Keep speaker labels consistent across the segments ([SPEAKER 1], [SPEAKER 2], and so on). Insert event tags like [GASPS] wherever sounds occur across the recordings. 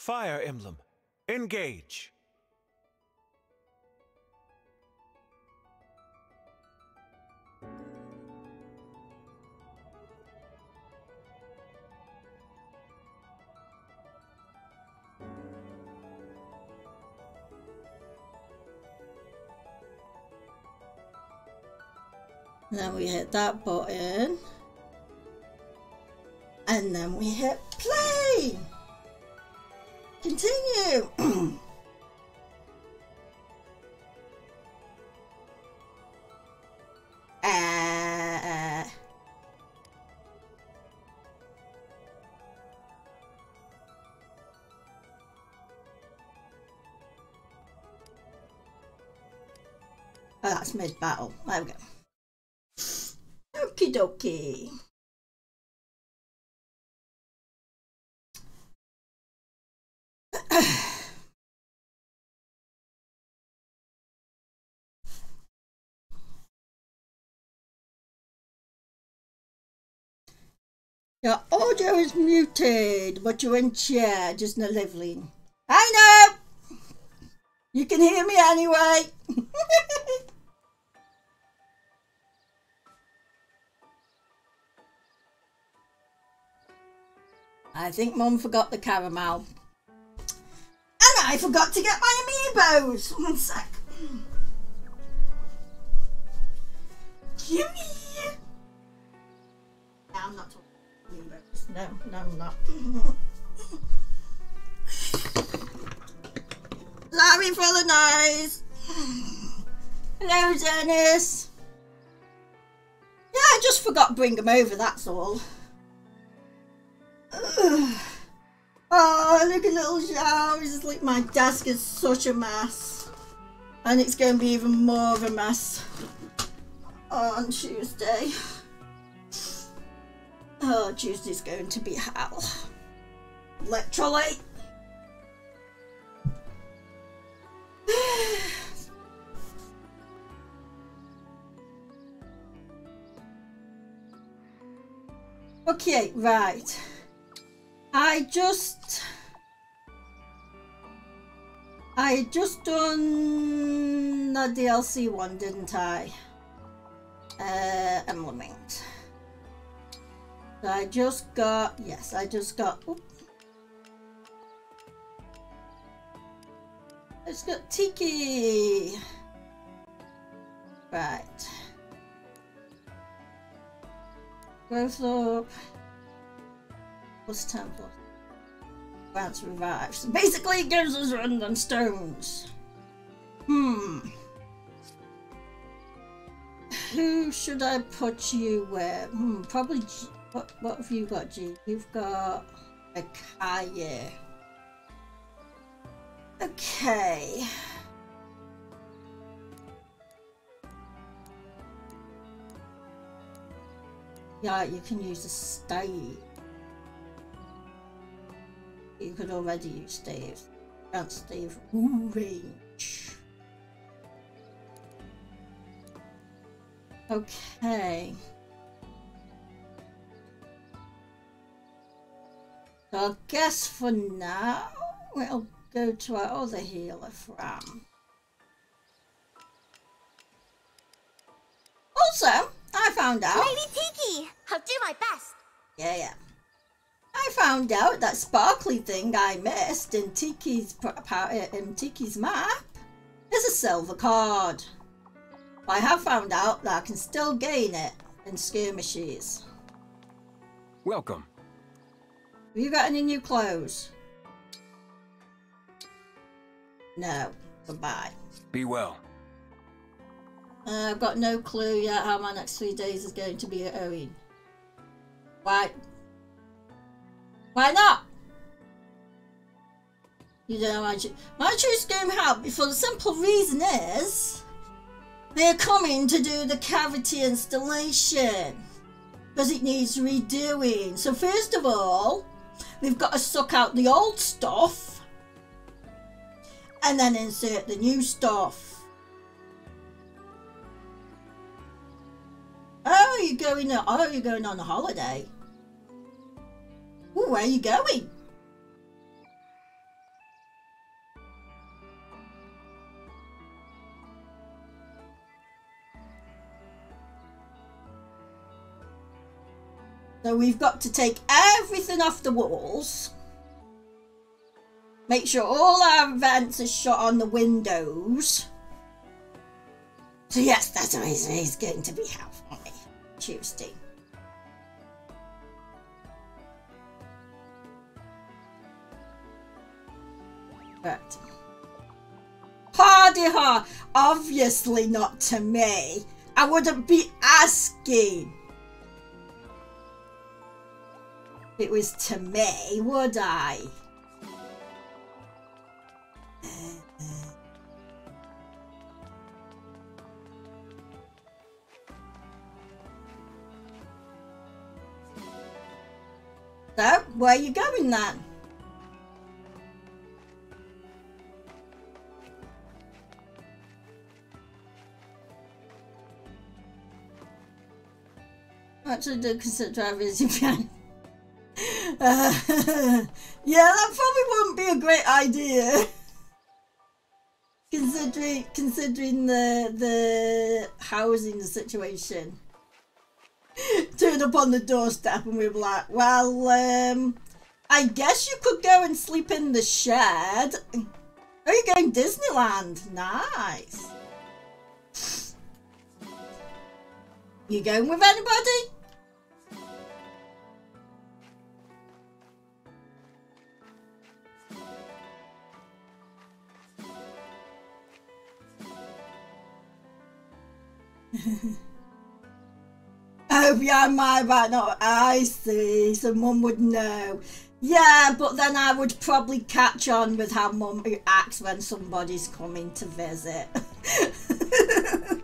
[SPEAKER 1] Fire Emblem. Engage.
[SPEAKER 2] Then we hit that button. And then we hit Oh, that's mid battle. There we go. Okie dokie. [COUGHS] Your audio is muted, but you're in chair, just not living. I know! You can hear me anyway. [LAUGHS] I think Mum forgot the caramel. And I forgot to get my amiibos. One sec. Gimme. No, I'm not talking amiibos. No, no, I'm not. Sorry for the noise. Hello, Dennis. Yeah, I just forgot to bring them over, that's all. [SIGHS] Oh, look at little shower. It's like my desk is such a mess. And it's going to be even more of a mess on Tuesday. [SIGHS] Oh, Tuesday's going to be hell. Literally. [SIGHS] okay, right. I just I just done the DLC one, didn't I? Uh, Implement. So I just got, yes, I just got, oops. I just got Tiki. Right. Growth up 10 plus. Bounce revives. So basically, it gives us random stones. Hmm. Who should I put you with? Hmm, probably. G what, what have you got, G? You've got a Kaya. Okay. Yeah, you can use a stave. You could already use uh, Stave. That's Stave range. Okay. So I guess for now, we'll go to our other healer from. Also, I found out.
[SPEAKER 3] Lady Tiki! I'll do my best.
[SPEAKER 2] Yeah, yeah. I found out that sparkly thing I missed in Tiki's in Tiki's map is a silver card. I have found out that I can still gain it in skirmishes.
[SPEAKER 1] Welcome.
[SPEAKER 2] Have you got any new clothes? No. Goodbye.
[SPEAKER 1] Be well.
[SPEAKER 2] Uh, I've got no clue yet how my next three days is going to be at Owen. Why? Why not? You don't know why you why choose Game Help? For the simple reason is they're coming to do the cavity installation because it needs redoing. So first of all, we've got to suck out the old stuff and then insert the new stuff. Oh, you're going. Oh, you're going on a holiday. Ooh, where are you going? So we've got to take everything off the walls. Make sure all our vents are shut on the windows. So yes, that's always, always going to be helpful Tuesday. Right. Hardy ha! Obviously not to me. I wouldn't be asking. it was to me, would I? So, where are you going then? Actually, do consider driving as you can. Uh, [LAUGHS] yeah, that probably wouldn't be a great idea. considering considering the the housing situation. Turn up on the doorstep and we were like, well, um, I guess you could go and sleep in the shed. Are you going Disneyland? Nice. You going with anybody? [LAUGHS] oh, behind my back, no, I see. So mum would know. Yeah, but then I would probably catch on with how mum acts when somebody's coming to visit. [LAUGHS]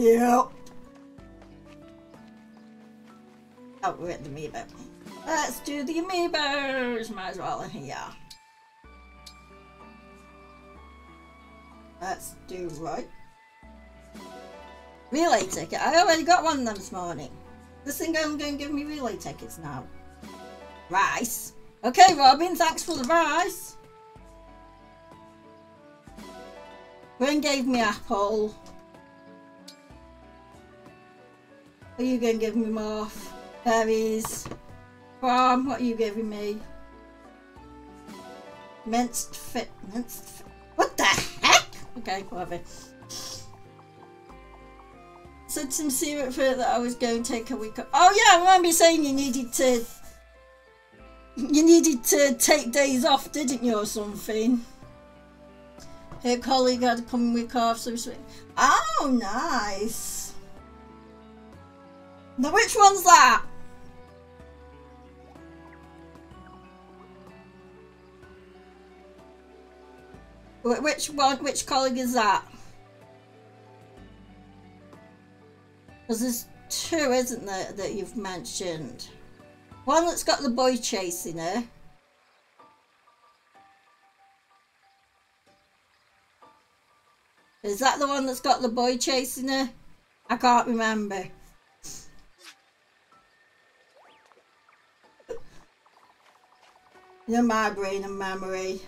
[SPEAKER 2] Yep. Oh, we're at the amoeba. Let's do the amoebas. Might as well yeah. Let's do right. Relay ticket. I already got one of them this morning. This thing I'm going to give me relay tickets now. Rice. Okay, Robin, thanks for the rice. Gwen gave me apple. Are you going to give me morph? Berries. Farm, what are you giving me? Minced fit. Minced fit. What the heck? Okay, whatever. Said some syrup for that I was going to take a week off. Oh yeah, I remember saying you needed to you needed to take days off, didn't you, or something? Her colleague had to come week off, so. Oh, nice. Now which one's that? Which one, which colleague is that? Because there's two, isn't there, that you've mentioned. One that's got the boy chasing her. Is that the one that's got the boy chasing her? I can't remember. Know, my brain and memory.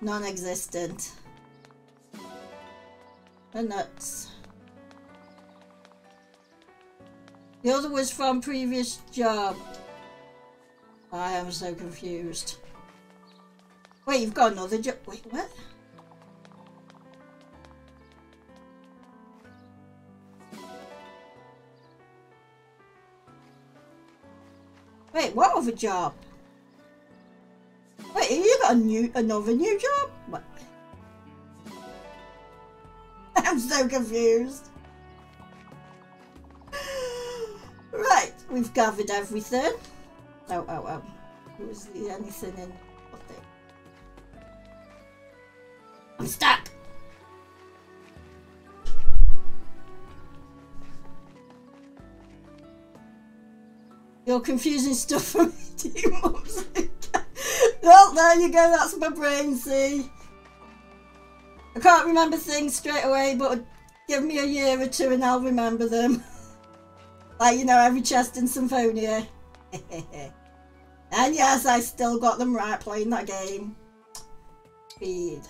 [SPEAKER 2] Non-existent. The nuts. The other was from previous job. I am so confused. Wait, you've got another job. Wait, what? Wait, what other job? Wait, you got a new, another new job? What? [LAUGHS] I'm so confused. [SIGHS] Right, we've gathered everything. Oh, oh, oh. Was there anything in nothing? I'm stuck. You're confusing stuff for me, [LAUGHS] months well, there you go, that's my brain, see? I can't remember things straight away, but Give me a year or two and I'll remember them. [LAUGHS] like, you know, every chest in Symphonia. [LAUGHS] and yes, I still got them right playing that game. Speed.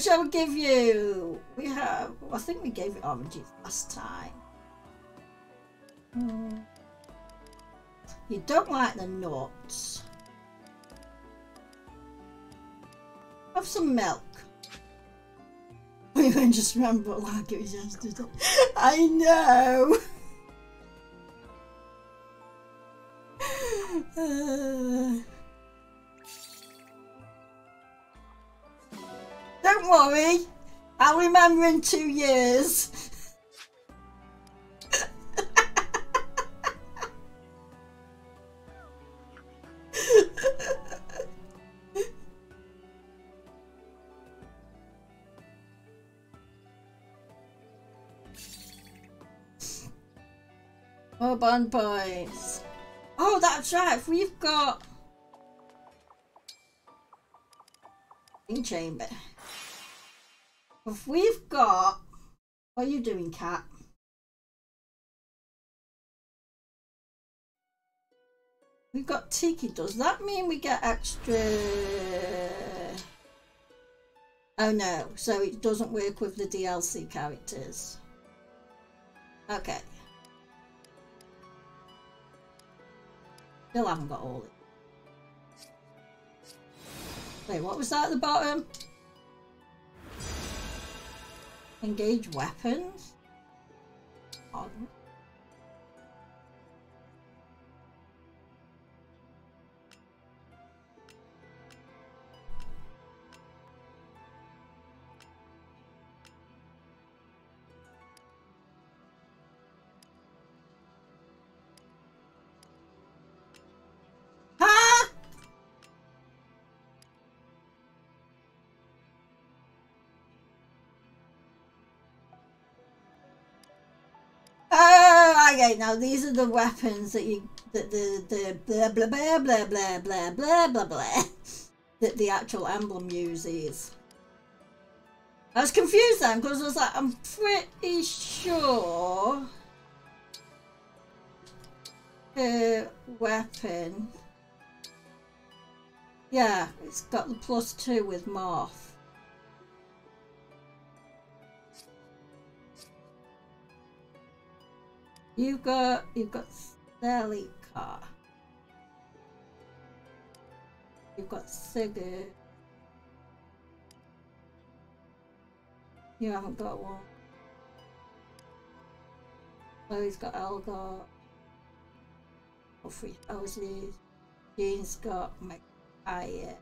[SPEAKER 2] Shall we give you? We have, I think we gave it oranges last time. Hmm. You don't like the nuts. Have some milk. [LAUGHS] Even just remember like it was yesterday. [LAUGHS] I know. [LAUGHS] Uh, don't worry. I'll remember in two years. Bun points. Oh, that's right. We've got in chamber. If we've got, what are you doing, cat? We've got Tiki. Does that mean we get extra? Oh no, so it doesn't work with the DLC characters. Okay. Still haven't got all it. Wait, what was that at the bottom? Engage weapons? On. Okay. Now these are the weapons that you that the the blah blah blah blah blah blah blah blah blah [LAUGHS] that the actual emblem uses. I was confused then because I was like, I'm pretty sure her weapon. Yeah, it's got the plus two with morph. You've got you've got Celica. You've got Sigurd. You haven't got one. Oh, he's got Elgar. Or three houses. Jean's got Micaiah.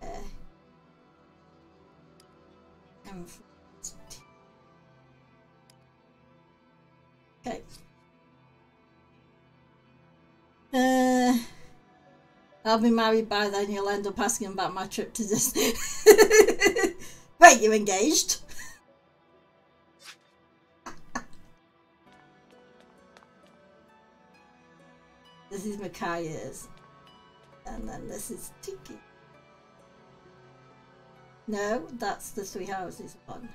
[SPEAKER 2] Okay. Uh, I'll be married by then. You'll end up asking about my trip to Disney. [LAUGHS] Wait, you engaged? this is Micaiah's. And then this is Tiki. No, that's the three houses one.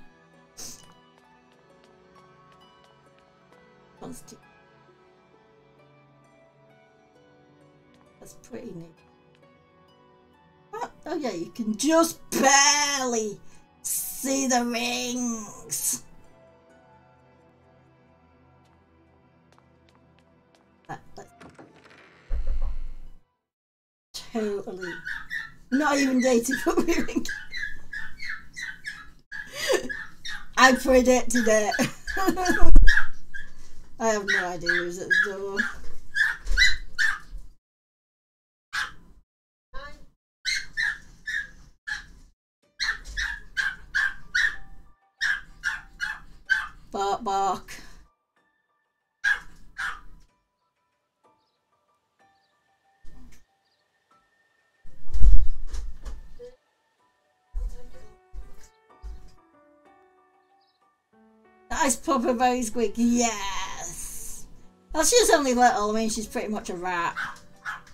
[SPEAKER 2] One's Tiki. That's pretty neat. Oh, oh yeah, you can just barely see the rings. Totally. Not even dated for ring. [LAUGHS] I predicted it. [LAUGHS] I have no idea who's at the door. Proper very squeaky, yes! Well, she's only little, I mean, she's pretty much a rat.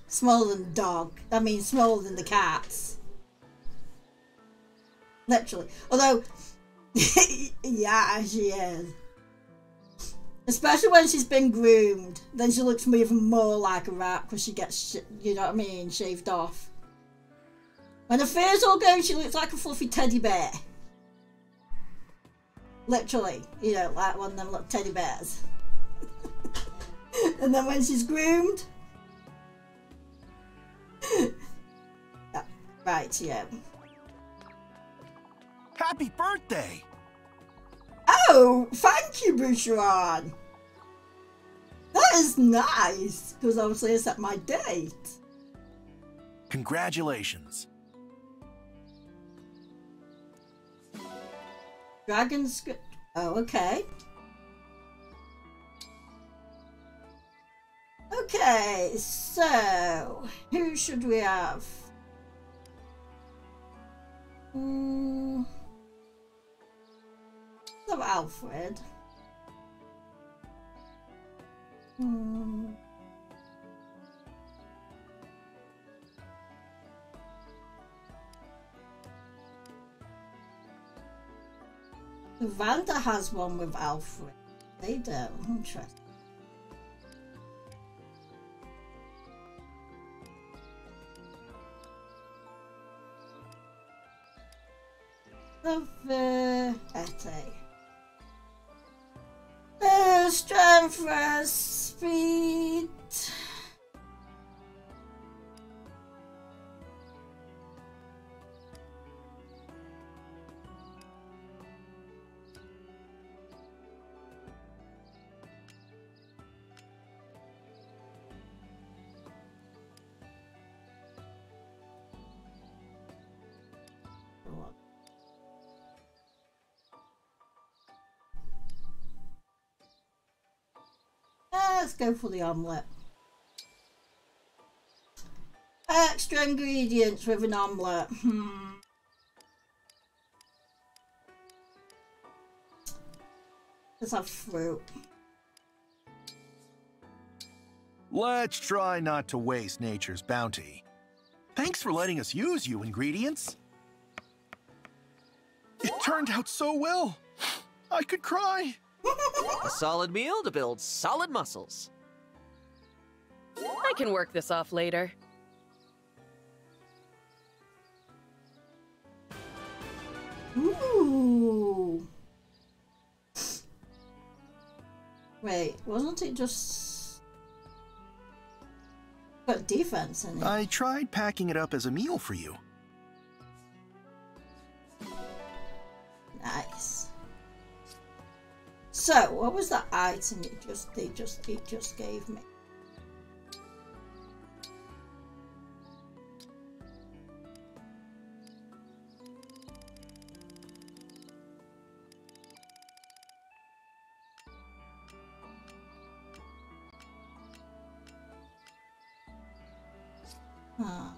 [SPEAKER 2] Smaller than the dog. I mean, smaller than the cats. Literally. Although, [LAUGHS] yeah, she is. Especially when she's been groomed. Then she looks even more like a rat because she gets, you know what I mean, shaved off. When the fur's all gone, she looks like a fluffy teddy bear. Literally, you know, like one of them little teddy bears. [LAUGHS] and then when she's groomed. [LAUGHS] right, yeah.
[SPEAKER 4] Happy birthday!
[SPEAKER 2] Oh, thank you, Boucheron. That is nice, because obviously it's at my date.
[SPEAKER 4] Congratulations.
[SPEAKER 2] Dragon script. Oh, okay. Okay, so who should we have? Hmm. Alfred. Hmm. Vander has one with Alfred. They do. Interesting. Of uh, Etie. Uh, strength for speed. Go for the omelette. Extra ingredients with an omelette. Hmm. Let's have fruit.
[SPEAKER 4] Let's try not to waste nature's bounty. Thanks for letting us use you ingredients. It turned out so well. I could cry.
[SPEAKER 5] A solid meal to build solid muscles.
[SPEAKER 6] I can work this off later.
[SPEAKER 2] Ooh. Wait, wasn't it just got defense in it?
[SPEAKER 4] I tried packing it up as a meal for you.
[SPEAKER 2] Nice. So, what was that item it just they just it just gave me? Huh.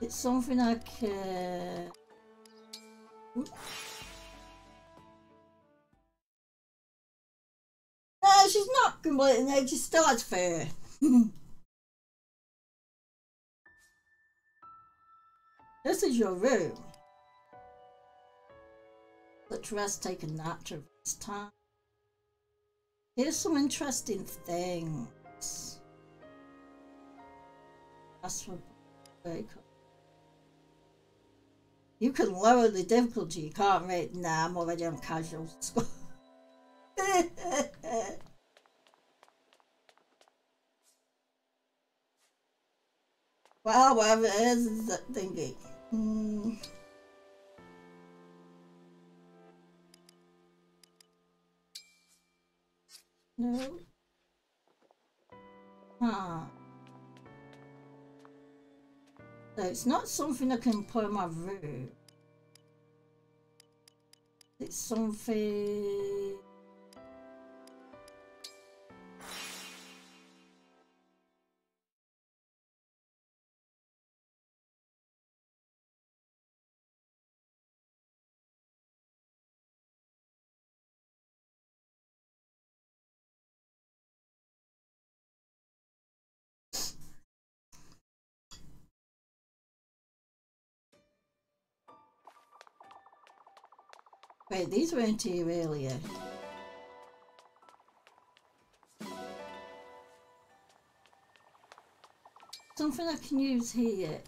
[SPEAKER 2] It's something I can. Uh, completely naked. She still has fur. this is your room. Let's rest take a nap to this time. Here's some interesting things. That's what very cool. You can lower the difficulty. You can't rate. Nah, I'm already on casual score. [LAUGHS] well, whatever it is, is that thingy. Hmm. No. Huh. So it's not something I can put my room. It's something... Wait, these weren't here earlier. Something I can use here.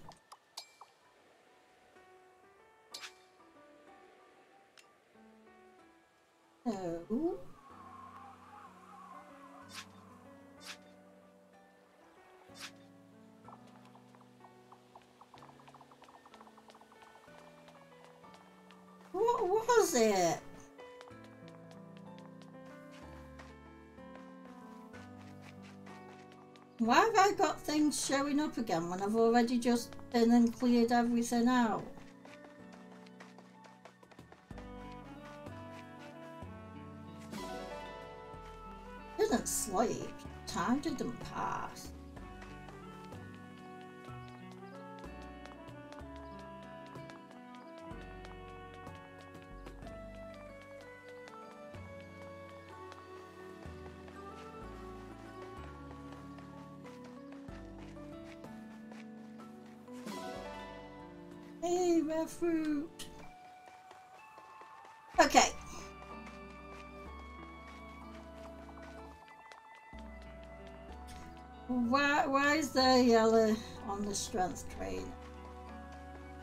[SPEAKER 2] Showing up again when I've already just been and cleared everything out? Didn't sleep. Time didn't pass. Hey, red fruit. Okay. Why, why is there yellow on the strength train?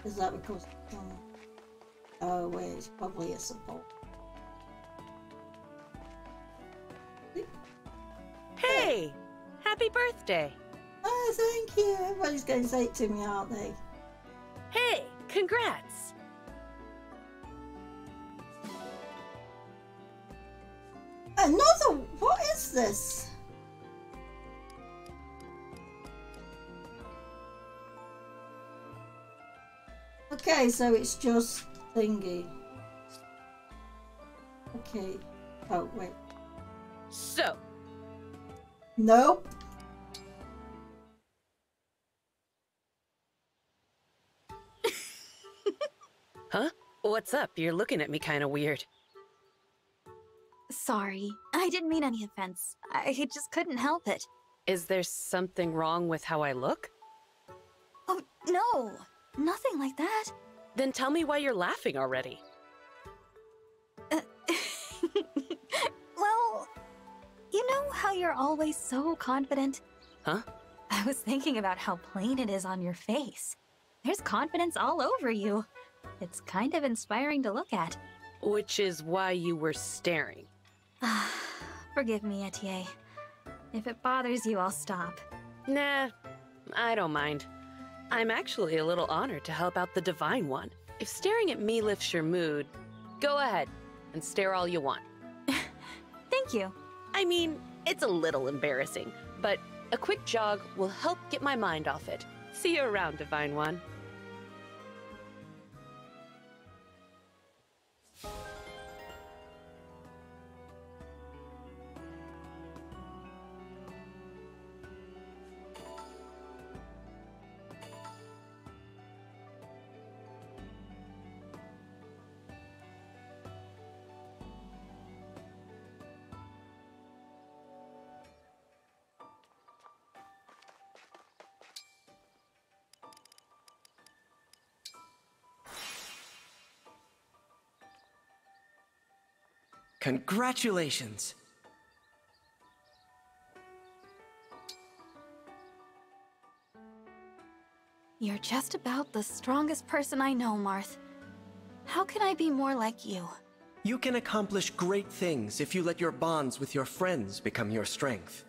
[SPEAKER 2] Is that because... Um, oh wait, it's probably a support.
[SPEAKER 6] Hey! Happy birthday!
[SPEAKER 2] Oh, thank you. Everybody's going to say it to me, aren't they?
[SPEAKER 6] Congrats!
[SPEAKER 2] Another... What is this? Okay, so it's just thingy. Okay. Oh, wait.
[SPEAKER 6] So,
[SPEAKER 2] Nope.
[SPEAKER 6] Huh? What's up? You're looking at me kind of weird.
[SPEAKER 3] Sorry, I didn't mean any offense. I just couldn't help it.
[SPEAKER 6] Is there something wrong with how I look?
[SPEAKER 3] Oh, no! Nothing like that.
[SPEAKER 6] Then tell me why you're laughing already.
[SPEAKER 3] Uh, [LAUGHS] well, you know how you're always so confident?
[SPEAKER 6] Huh?
[SPEAKER 3] I was thinking about how plain it is on your face. There's confidence all over you. It's kind of inspiring to look at.
[SPEAKER 6] Which is why you were staring. [SIGHS]
[SPEAKER 3] Forgive me, Etienne. If it bothers you, I'll stop.
[SPEAKER 6] Nah, I don't mind. I'm actually a little honored to help out the Divine One. If staring at me lifts your mood, go ahead and stare all you want. [LAUGHS]
[SPEAKER 3] Thank you.
[SPEAKER 6] I mean, it's a little embarrassing, but a quick jog will help get my mind off it. See you around, Divine One.
[SPEAKER 7] Congratulations!
[SPEAKER 3] You're just about the strongest person I know, Marth. How can I be more like you?
[SPEAKER 7] You can accomplish great things if you let your bonds with your friends become your strength.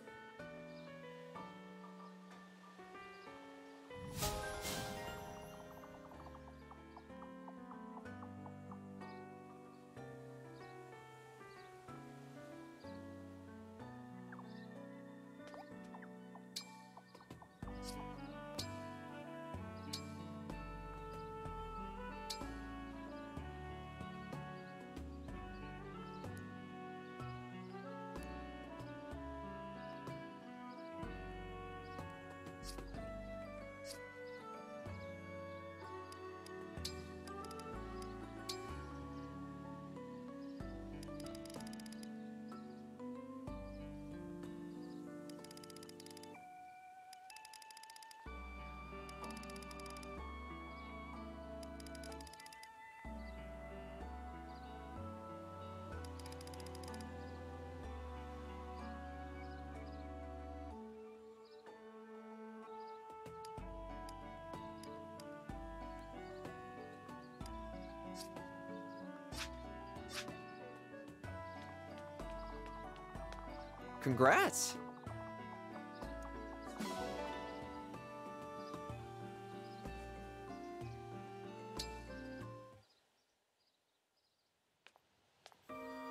[SPEAKER 5] Congrats.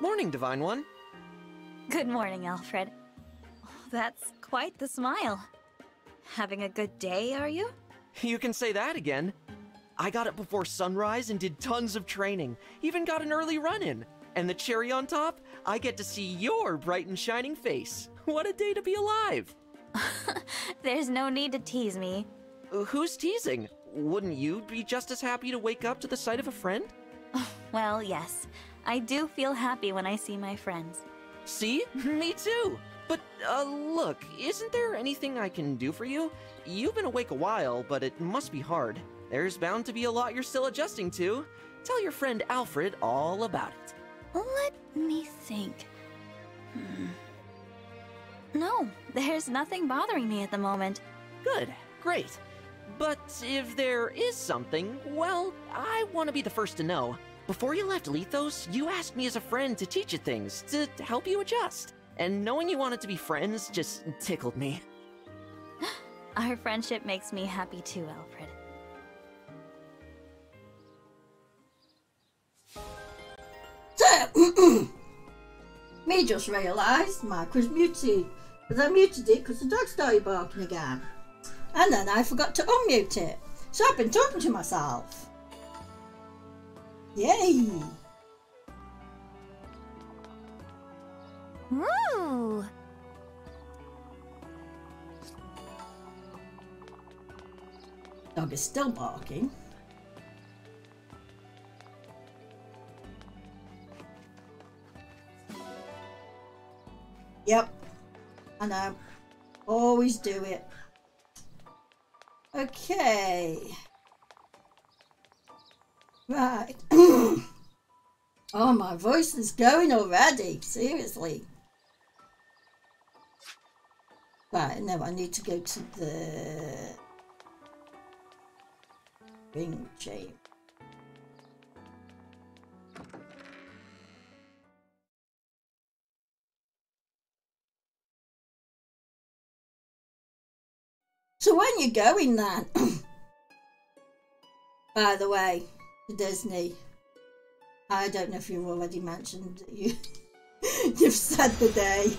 [SPEAKER 5] Morning, Divine One.
[SPEAKER 3] Good morning, Alfred. Oh, that's quite the smile. Having a good day, are you?
[SPEAKER 5] You can say that again. I got up before sunrise and did tons of training. Even got an early run in. And the cherry on top, I get to see your bright and shining face. What a day to be alive! [LAUGHS]
[SPEAKER 3] There's no need to tease me.
[SPEAKER 5] Uh, Who's teasing? Wouldn't you be just as happy to wake up to the sight of a friend? [LAUGHS]
[SPEAKER 3] Well, yes. I do feel happy when I see my friends.
[SPEAKER 5] See? [LAUGHS] Me too! But, uh, look, isn't there anything I can do for you? You've been awake a while, but it must be hard. There's bound to be a lot you're still adjusting to. Tell your friend Alfred all about it.
[SPEAKER 3] Let me think. Hmm. No, there's nothing bothering me at the moment.
[SPEAKER 5] Good, great. But if there is something, well, I want to be the first to know. Before you left Lythos, you asked me as a friend to teach you things, to help you adjust. And knowing you wanted to be friends just tickled me. [GASPS]
[SPEAKER 3] Our friendship makes me happy too, Alfred.
[SPEAKER 2] So, [COUGHS] me just realised Mike was muted. Because I muted it because the dog started barking again. And then I forgot to unmute it. So I've been talking to myself. Yay!
[SPEAKER 3] Woo!
[SPEAKER 2] Dog is still barking. Yep. I know. Always do it. Okay. Right. [CLEARS THROAT] oh, my voice is going already. Seriously. Right, now I need to go to the ring chamber. So when you're going then, [CLEARS THROAT] by the way, to Disney, I don't know if you've already mentioned you [LAUGHS] you've said the day.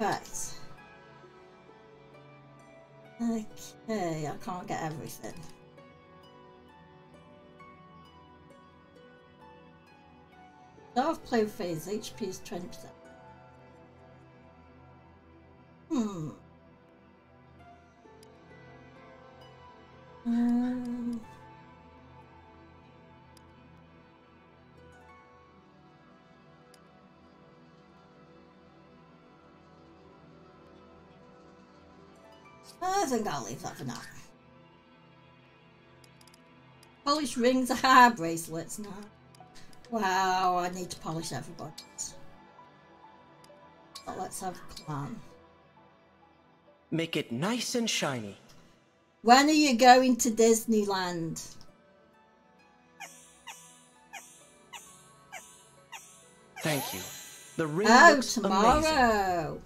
[SPEAKER 2] Right. Okay, I can't get everything. Start of play phase, HP is 20%. Hmm. I think I'll leave that for now. Polish rings [LAUGHS] hair bracelets now. Wow, I need to polish everybody's. But let's have a clan.
[SPEAKER 7] Make it nice and shiny.
[SPEAKER 2] When are you going to Disneyland?
[SPEAKER 7] Thank you. The ring
[SPEAKER 2] Oh,
[SPEAKER 7] looks amazing.
[SPEAKER 2] tomorrow.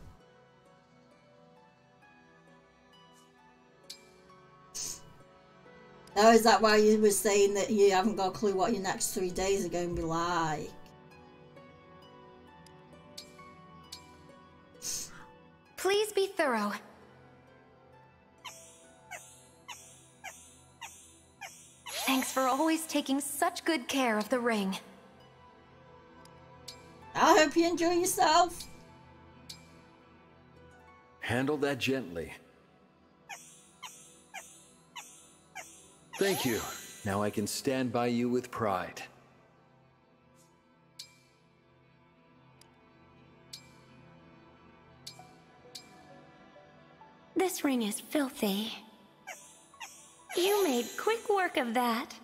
[SPEAKER 2] Oh, is that why you were saying that you haven't got a clue what your next three days are going to be like?
[SPEAKER 8] Please be thorough. Thanks for always taking such good care of the ring.
[SPEAKER 2] I hope you enjoy yourself.
[SPEAKER 9] Handle that gently. Thank you. Now I can stand by you with pride.
[SPEAKER 8] This ring is filthy. You made quick work of that.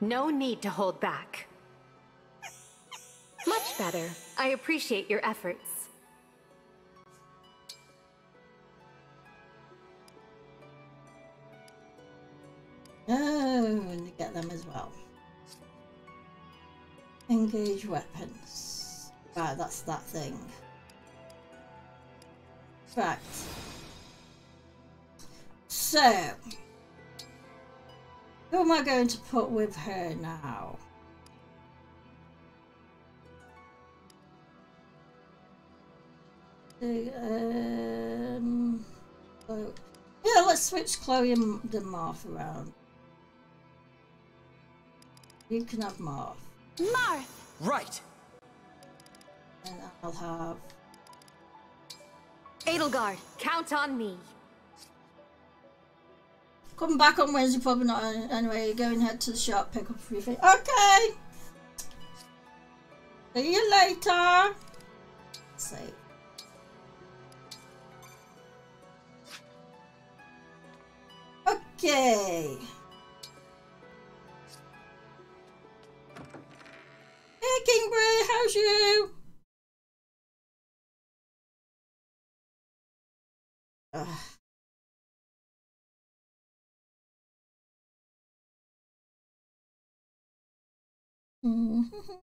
[SPEAKER 8] No need to hold back. Much better. I appreciate your efforts.
[SPEAKER 2] Oh, and get them as well. Engage weapons. Right, that's that thing. Right. So, who am I going to put with her now? Um, yeah, let's switch Chloe and the Marth around. You can have Marth.
[SPEAKER 8] Marth!
[SPEAKER 7] Right!
[SPEAKER 2] And I'll have...
[SPEAKER 8] Edelgard, count on me.
[SPEAKER 2] Come back on Wednesday, probably not. Uh, anyway, you're going head to the shop, pick up a few things. Okay! See you later! Save. Okay. Hey, King Kingbury, how's you? Ugh. [LAUGHS]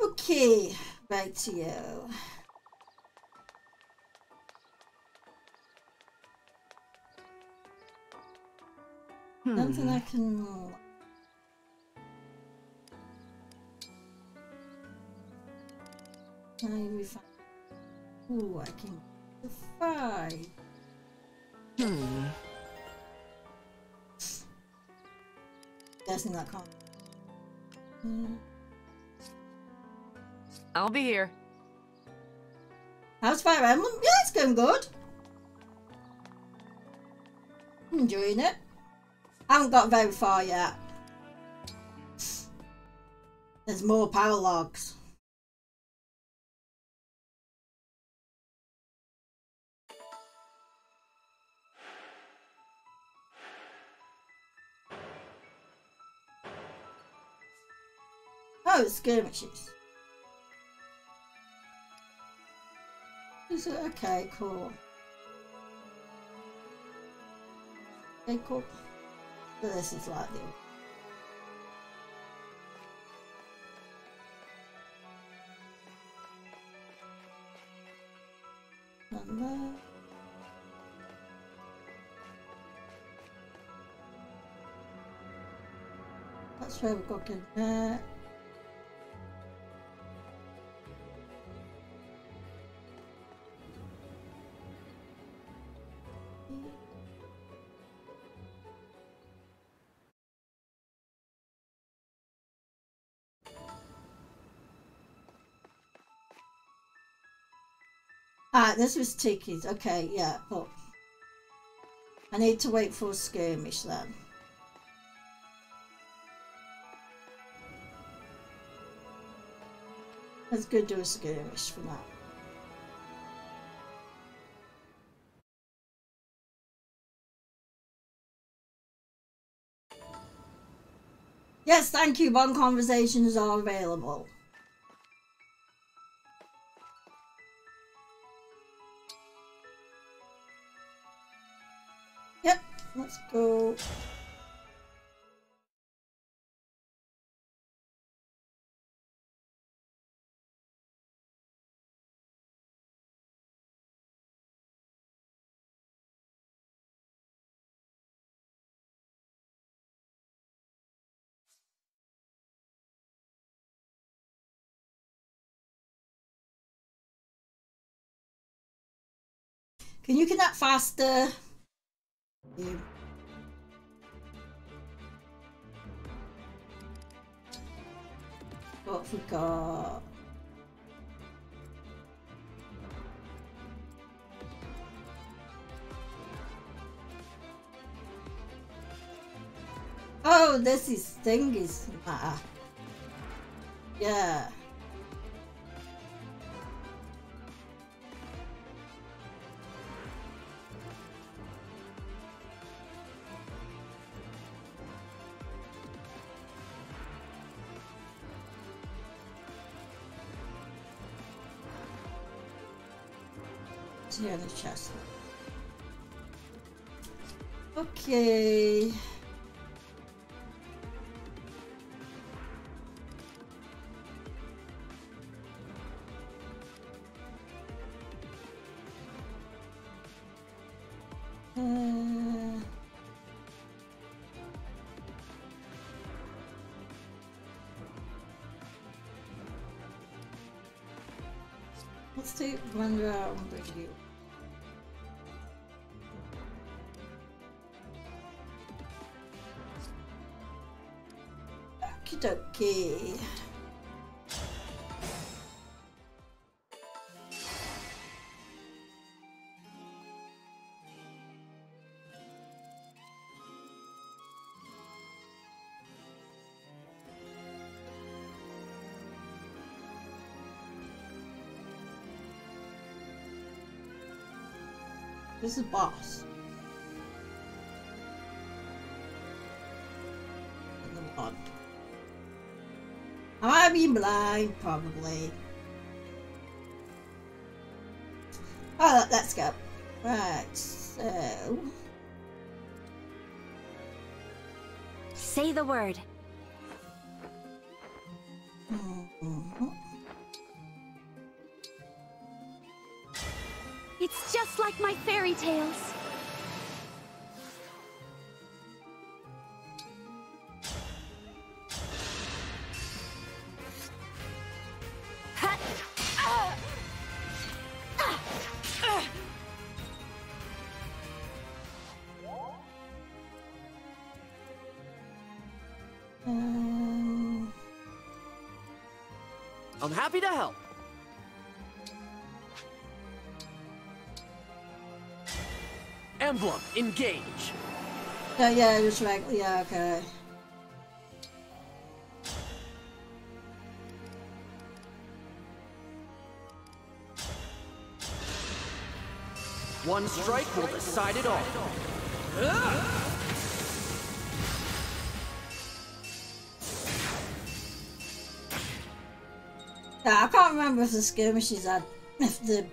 [SPEAKER 2] Okay, back to you. Nothing I can. Can I refine? Ooh, I can. Five.
[SPEAKER 5] Hmm.
[SPEAKER 2] Guessing that can't. Hmm.
[SPEAKER 10] I'll be here.
[SPEAKER 2] How's Fire Emblem? Yeah, it's going good. Enjoying it. I haven't got very far yet. There's more paralogues. Oh, skirmishes. Is it okay? Cool. Okay, cool. So this is like the. That's where we've got to get. Ah, this was Tiki's. Okay, yeah, but I need to wait for a skirmish then. Let's go do a skirmish for that. Yes, thank you. One conversations are available. Let's go. Can you get that faster? You. What we got? Oh, this is thing is matter. Yeah. The chest? Okay. Let's take one round review. Okie This is boss. The wand. I be blind, probably. Oh, let's go. Right, so...
[SPEAKER 8] Say the word. Ah!
[SPEAKER 2] Um,
[SPEAKER 5] I'm happy to help. Emblem, engage.
[SPEAKER 2] Uh, yeah, yeah, just right. Yeah, okay.
[SPEAKER 5] One strike will decide it all.
[SPEAKER 2] Yeah, I can't remember if the skirmishes had, if the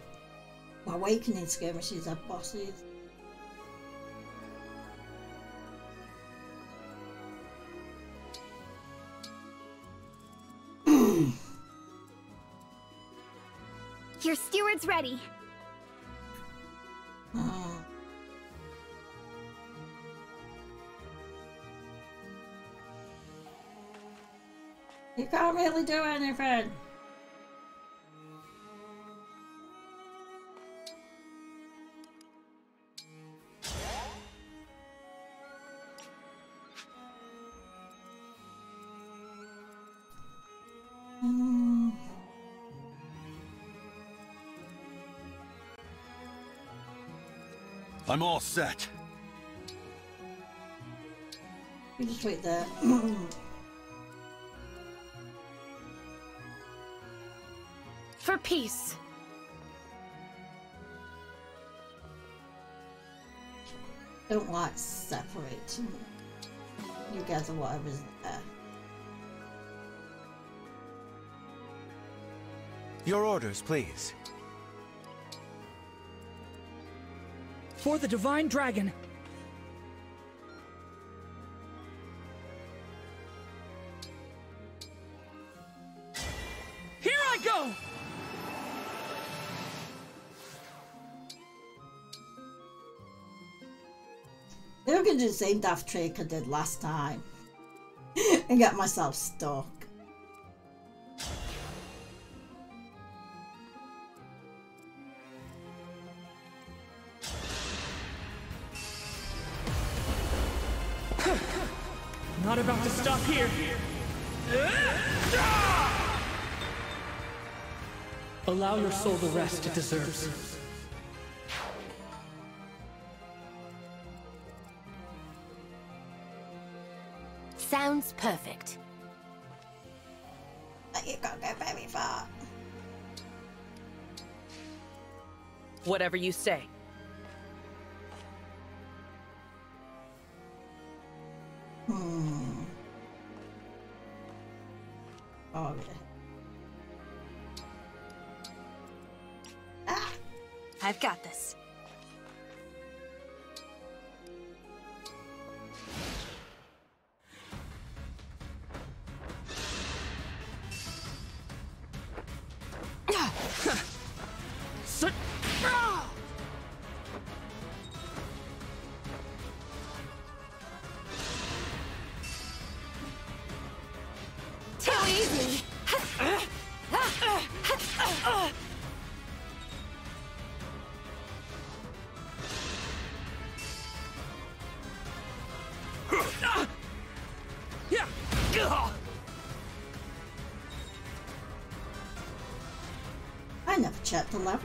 [SPEAKER 2] awakening skirmishes had bosses.
[SPEAKER 8] Steward's ready.
[SPEAKER 2] You can't really do anything.
[SPEAKER 4] I'm all set.
[SPEAKER 2] You just wait there. [CLEARS THROAT]
[SPEAKER 6] For peace.
[SPEAKER 2] Don't like separate. You guys gather whatever's there.
[SPEAKER 1] Your orders, please.
[SPEAKER 10] For the Divine Dragon. Here I go!
[SPEAKER 2] They were gonna do the same daft trick I did last time. [LAUGHS] and get myself stuck.
[SPEAKER 10] Allow your soul the rest it deserves.
[SPEAKER 8] Sounds perfect.
[SPEAKER 2] But you can't go very far.
[SPEAKER 6] Whatever you say.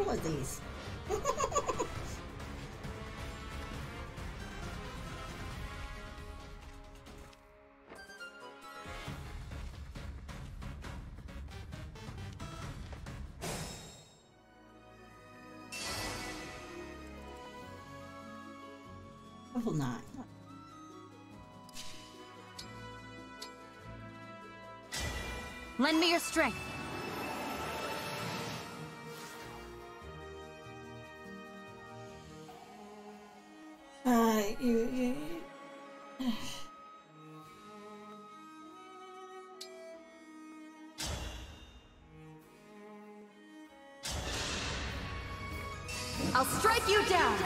[SPEAKER 2] Level of these. [LAUGHS] Level 9.
[SPEAKER 3] Lend me your strength. I'll strike you down!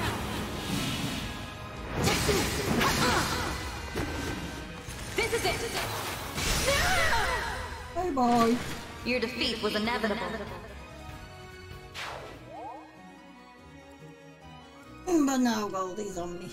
[SPEAKER 3] This is it!
[SPEAKER 2] Bye bye.
[SPEAKER 3] Your defeat was inevitable.
[SPEAKER 2] But now Goldie's on me.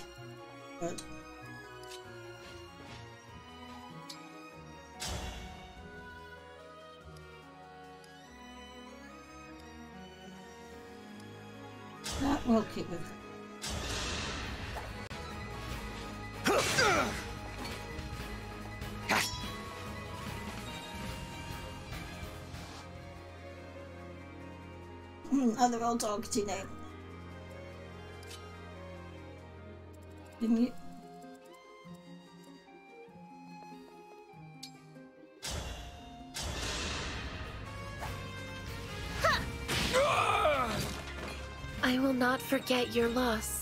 [SPEAKER 2] Other old talkative name. Didn't you?
[SPEAKER 11] I will not forget your loss.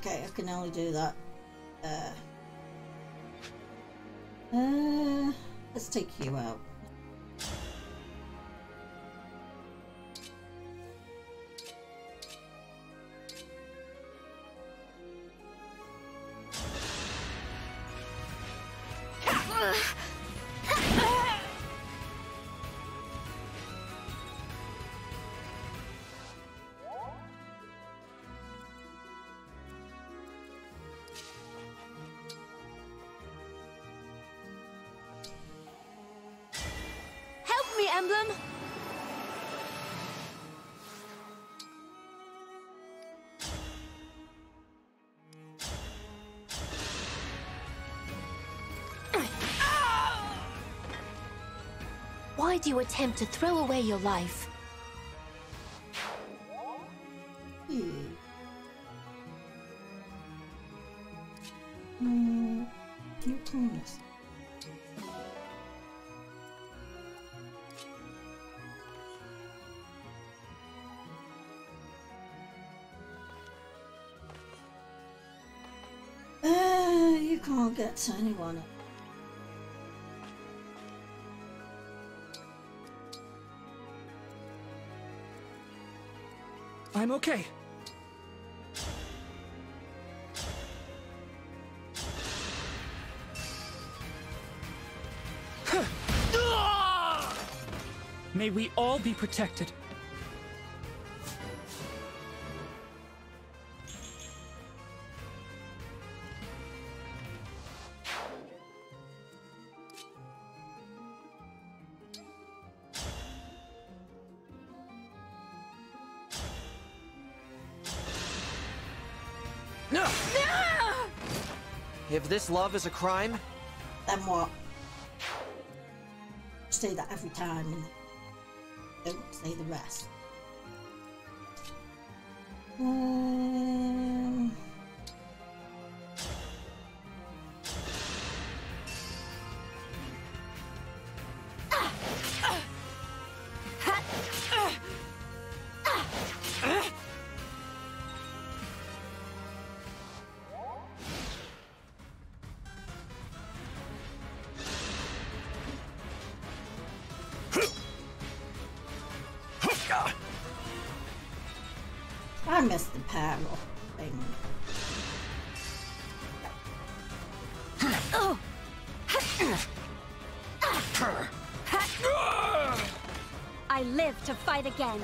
[SPEAKER 2] Okay, I can only do that. Uh, uh, let's take you out.
[SPEAKER 11] Emblem! Why do you attempt to throw away your life?
[SPEAKER 2] Can't get to anyone.
[SPEAKER 10] I'm okay. May we all be protected.
[SPEAKER 5] If this love is a crime,
[SPEAKER 2] Then what? Say that every time don't say the rest. Um, I
[SPEAKER 11] live to fight again.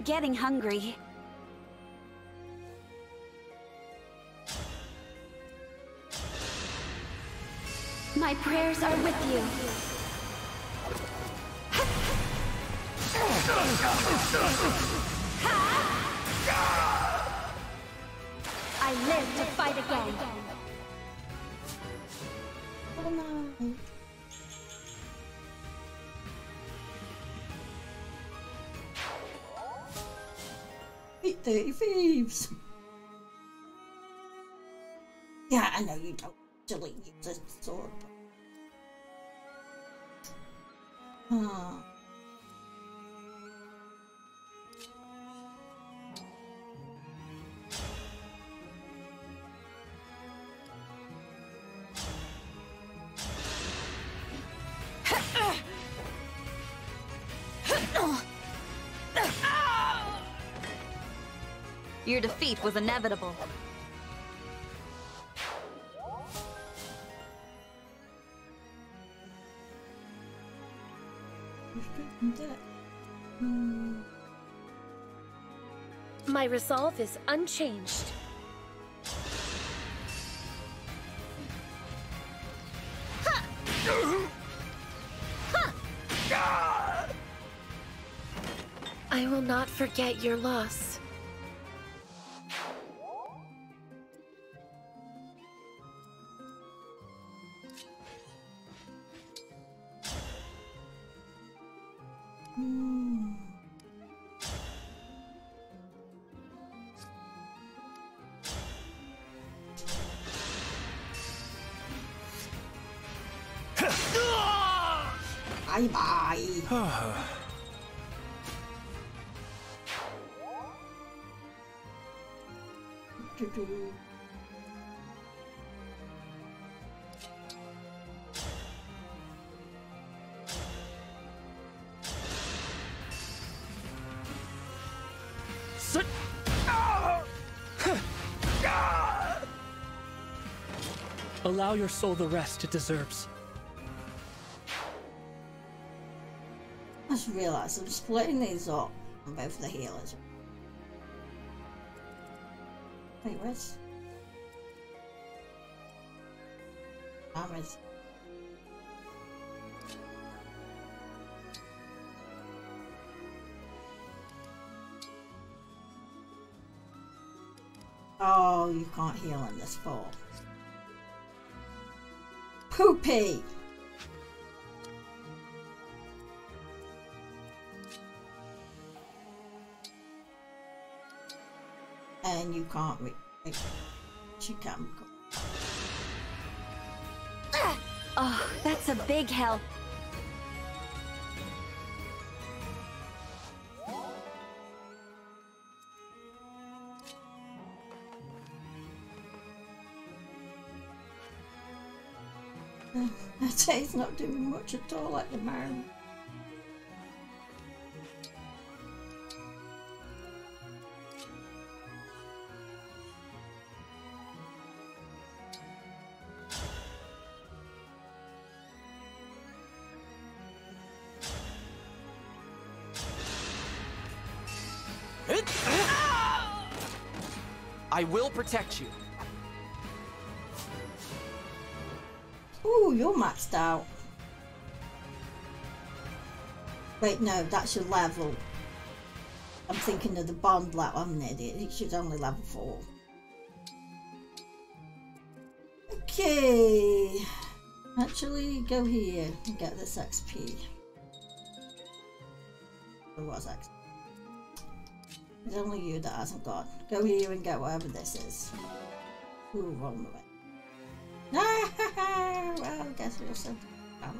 [SPEAKER 11] I'm getting hungry. My prayers are with you. I live to fight again.
[SPEAKER 2] Dirty thieves. Yeah, I know you don't actually use a.
[SPEAKER 3] Your defeat was inevitable.
[SPEAKER 12] My resolve is unchanged. I will not forget your loss. [SIGHS]
[SPEAKER 10] Allow your soul the rest it deserves.
[SPEAKER 2] Just realised I'm splitting these up on both the healers. Wait, where's... Armors. Oh, you can't heal in this form. Poopy! Can't re- like, she can
[SPEAKER 8] Oh, that's a big help. [LAUGHS]
[SPEAKER 2] Tay's not doing much at all at the moment.
[SPEAKER 5] I will protect you.
[SPEAKER 2] Ooh, you're maxed out. Wait, no, that's your level. I'm thinking of the bond level. I'm an idiot. It should only level 4. Okay. Actually, go here and get this XP. Or was XP? It's only you that hasn't got. Go here and get whatever this is. Ooh, wrong way. [LAUGHS] well, I guess we'll send back.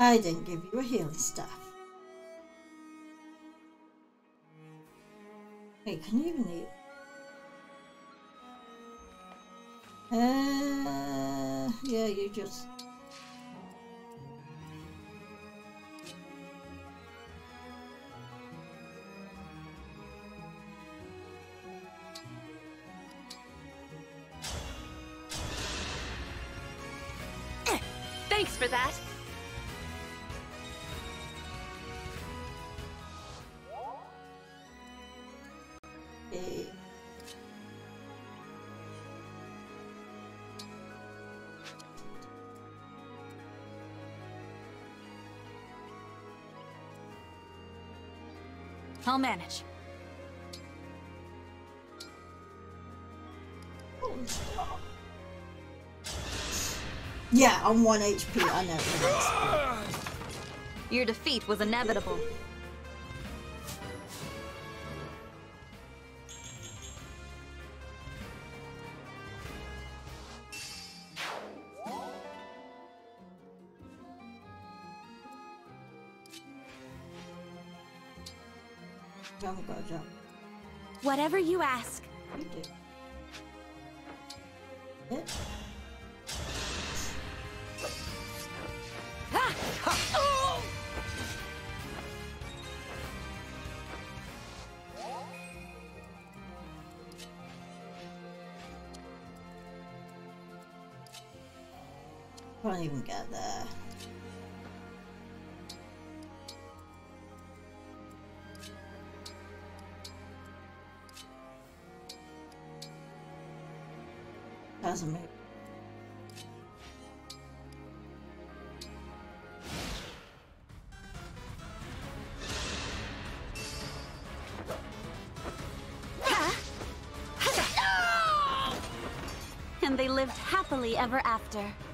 [SPEAKER 2] I didn't give you a healing staff. Wait, can you even eat? Uh, yeah, you just.
[SPEAKER 3] I'll manage.
[SPEAKER 2] Yeah, I'm 1 HP, I know.
[SPEAKER 3] Your defeat was inevitable.
[SPEAKER 8] Whatever you ask. Happily ever after.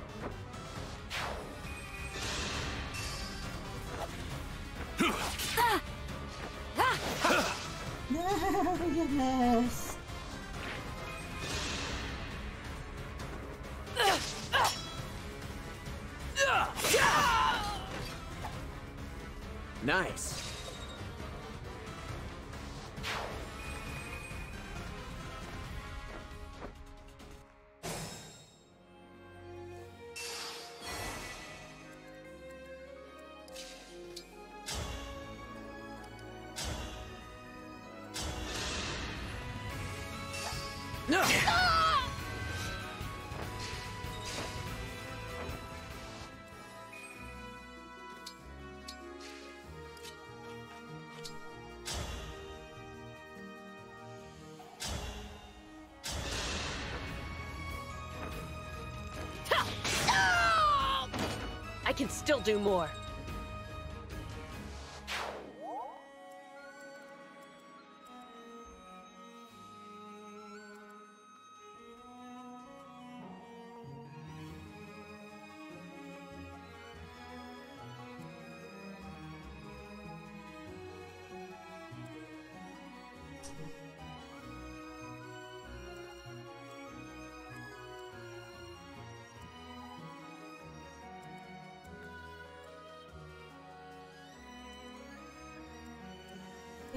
[SPEAKER 6] I can still do more.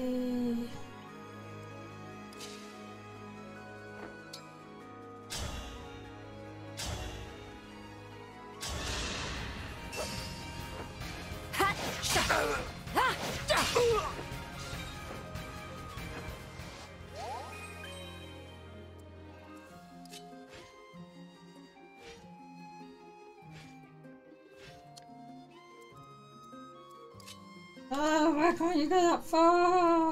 [SPEAKER 7] Eh, Oh, why can't you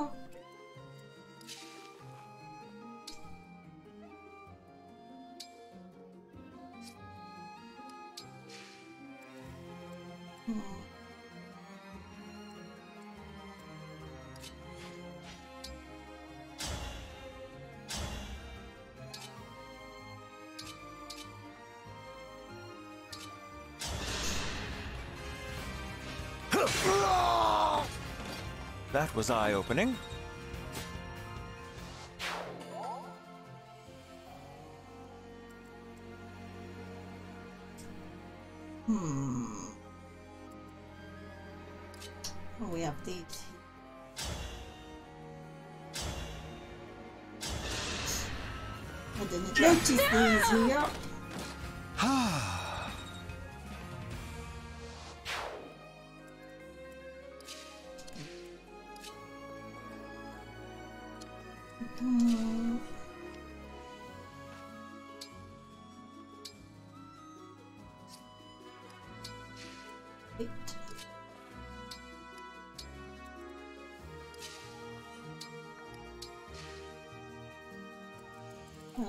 [SPEAKER 2] was eye-opening.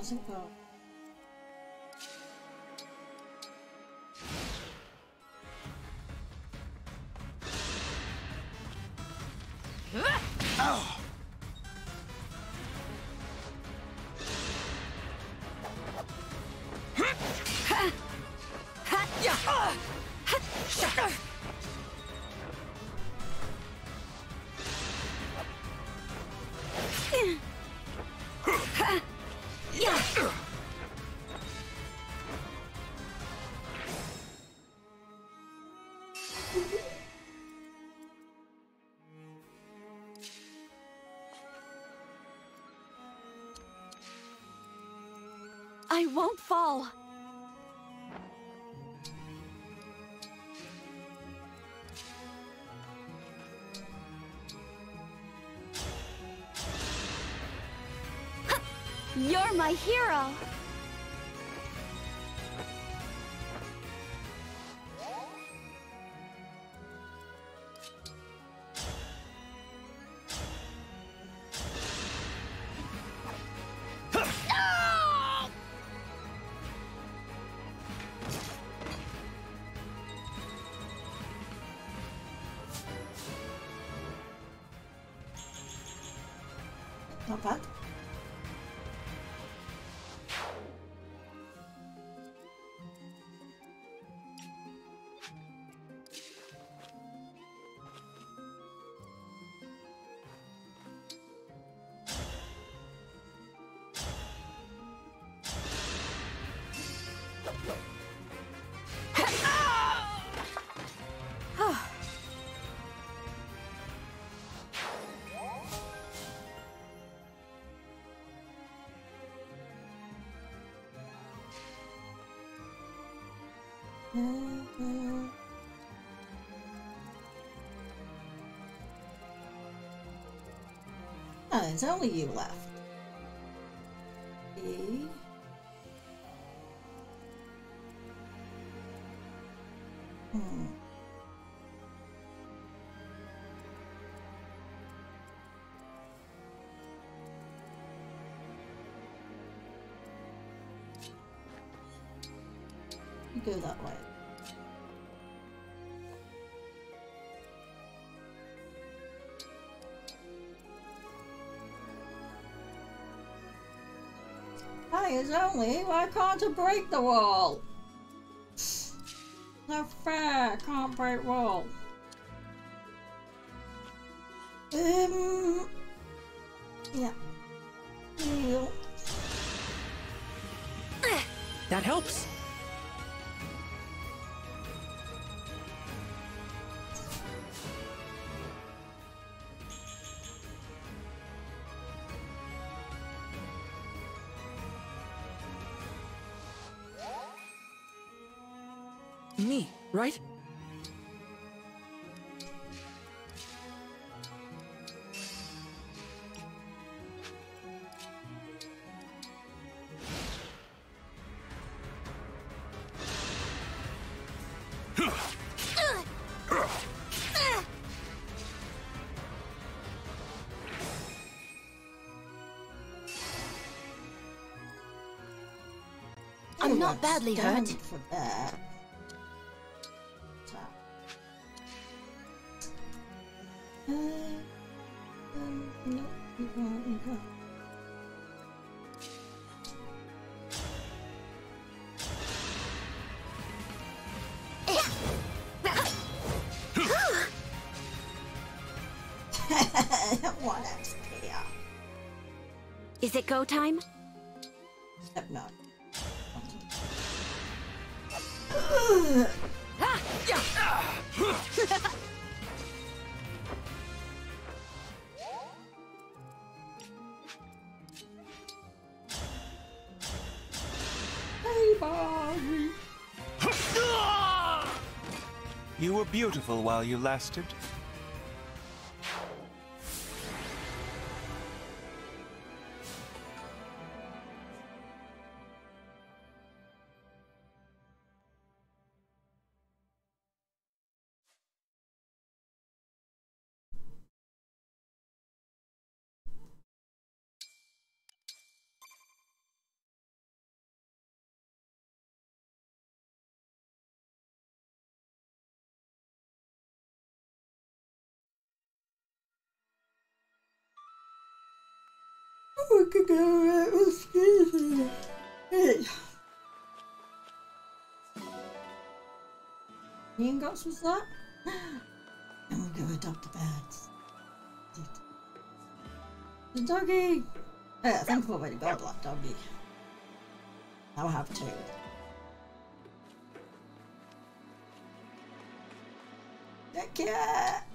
[SPEAKER 7] How's
[SPEAKER 11] I won't fall. You're my hero.
[SPEAKER 2] Oh, there's only you left. It's only, why can't I break the wall? No fair, can't break wall.
[SPEAKER 13] I'm not badly hurt.
[SPEAKER 2] For that. Uh, um, no, you can't, you can't.
[SPEAKER 8] Is it go time?
[SPEAKER 1] Beautiful while you lasted.
[SPEAKER 2] We could go right with skis. Hey. Ingots was that? And we go adopt the birds. The doggy! Yeah, I think I've already got a doggy. I'll have two. The cat!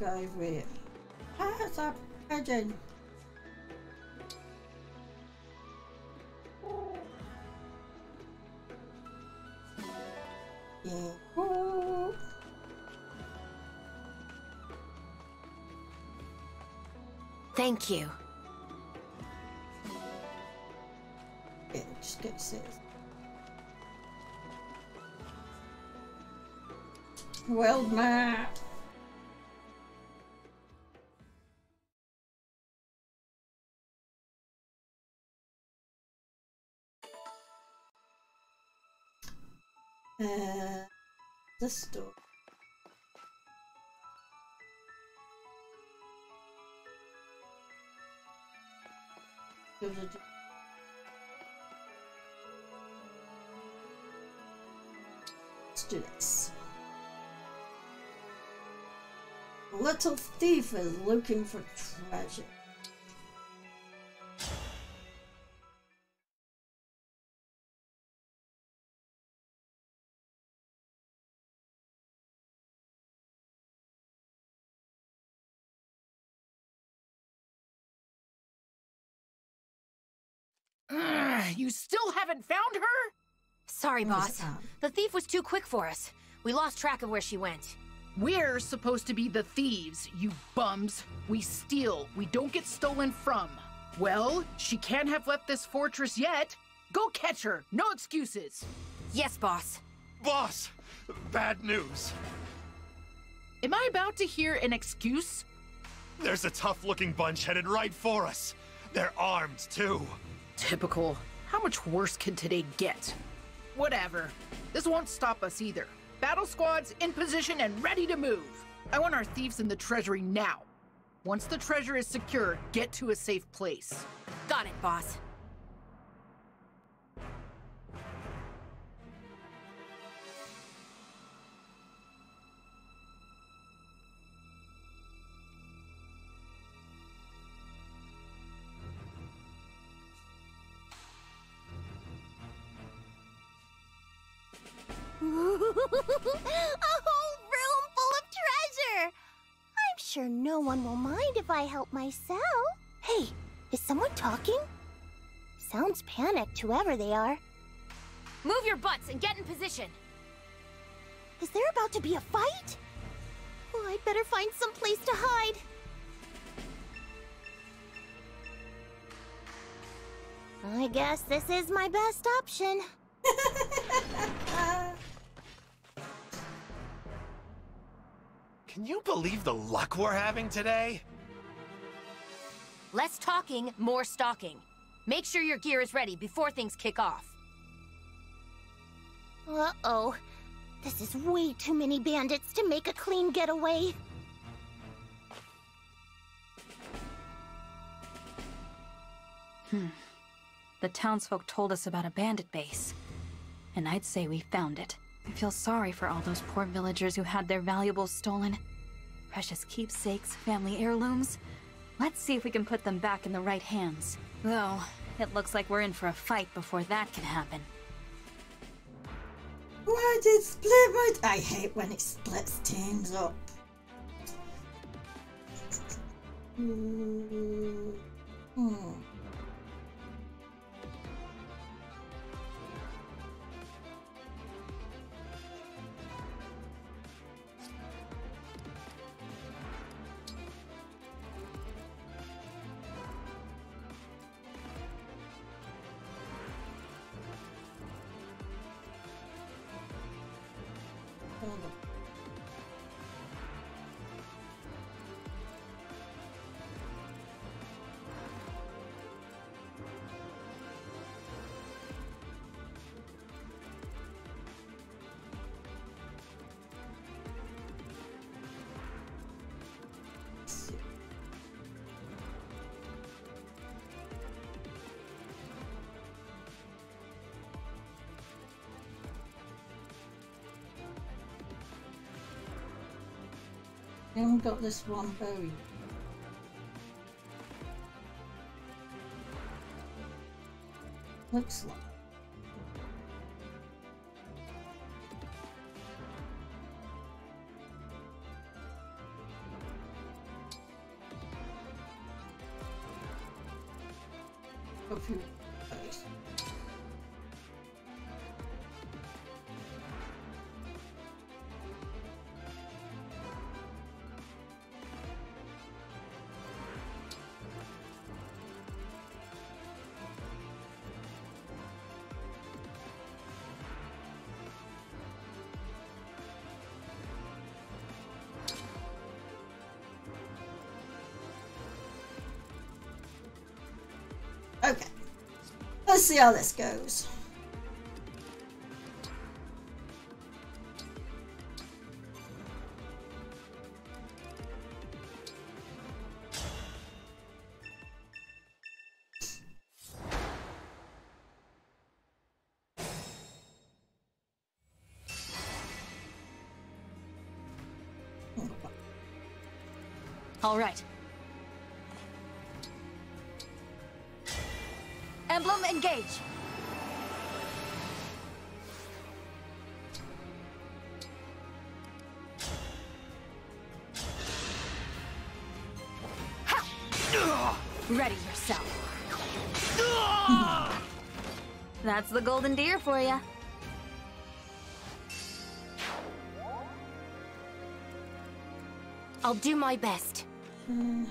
[SPEAKER 2] Over it. Ah, it's pigeon. Yeah. Ooh.
[SPEAKER 8] Thank you.
[SPEAKER 2] Yeah, just get. Well, Matt. Store. Let's do this. Little thief is looking for treasure.
[SPEAKER 14] You still haven't found her?
[SPEAKER 15] Sorry, boss. The thief was too quick for us. We lost track of where she went.
[SPEAKER 14] We're supposed to be the thieves, you bums. We steal, we don't get stolen from. Well, she can't have left this fortress yet. Go catch her, no excuses.
[SPEAKER 15] Yes, boss.
[SPEAKER 16] Boss, bad news.
[SPEAKER 14] Am I about to hear an excuse?
[SPEAKER 16] There's a tough looking bunch headed right for us. They're armed, too.
[SPEAKER 14] Typical. How much worse can today get? Whatever. This won't stop us either. Battle squads in position and ready to move. I want our thieves in the treasury now. Once the treasure is secure, get to a safe place.
[SPEAKER 15] Got it, boss. [LAUGHS]
[SPEAKER 17] a whole room full of treasure! I'm sure no one will mind if I help myself. Hey, is someone talking? Sounds panicked, whoever they are.
[SPEAKER 15] Move your butts and get in position.
[SPEAKER 17] Is there about to be a fight? Well, I'd better find some place to hide. I guess this is my best option. [LAUGHS]
[SPEAKER 16] Can you believe the luck we're having today?
[SPEAKER 15] Less talking, more stalking. Make sure your gear is ready before things kick off.
[SPEAKER 17] Uh-oh. This is way too many bandits to make a clean getaway.
[SPEAKER 3] Hmm. The townsfolk told us about a bandit base. And I'd say we found it. I feel sorry for all those poor villagers who had their valuables stolen. Precious keepsakes, family heirlooms. Let's see if we can put them back in the right hands. Though, it looks like we're in for a fight before that can happen.
[SPEAKER 2] Why did split my... I hate when it splits teams up. Hmm. hmm. Then we got this one berry. Looks like. Let's see how this goes.
[SPEAKER 3] All right. Engage. Ready yourself. [LAUGHS] That's the golden deer for you.
[SPEAKER 8] I'll do my best.
[SPEAKER 2] Hmm.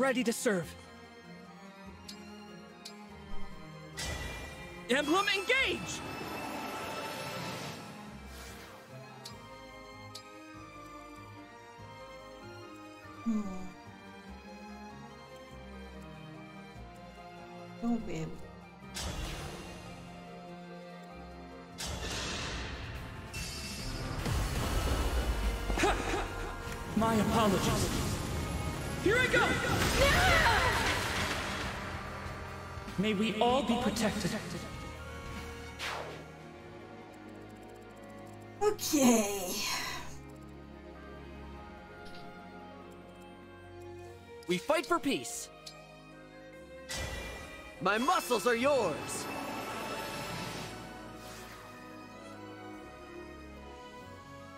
[SPEAKER 10] Ready to serve. Emblem engage!
[SPEAKER 2] Hmm. Oh, babe. [LAUGHS]
[SPEAKER 10] My apologies. May we all be protected.
[SPEAKER 2] Okay.
[SPEAKER 5] We fight for peace. My muscles are yours.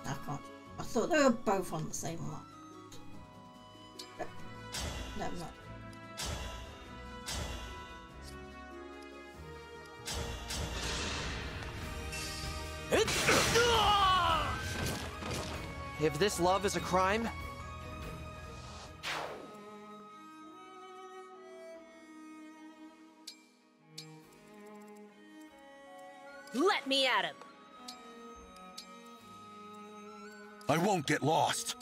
[SPEAKER 2] I can't. I thought they were both on the same one.
[SPEAKER 5] If this love is a crime,
[SPEAKER 6] Let me at him.
[SPEAKER 4] I won't get lost.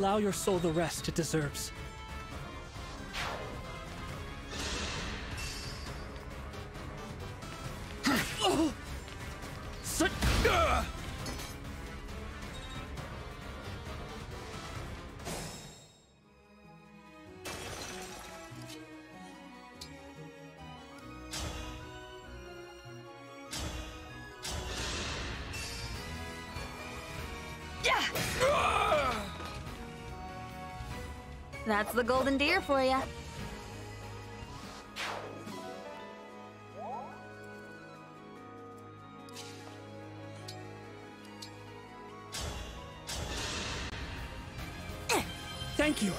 [SPEAKER 10] Allow your soul the rest it deserves.
[SPEAKER 3] That's the golden deer for you.
[SPEAKER 10] Thank you.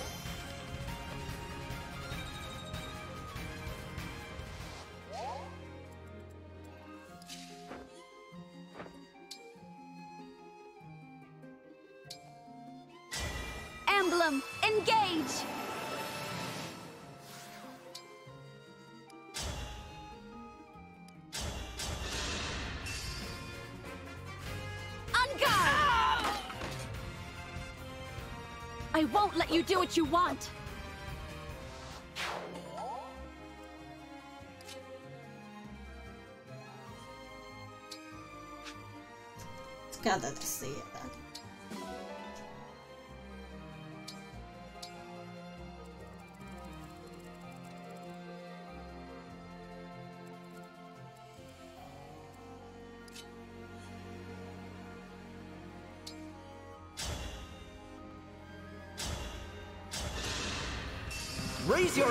[SPEAKER 3] Emblem, engage! You do what you want.
[SPEAKER 2] It's gotta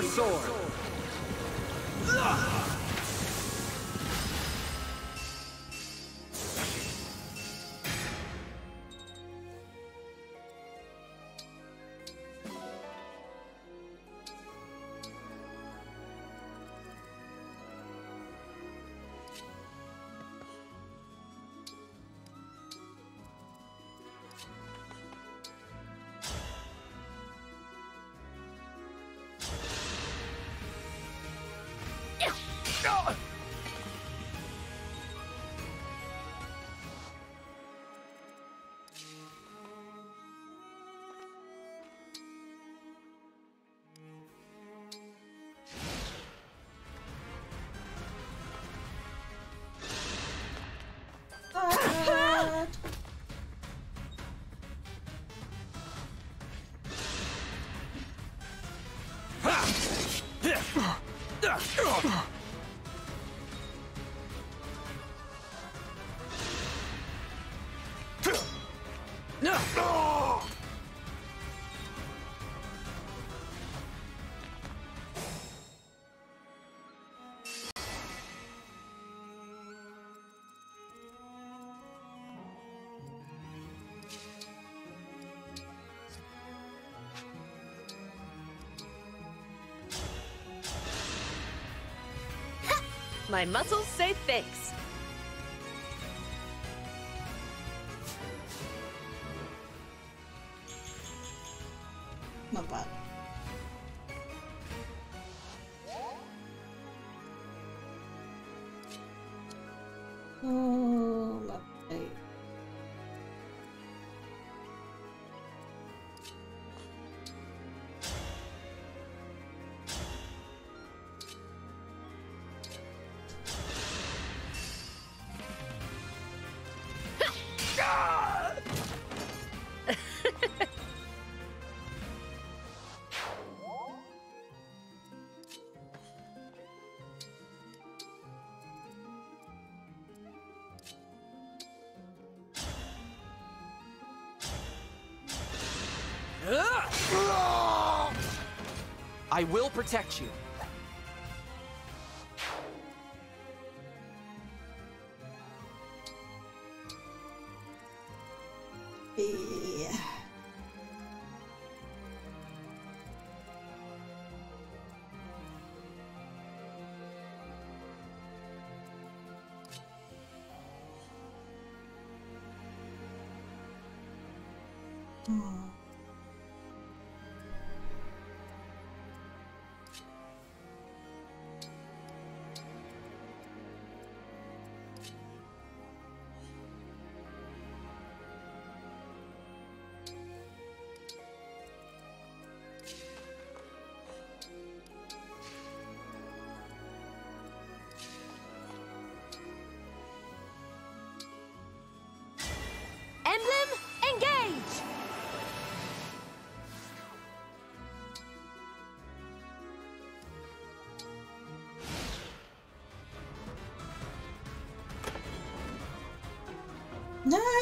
[SPEAKER 5] your sword. Uh. [LAUGHS]
[SPEAKER 6] My muscles say thanks.
[SPEAKER 5] I will protect you.
[SPEAKER 2] No!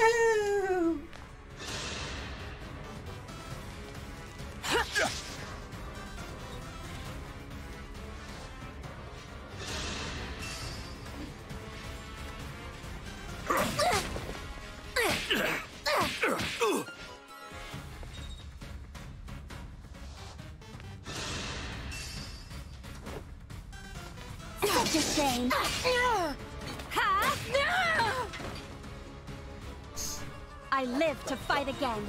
[SPEAKER 2] [LAUGHS]
[SPEAKER 8] I live to fight again.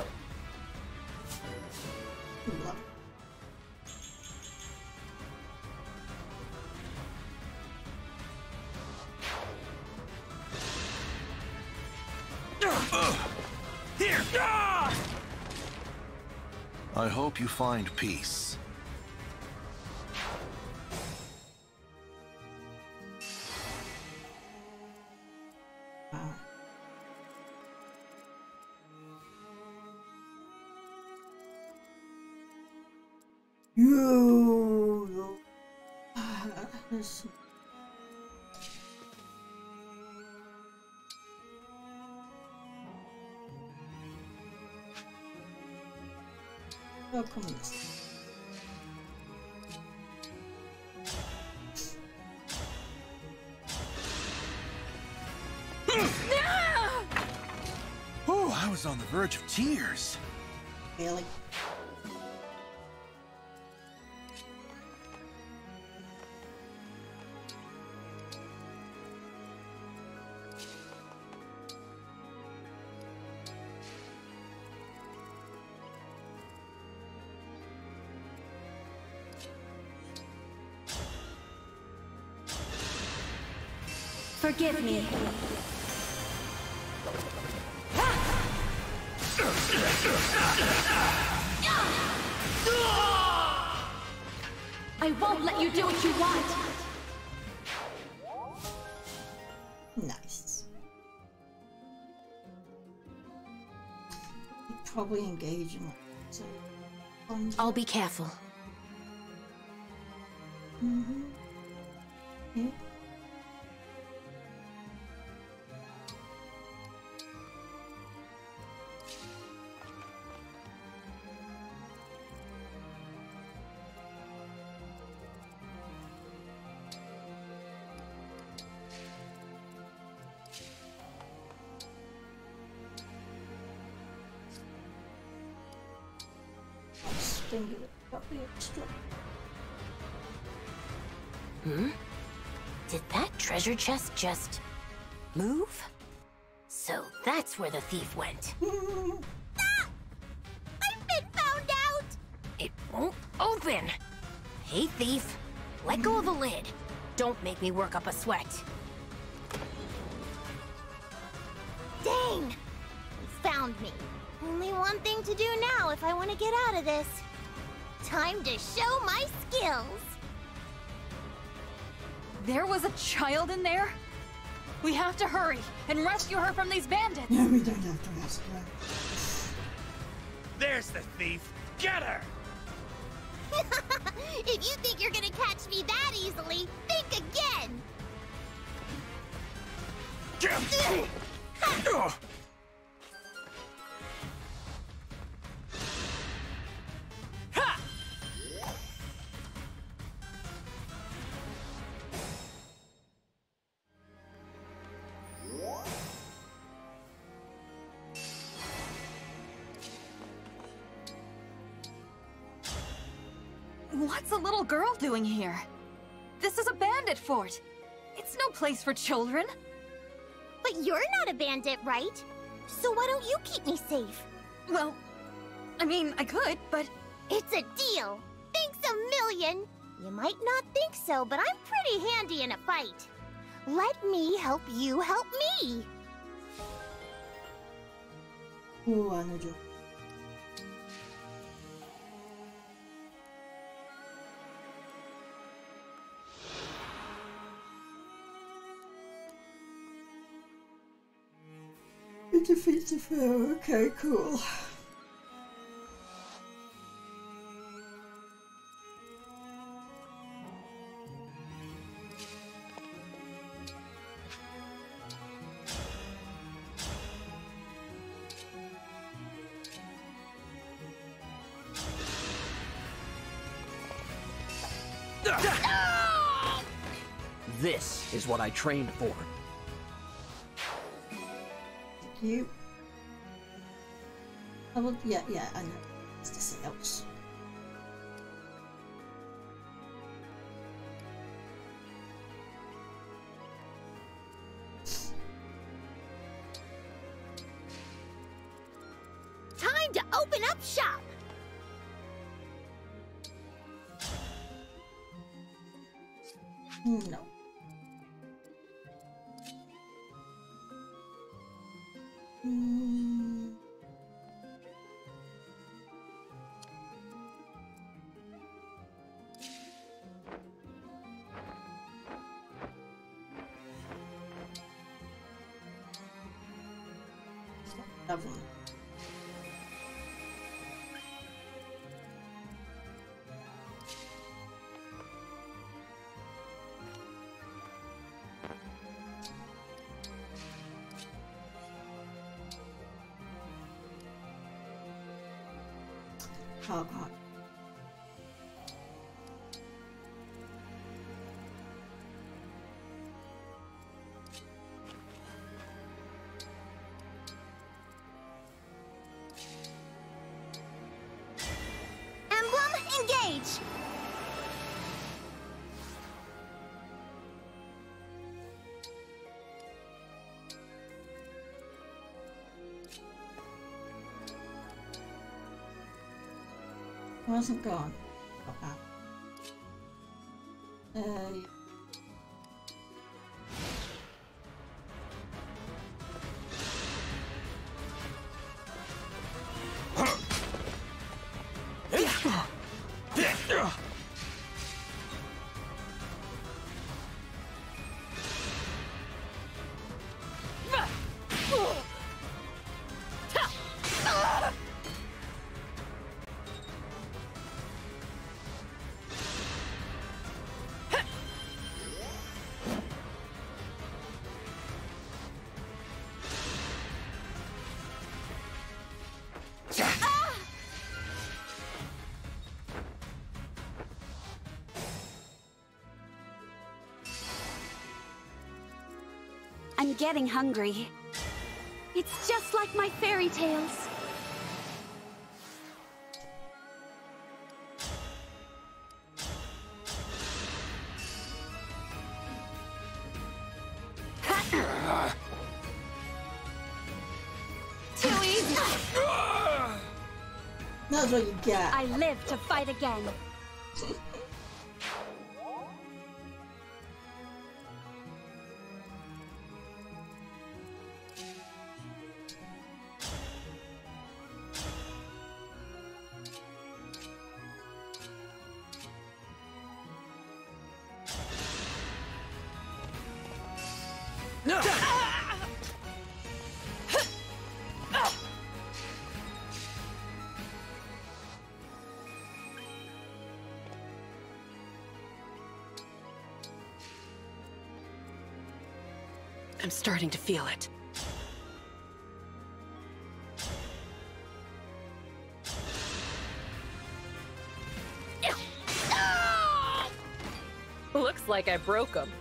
[SPEAKER 4] Here! I hope you find peace.
[SPEAKER 2] Oh, come on.
[SPEAKER 4] Oh, I was on the verge of tears.
[SPEAKER 2] Really?
[SPEAKER 11] Forgive me. I won't let you do what you want!
[SPEAKER 2] Nice. Probably engage him. So,
[SPEAKER 15] I'll be careful. Treasure chest just move? So that's where the thief went. [LAUGHS] Ah!
[SPEAKER 17] I've been found out!
[SPEAKER 15] It won't open. Hey, thief. Let go of the lid. Don't make me work up a sweat.
[SPEAKER 17] Dang! You found me. Only one thing to do now if I want to get out of this. Time to show my skills.
[SPEAKER 3] There was a child in there? We have to hurry and rescue her from these bandits.
[SPEAKER 2] No, we don't have to rescue her.
[SPEAKER 16] There's the thief. Get her! [LAUGHS]
[SPEAKER 17] if you think you're gonna catch me that easily, think again! [LAUGHS]
[SPEAKER 3] doing here? This is a bandit fort. It's no place for children.
[SPEAKER 17] But you're not a bandit, right? So why don't you keep me safe?
[SPEAKER 3] Well, I mean, I could, but...
[SPEAKER 17] It's a deal! Thanks a million! You might not think so, but I'm pretty handy in a fight. Let me help you help me!
[SPEAKER 2] I know Joe. Okay, cool.
[SPEAKER 5] This is what I trained for.
[SPEAKER 2] You. Yeah, yeah, I know. Wasn't gone. Uh,
[SPEAKER 11] getting hungry. It's just like my fairy tales. Too easy.
[SPEAKER 2] That's what you get.
[SPEAKER 11] I live to fight again.
[SPEAKER 6] Starting to feel it. Looks like I broke him.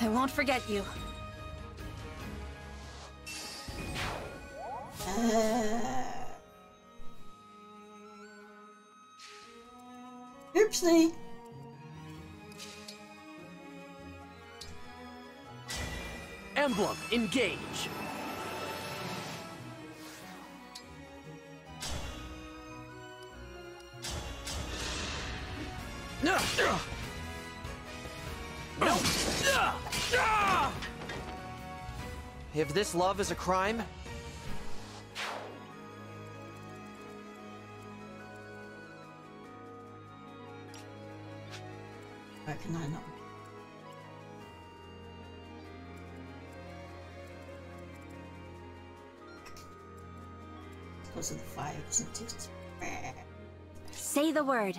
[SPEAKER 3] I won't forget you.
[SPEAKER 2] Oopsie.
[SPEAKER 5] Emblem, engage. If this love is a crime,
[SPEAKER 11] Say the word.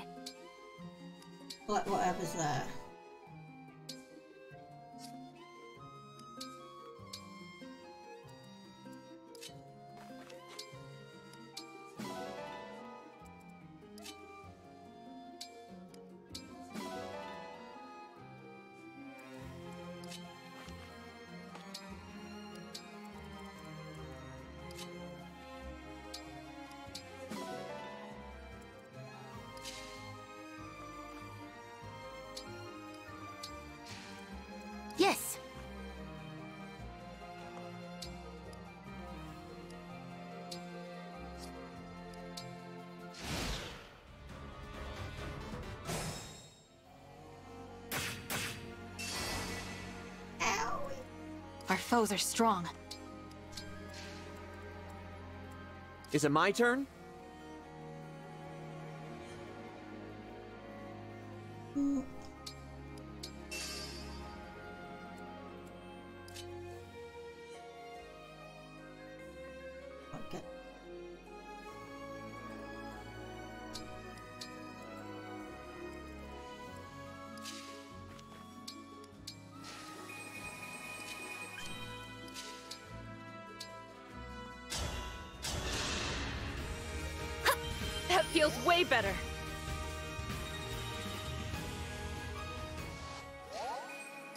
[SPEAKER 2] What, whatever's there.
[SPEAKER 3] Foes are strong.
[SPEAKER 5] is it my turn?
[SPEAKER 6] Feels way better.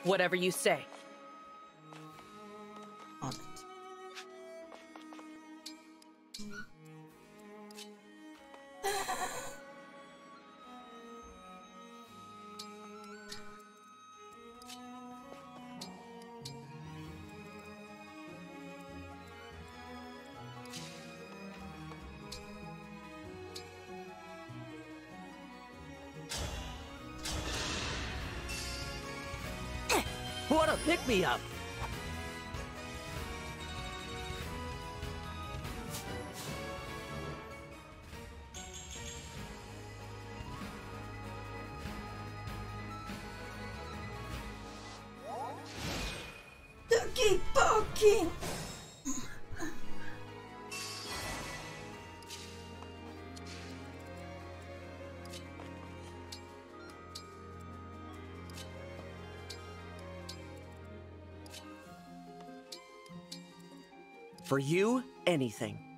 [SPEAKER 6] Whatever you say.
[SPEAKER 5] Me up! For you, anything.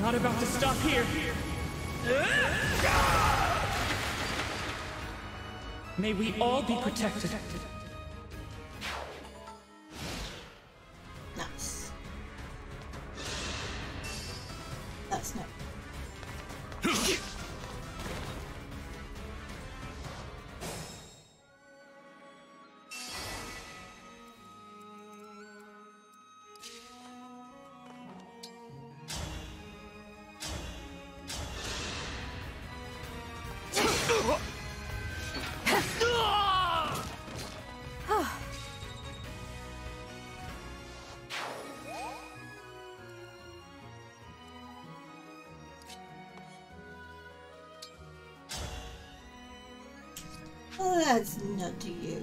[SPEAKER 10] Not about to stop here. May we all be protected.
[SPEAKER 2] That's to you.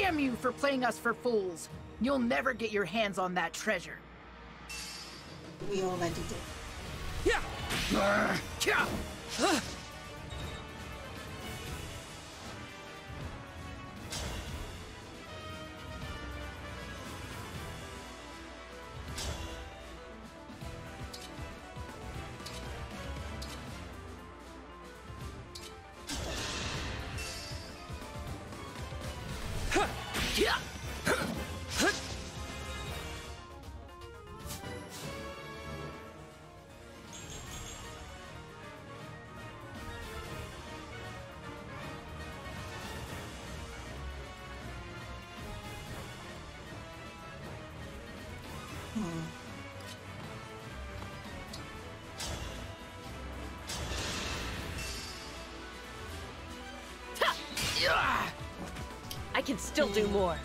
[SPEAKER 14] Damn you for playing us for fools! You'll never get your hands on that treasure.
[SPEAKER 2] We already did.
[SPEAKER 14] Yeah. Yeah.
[SPEAKER 6] Still do more.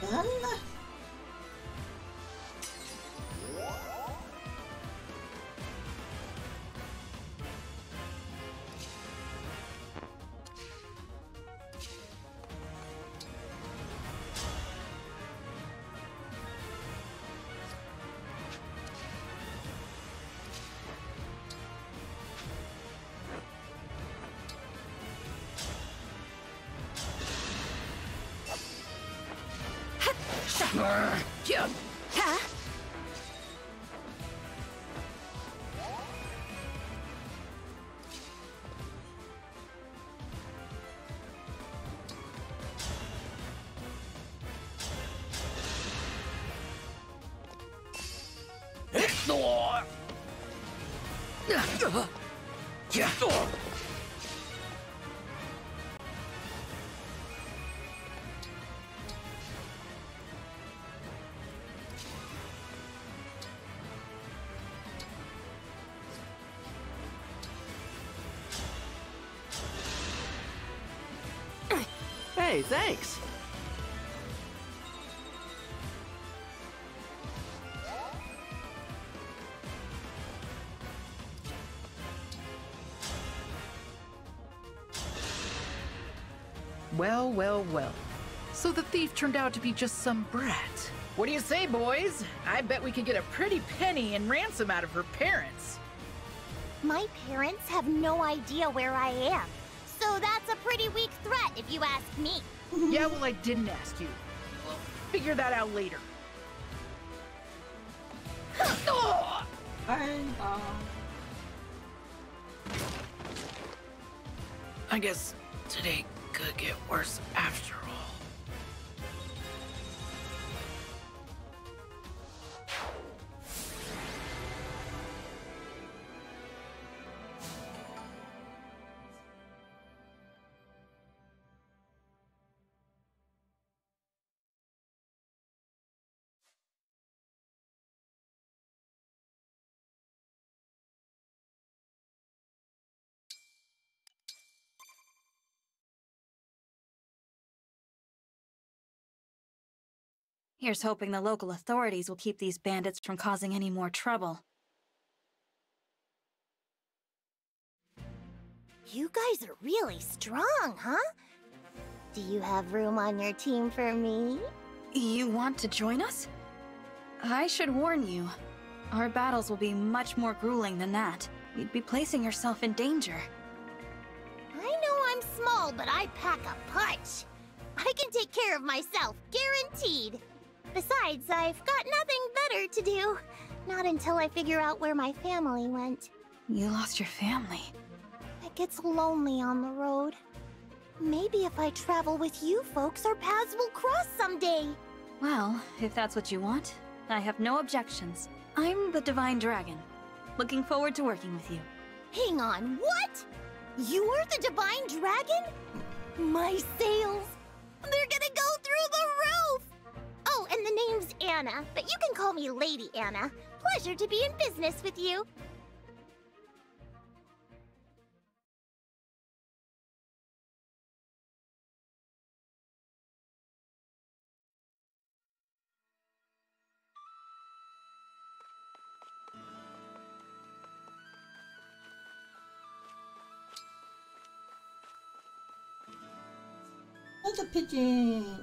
[SPEAKER 5] Hey, thanks.
[SPEAKER 14] Turned out to be just some brat. What do you say, boys? I bet we could get a pretty penny in ransom out of her parents.
[SPEAKER 17] My parents have no idea where I am. So that's a pretty weak threat, if you ask me. [LAUGHS]
[SPEAKER 14] yeah, well, I didn't ask you. We'll figure that out later. I guess today could get worse
[SPEAKER 3] Here's hoping the local authorities will keep these bandits from causing any more trouble.
[SPEAKER 17] You guys are really strong, huh? Do you have room on your team for me?
[SPEAKER 3] You want to join us? I should warn you. Our battles will be much more grueling than that. You'd be placing yourself in danger.
[SPEAKER 17] I know I'm small, but I pack a punch. I can take care of myself, guaranteed. Besides, I've got nothing better to do. Not until I figure out where my family went.
[SPEAKER 3] You lost your family.
[SPEAKER 17] It gets lonely on the road. Maybe if I travel with you folks, our paths will cross someday.
[SPEAKER 3] Well, if that's what you want, I have no objections. I'm the Divine Dragon. Looking forward to working with you.
[SPEAKER 17] Hang on, what? You're the Divine Dragon? My sales! They're gonna go through the roof! Oh, and the name's Anna, but you can call me Lady Anna. Pleasure to be in business with you.
[SPEAKER 2] Another pigeon.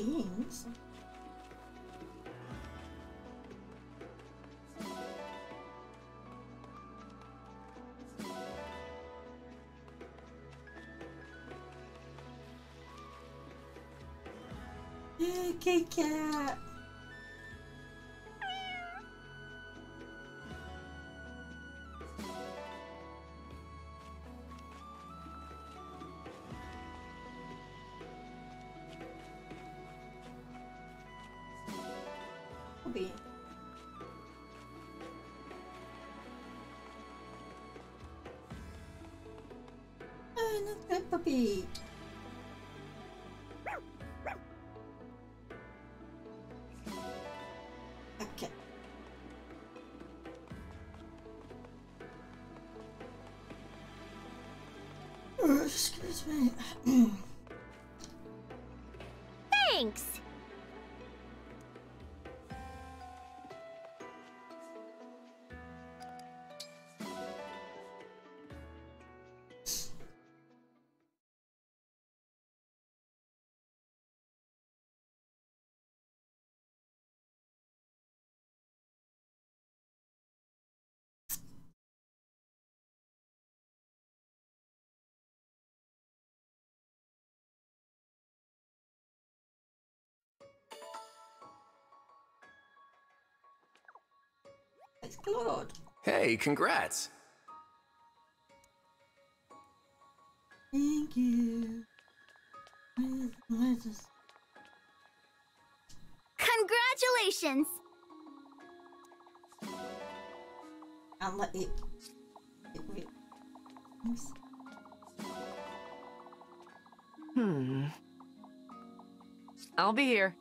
[SPEAKER 2] Beans. Yay, Kit Kat! Okay. Oh, excuse me. [CLEARS THROAT] It's Claude.
[SPEAKER 12] Hey, congrats.
[SPEAKER 2] Thank you.
[SPEAKER 18] Congratulations!
[SPEAKER 2] I'll let you. Wait. Oops.
[SPEAKER 19] Hmm. I'll be here.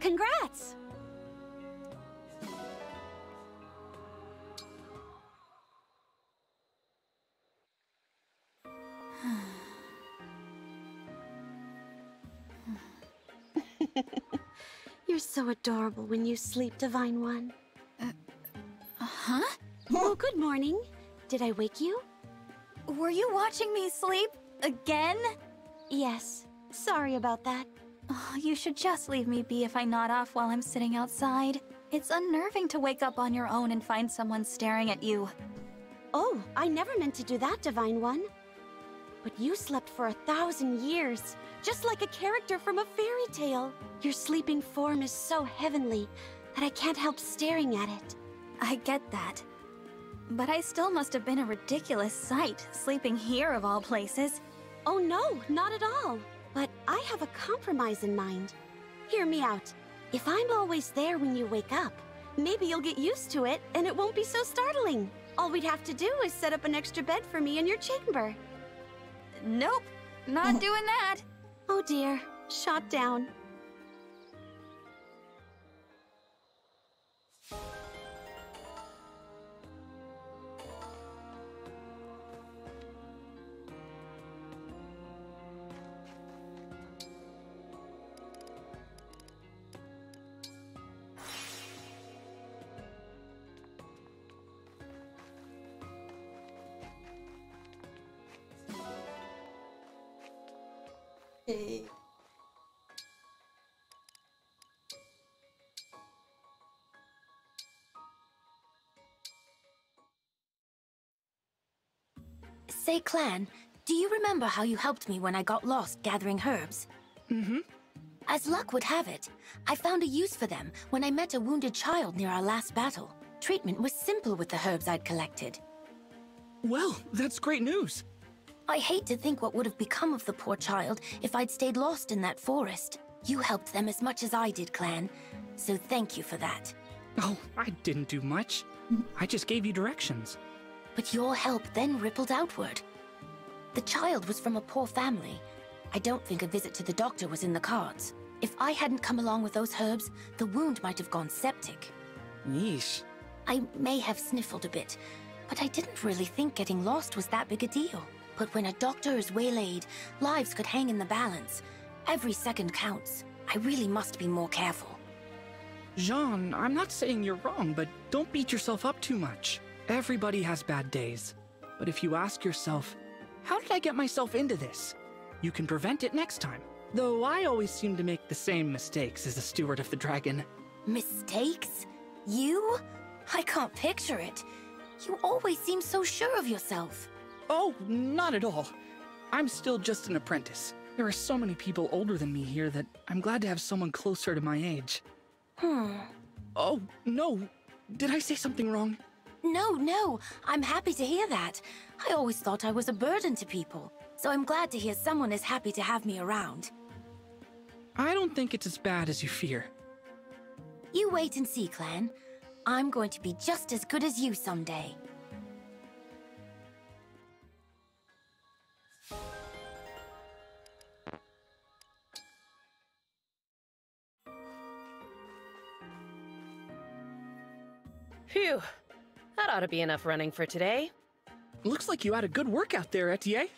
[SPEAKER 18] Congrats! [SIGHS]
[SPEAKER 11] You're so adorable when you sleep, Divine One.
[SPEAKER 3] Uh, huh?
[SPEAKER 11] Oh, good morning. Did I wake you?
[SPEAKER 3] Were you watching me sleep? Again?
[SPEAKER 11] Yes. Sorry about that.
[SPEAKER 3] Oh, you should just leave me be if I nod off while I'm sitting outside. It's unnerving to wake up on your own and find someone staring at you.
[SPEAKER 11] Oh, I never meant to do that, Divine One. But you slept for a thousand years, just like a character from a fairy tale. Your sleeping form is so heavenly that I can't help staring at it.
[SPEAKER 3] I get that. But I still must have been a ridiculous sight, sleeping here of all places.
[SPEAKER 11] Oh no, not at all. But I have a compromise in mind. Hear me out. If I'm always there when you wake up, maybe you'll get used to it and it won't be so startling. All we'd have to do is set up an extra bed for me in your chamber.
[SPEAKER 3] Nope, not oh. doing that.
[SPEAKER 11] Oh dear, shot down.
[SPEAKER 15] Say, Clanne, do you remember how you helped me when I got lost gathering herbs?
[SPEAKER 19] Mm-hmm.
[SPEAKER 15] As luck would have it, I found a use for them when I met a wounded child near our last battle. Treatment was simple with the herbs I'd collected.
[SPEAKER 10] Well, that's great news.
[SPEAKER 15] I hate to think what would have become of the poor child if I'd stayed lost in that forest. You helped them as much as I did, Clanne, so thank you for that.
[SPEAKER 10] Oh, I didn't do much. I just gave you directions.
[SPEAKER 15] But your help then rippled outward. The child was from a poor family. I don't think a visit to the doctor was in the cards. If I hadn't come along with those herbs, the wound might have gone septic.
[SPEAKER 10] Yeesh.
[SPEAKER 15] I may have sniffled a bit, but I didn't really think getting lost was that big a deal. But when a doctor is waylaid, lives could hang in the balance. Every second counts. I really must be more careful.
[SPEAKER 10] Jean, I'm not saying you're wrong, but don't beat yourself up too much. Everybody has bad days. But if you ask yourself, how did I get myself into this? You can prevent it next time. Though I always seem to make the same mistakes as a steward of the dragon.
[SPEAKER 15] Mistakes? You? I can't picture it. You always seem so sure of yourself.
[SPEAKER 10] Oh, not at all. I'm still just an apprentice. There are so many people older than me here that I'm glad to have someone closer to my age.
[SPEAKER 15] Hmm.
[SPEAKER 10] Oh, no. Did I say something wrong?
[SPEAKER 15] No, no. I'm happy to hear that. I always thought I was a burden to people. So I'm glad to hear someone is happy to have me around.
[SPEAKER 10] I don't think it's as bad as you fear.
[SPEAKER 15] You wait and see, Clanne. I'm going to be just as good as you someday.
[SPEAKER 6] Phew. That ought to be enough running for today.
[SPEAKER 10] Looks like you had a good workout there, Etie.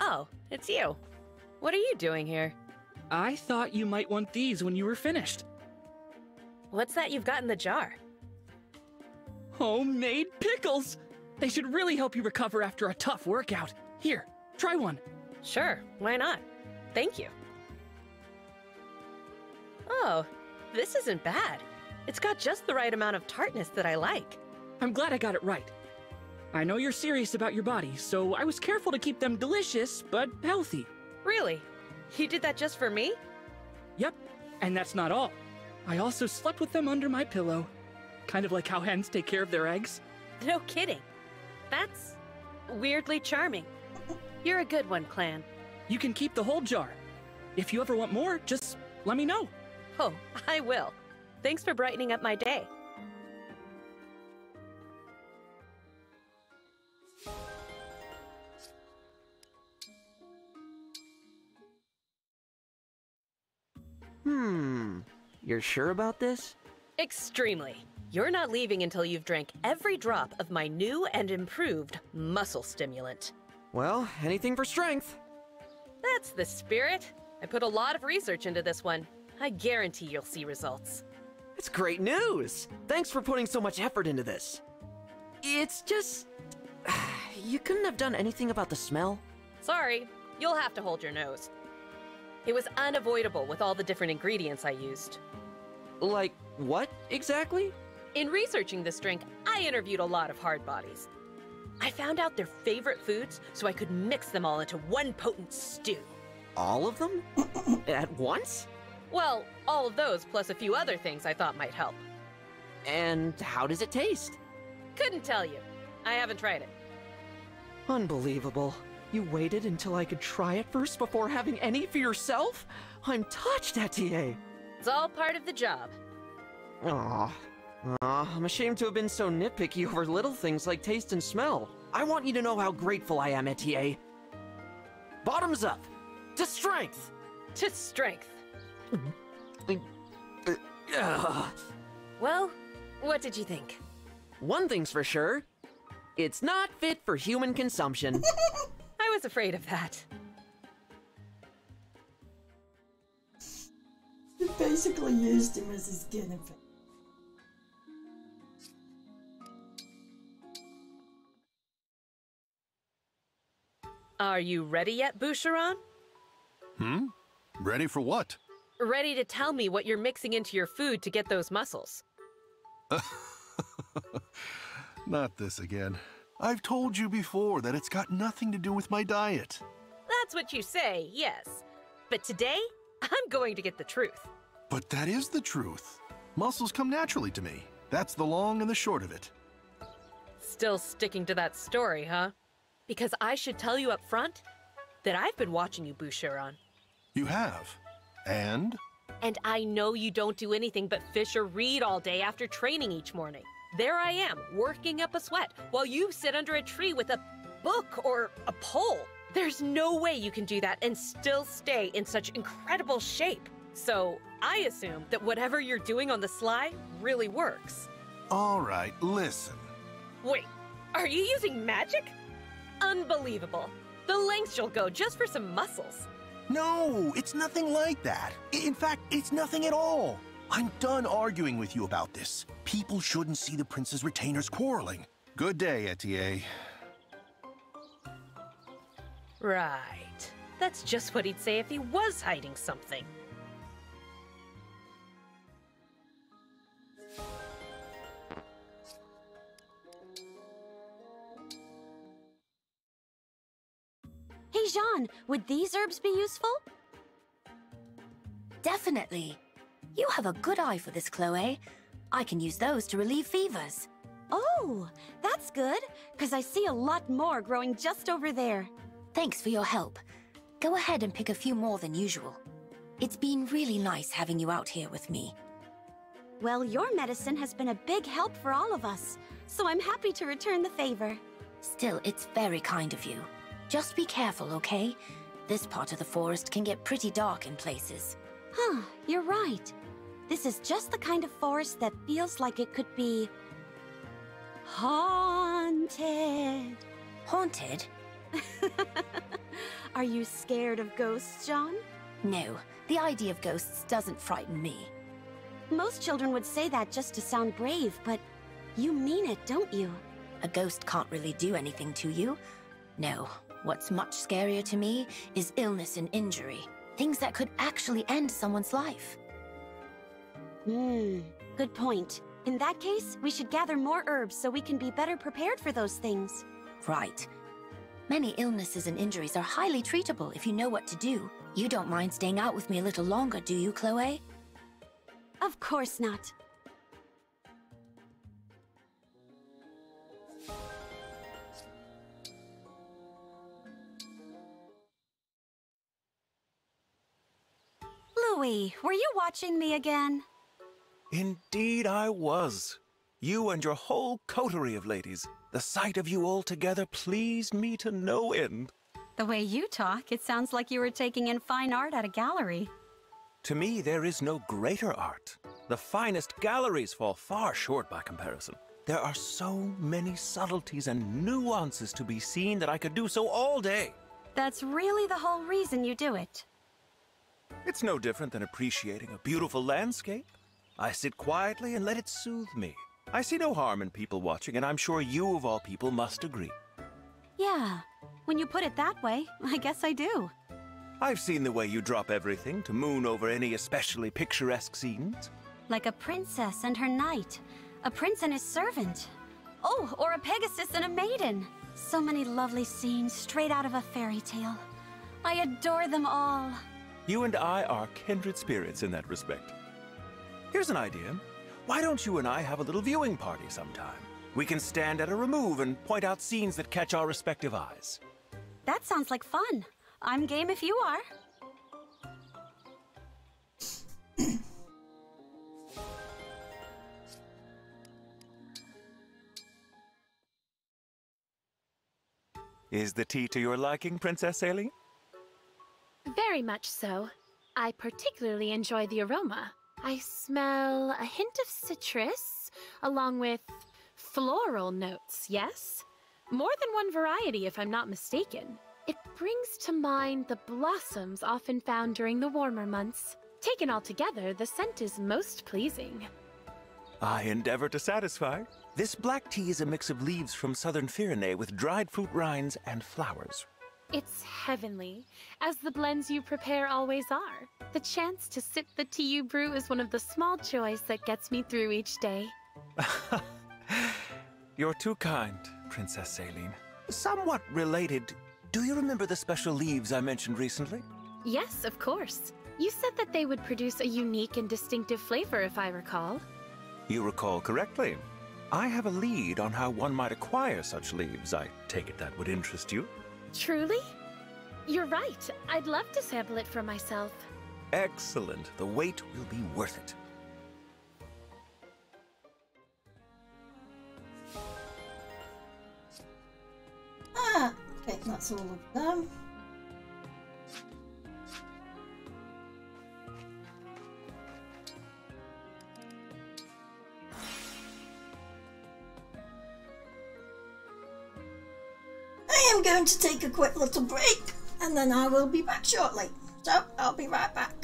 [SPEAKER 6] Oh, it's you. What are you doing here?
[SPEAKER 10] I thought you might want these when you were finished.
[SPEAKER 6] What's that you've got in the jar?
[SPEAKER 10] Homemade pickles! They should really help you recover after a tough workout. Here, try one.
[SPEAKER 6] Sure, why not? Thank you. Oh, this isn't bad. It's got just the right amount of tartness that I like.
[SPEAKER 10] I'm glad I got it right. I know you're serious about your body, so I was careful to keep them delicious, but healthy.
[SPEAKER 6] Really? You did that just for me?
[SPEAKER 10] Yep, and that's not all. I also slept with them under my pillow. Kind of like how hens take care of their eggs. [LAUGHS]
[SPEAKER 6] No kidding. That's weirdly charming. You're a good one, Clanne.
[SPEAKER 10] You can keep the whole jar. If you ever want more, just let me know.
[SPEAKER 6] Oh, I will. Thanks for brightening up my day.
[SPEAKER 5] Hmm. You're sure about this?
[SPEAKER 6] Extremely. You're not leaving until you've drank every drop of my new and improved muscle stimulant.
[SPEAKER 5] Well, anything for strength.
[SPEAKER 6] That's the spirit. I put a lot of research into this one. I guarantee you'll see results.
[SPEAKER 5] It's great news! Thanks for putting so much effort into this. It's just. [SIGHS] You couldn't have done anything about the smell?
[SPEAKER 6] Sorry, you'll have to hold your nose. It was unavoidable with all the different ingredients I used.
[SPEAKER 5] Like, what exactly?
[SPEAKER 6] In researching this drink, I interviewed a lot of hard bodies. I found out their favorite foods so I could mix them all into one potent stew.
[SPEAKER 5] All of them? [CLEARS THROAT] At once?
[SPEAKER 6] Well, all of those plus a few other things I thought might help.
[SPEAKER 5] And how does it taste?
[SPEAKER 6] Couldn't tell you. I haven't tried it.
[SPEAKER 5] Unbelievable. You waited until I could try it first before having any for yourself? I'm touched, Etie.
[SPEAKER 6] It's all part of the job.
[SPEAKER 5] Aw. Aw, I'm ashamed to have been so nitpicky over little things like taste and smell. I want you to know how grateful I am, Etie. Bottoms up! To strength!
[SPEAKER 6] To strength.
[SPEAKER 5] Ugh.
[SPEAKER 6] Well, what did you think?
[SPEAKER 5] One thing's for sure. It's not fit for human consumption. [LAUGHS]
[SPEAKER 6] I was afraid of that.
[SPEAKER 2] He basically used him as his guinea pig.
[SPEAKER 6] Are you ready yet, Boucheron?
[SPEAKER 4] Hmm? Ready for what?
[SPEAKER 6] Ready to tell me what you're mixing into your food to get those muscles? [LAUGHS]
[SPEAKER 4] Not this again. I've told you before that it's got nothing to do with my diet.
[SPEAKER 6] That's what you say, yes. But today, I'm going to get the truth.
[SPEAKER 4] But that is the truth. Muscles come naturally to me. That's the long and the short of it.
[SPEAKER 6] Still sticking to that story, huh? Because I should tell you up front that I've been watching you, Boucheron.
[SPEAKER 4] You have. And?
[SPEAKER 6] And I know you don't do anything but fish or read all day after training each morning. There I am, working up a sweat, while you sit under a tree with a book or a pole. There's no way you can do that and still stay in such incredible shape. So I assume that whatever you're doing on the sly really works.
[SPEAKER 4] All right, listen.
[SPEAKER 6] Wait, are you using magic? Unbelievable. The lengths you'll go just for some muscles.
[SPEAKER 4] No, it's nothing like that. In fact, it's nothing at all. I'm done arguing with you about this. People shouldn't see the prince's retainers quarreling. Good day, Etie.
[SPEAKER 6] Right. That's just what he'd say if he was hiding something.
[SPEAKER 11] Hey, Jean, would these herbs be useful?
[SPEAKER 15] Definitely. You have a good eye for this, Chloe. I can use those to relieve fevers.
[SPEAKER 11] Oh, that's good, because I see a lot more growing just over there.
[SPEAKER 15] Thanks for your help. Go ahead and pick a few more than usual. It's been really nice having you out here with me.
[SPEAKER 11] Well, your medicine has been a big help for all of us, so I'm happy to return the favor.
[SPEAKER 15] Still, it's very kind of you. Just be careful, okay? This part of the forest can get pretty dark in places.
[SPEAKER 11] Huh, you're right. This is just the kind of forest that feels like it could be... haunted.
[SPEAKER 15] Haunted? [LAUGHS]
[SPEAKER 11] Are you scared of ghosts, Jean?
[SPEAKER 15] No, the idea of ghosts doesn't frighten me.
[SPEAKER 11] Most children would say that just to sound brave, but you mean it, don't you?
[SPEAKER 15] A ghost can't really do anything to you. No, what's much scarier to me is illness and injury. Things that could actually end someone's life.
[SPEAKER 11] Hmm, good point. In that case, we should gather more herbs so we can be better prepared for those things.
[SPEAKER 15] Right. Many illnesses and injuries are highly treatable if you know what to do. You don't mind staying out with me a little longer, do you, Chloe?
[SPEAKER 11] Of course not. Louis, were you watching me again?
[SPEAKER 1] Indeed I was. You and your whole coterie of ladies. The sight of you all together pleased me to no end.
[SPEAKER 18] The way you talk, it sounds like you were taking in fine art at a gallery.
[SPEAKER 1] To me, there is no greater art. The finest galleries fall far short by comparison. There are so many subtleties and nuances to be seen that I could do so all day.
[SPEAKER 18] That's really the whole reason you do it.
[SPEAKER 1] It's no different than appreciating a beautiful landscape. I sit quietly and let it soothe me. I see no harm in people watching, and I'm sure you of all people must agree.
[SPEAKER 18] Yeah, when you put it that way, [LAUGHS] I guess I do.
[SPEAKER 1] I've seen the way you drop everything to moon over any especially picturesque scenes.
[SPEAKER 18] Like a princess and her knight, a prince and his servant. Oh, or a Pegasus and a maiden. So many lovely scenes straight out of a fairy tale. I adore them all.
[SPEAKER 1] You and I are kindred spirits in that respect. Here's an idea. Why don't you and I have a little viewing party sometime? We can stand at a remove and point out scenes that catch our respective eyes.
[SPEAKER 18] That sounds like fun. I'm game if you are.
[SPEAKER 1] Is the tea to your liking, Princess Céline?
[SPEAKER 12] Very much so. I particularly enjoy the aroma. I smell a hint of citrus, along with floral notes, yes? More than one variety, if I'm not mistaken. It brings to mind the blossoms often found during the warmer months. Taken all together, the scent is most pleasing.
[SPEAKER 1] I endeavor to satisfy. This black tea is a mix of leaves from southern Firene with dried fruit rinds and flowers.
[SPEAKER 12] It's heavenly, as the blends you prepare always are. The chance to sip the tea you brew is one of the small joys that gets me through each day. [LAUGHS]
[SPEAKER 1] You're too kind, Princess Céline. Somewhat related, do you remember the special leaves I mentioned recently?
[SPEAKER 12] Yes, of course. You said that they would produce a unique and distinctive flavor, if I recall.
[SPEAKER 1] You recall correctly. I have a lead on how one might acquire such leaves. I take it that would interest you.
[SPEAKER 12] Truly? You're right. I'd love to sample it for myself.
[SPEAKER 1] Excellent. The wait will be worth it.
[SPEAKER 2] Ah, okay, that's all of them. Going to take a quick little break and then I will be back shortly. So I'll be right back.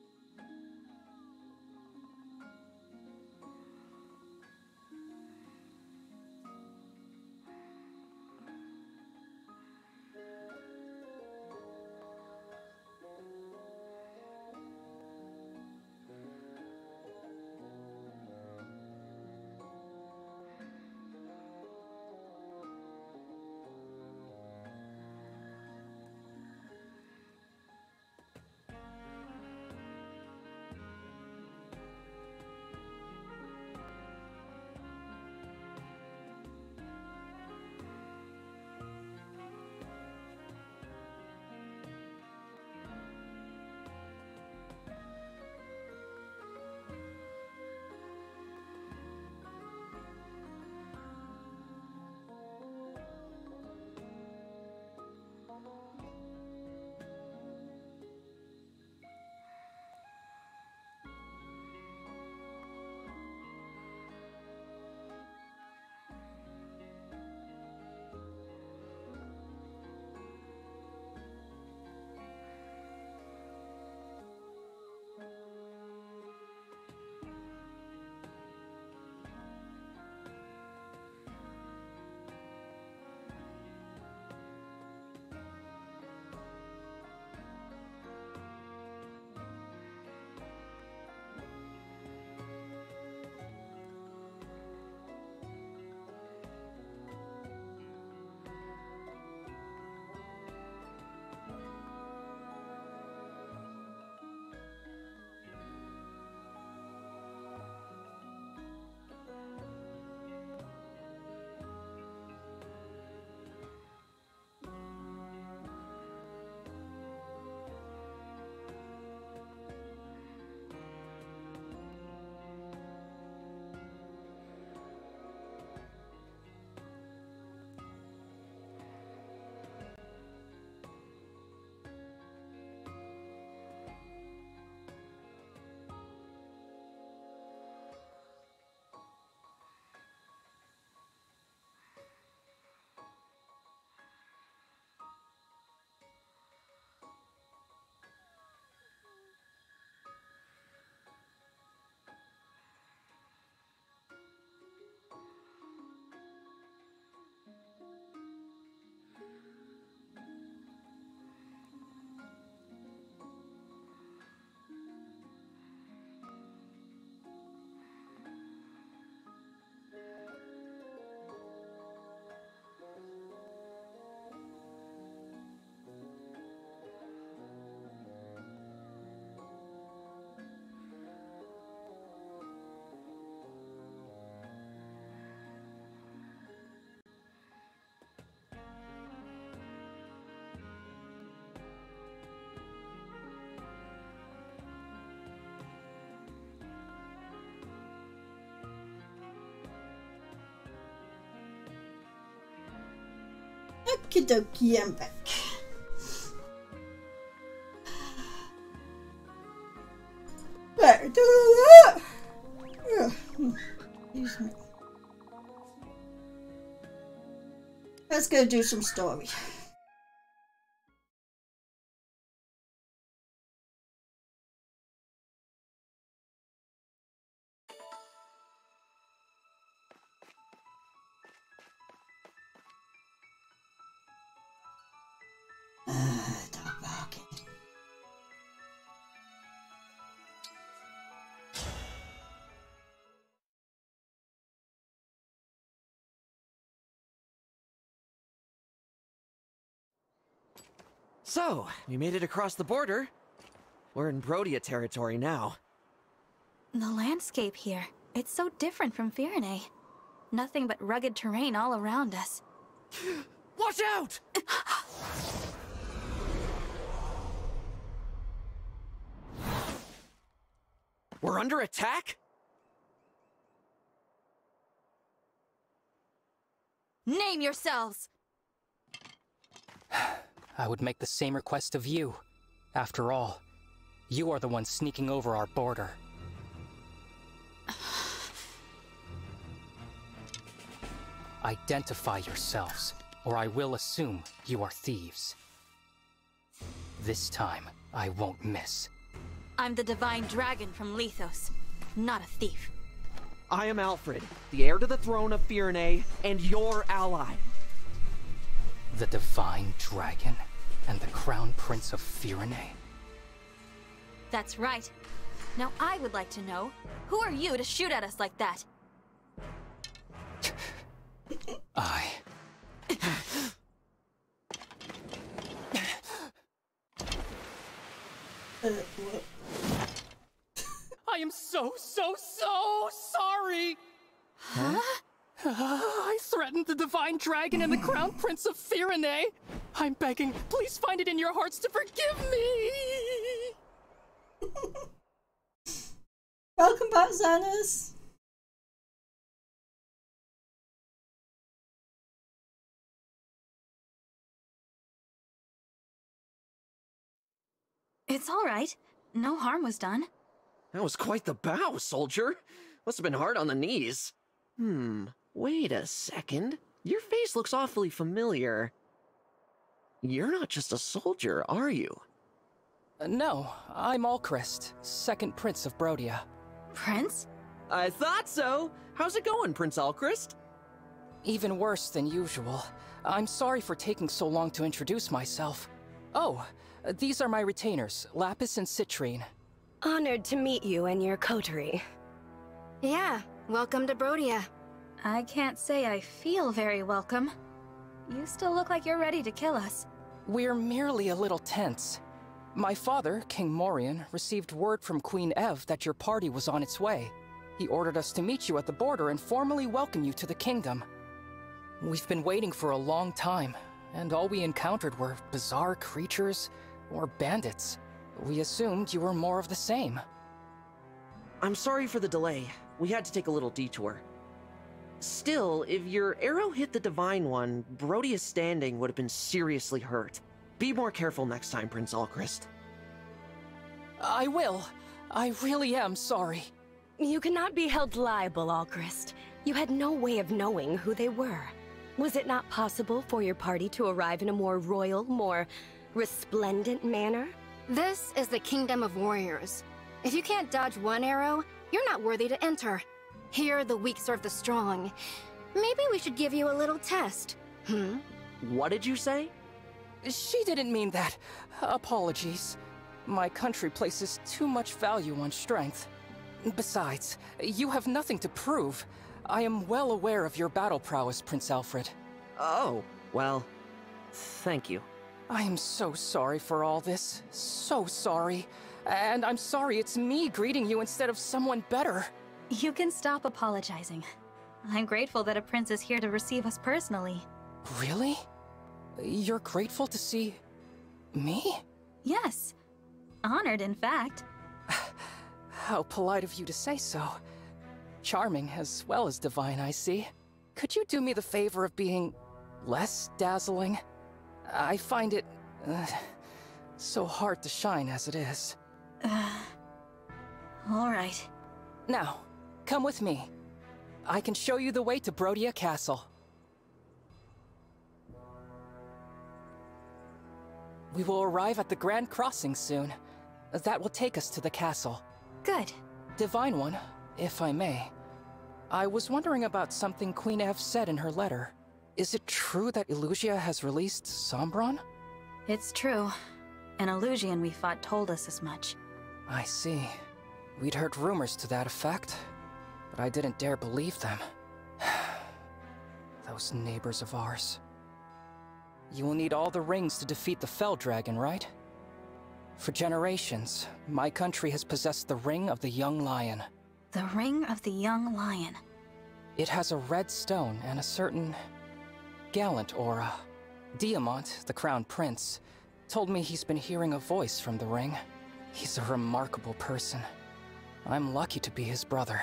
[SPEAKER 2] Okie dokie, I'm back. Right, Excuse me. Let's go do some story.
[SPEAKER 5] So, we made it across the border. We're in Brodia territory now.
[SPEAKER 3] The landscape here, it's so different from Firene. Nothing but rugged terrain all around us.
[SPEAKER 5] Watch out! We're under attack?
[SPEAKER 3] Name yourselves!
[SPEAKER 20] I would make the same request of you. After all, you are the one sneaking over our border. [SIGHS] Identify yourselves, or I will assume you are thieves. This time, I won't miss.
[SPEAKER 3] I'm the Divine Dragon from Lythos, not a thief.
[SPEAKER 5] I am Alfred, the heir to the throne of Firene, and your ally.
[SPEAKER 20] The Divine Dragon and the Crown Prince of Firene?
[SPEAKER 3] That's right. Now I would like to know, who are you to shoot at us like that?
[SPEAKER 20] I... I am so, so, so sorry!
[SPEAKER 3] Huh?
[SPEAKER 20] I threatened the Divine Dragon and the Crown Prince of Firene! I'm begging, please find it in your hearts to forgive me! [LAUGHS]
[SPEAKER 2] Welcome back, Xanas.
[SPEAKER 3] It's all right. No harm was done.
[SPEAKER 5] That was quite the bow, soldier. Must have been hard on the knees. Hmm, wait a second. Your face looks awfully familiar. You're not just a soldier, are you?
[SPEAKER 20] Uh, no, I'm Alcrest, second prince of Brodia.
[SPEAKER 3] Prince?
[SPEAKER 5] I thought so. How's it going, Prince Alcrest?
[SPEAKER 20] Even worse than usual. I'm sorry for taking so long to introduce myself. Oh, these are my retainers, Lapis and Citrine.
[SPEAKER 17] Honored to meet you and your coterie.
[SPEAKER 18] Yeah, welcome to Brodia.
[SPEAKER 3] I can't say I feel very welcome. You still look like you're ready to kill us.
[SPEAKER 20] We're merely a little tense. My father, King Morion, received word from Queen Ev that your party was on its way. He ordered us to meet you at the border and formally welcome you to the kingdom. We've been waiting for a long time, and all we encountered were bizarre creatures or bandits. We assumed you were more of the same.
[SPEAKER 5] I'm sorry for the delay. We had to take a little detour. Still, if your arrow hit the Divine One, Brodia's standing would have been seriously hurt. Be more careful next time, Prince Alcrest.
[SPEAKER 20] I will. I really am sorry.
[SPEAKER 17] You cannot be held liable, Alcrest. You had no way of knowing who they were. Was it not possible for your party to arrive in a more royal, more resplendent manner?
[SPEAKER 18] This is the Kingdom of Warriors. If you can't dodge one arrow, you're not worthy to enter. Here, the weak serve the strong. Maybe we should give you a little test. Hmm?
[SPEAKER 5] What did you say?
[SPEAKER 20] She didn't mean that. Apologies. My country places too much value on strength. Besides, you have nothing to prove. I am well aware of your battle prowess, Prince Alfred.
[SPEAKER 5] Oh, well, thank you.
[SPEAKER 20] I am so sorry for all this. So sorry. And I'm sorry it's me greeting you instead of someone better.
[SPEAKER 3] You can stop apologizing. I'm grateful that a prince is here to receive us personally.
[SPEAKER 20] Really? You're grateful to see... me?
[SPEAKER 3] Yes. Honored, in fact. [SIGHS]
[SPEAKER 20] How polite of you to say so. Charming as well as divine, I see. Could you do me the favor of being less dazzling? I find it uh, so hard to shine as it is.
[SPEAKER 3] Uh, [SIGHS] all right.
[SPEAKER 20] Now, come with me. I can show you the way to Brodia Castle. We will arrive at the Grand Crossing soon. That will take us to the castle.
[SPEAKER 3] Good.
[SPEAKER 20] Divine One, if I may. I was wondering about something Queen Ev said in her letter. Is it true that Elusia has released Sombron?
[SPEAKER 3] It's true. An Elusian we fought told us as much.
[SPEAKER 20] I see. We'd heard rumors to that effect, but I didn't dare believe them. [SIGHS] Those neighbors of ours. You will need all the rings to defeat the Fell Dragon, right? For generations, my country has possessed the Ring of the Young Lion.
[SPEAKER 3] The Ring of the Young Lion.
[SPEAKER 20] It has a red stone and a certain gallant aura. Diamant, the Crown Prince, told me he's been hearing a voice from the ring. He's a remarkable person. I'm lucky to be his brother.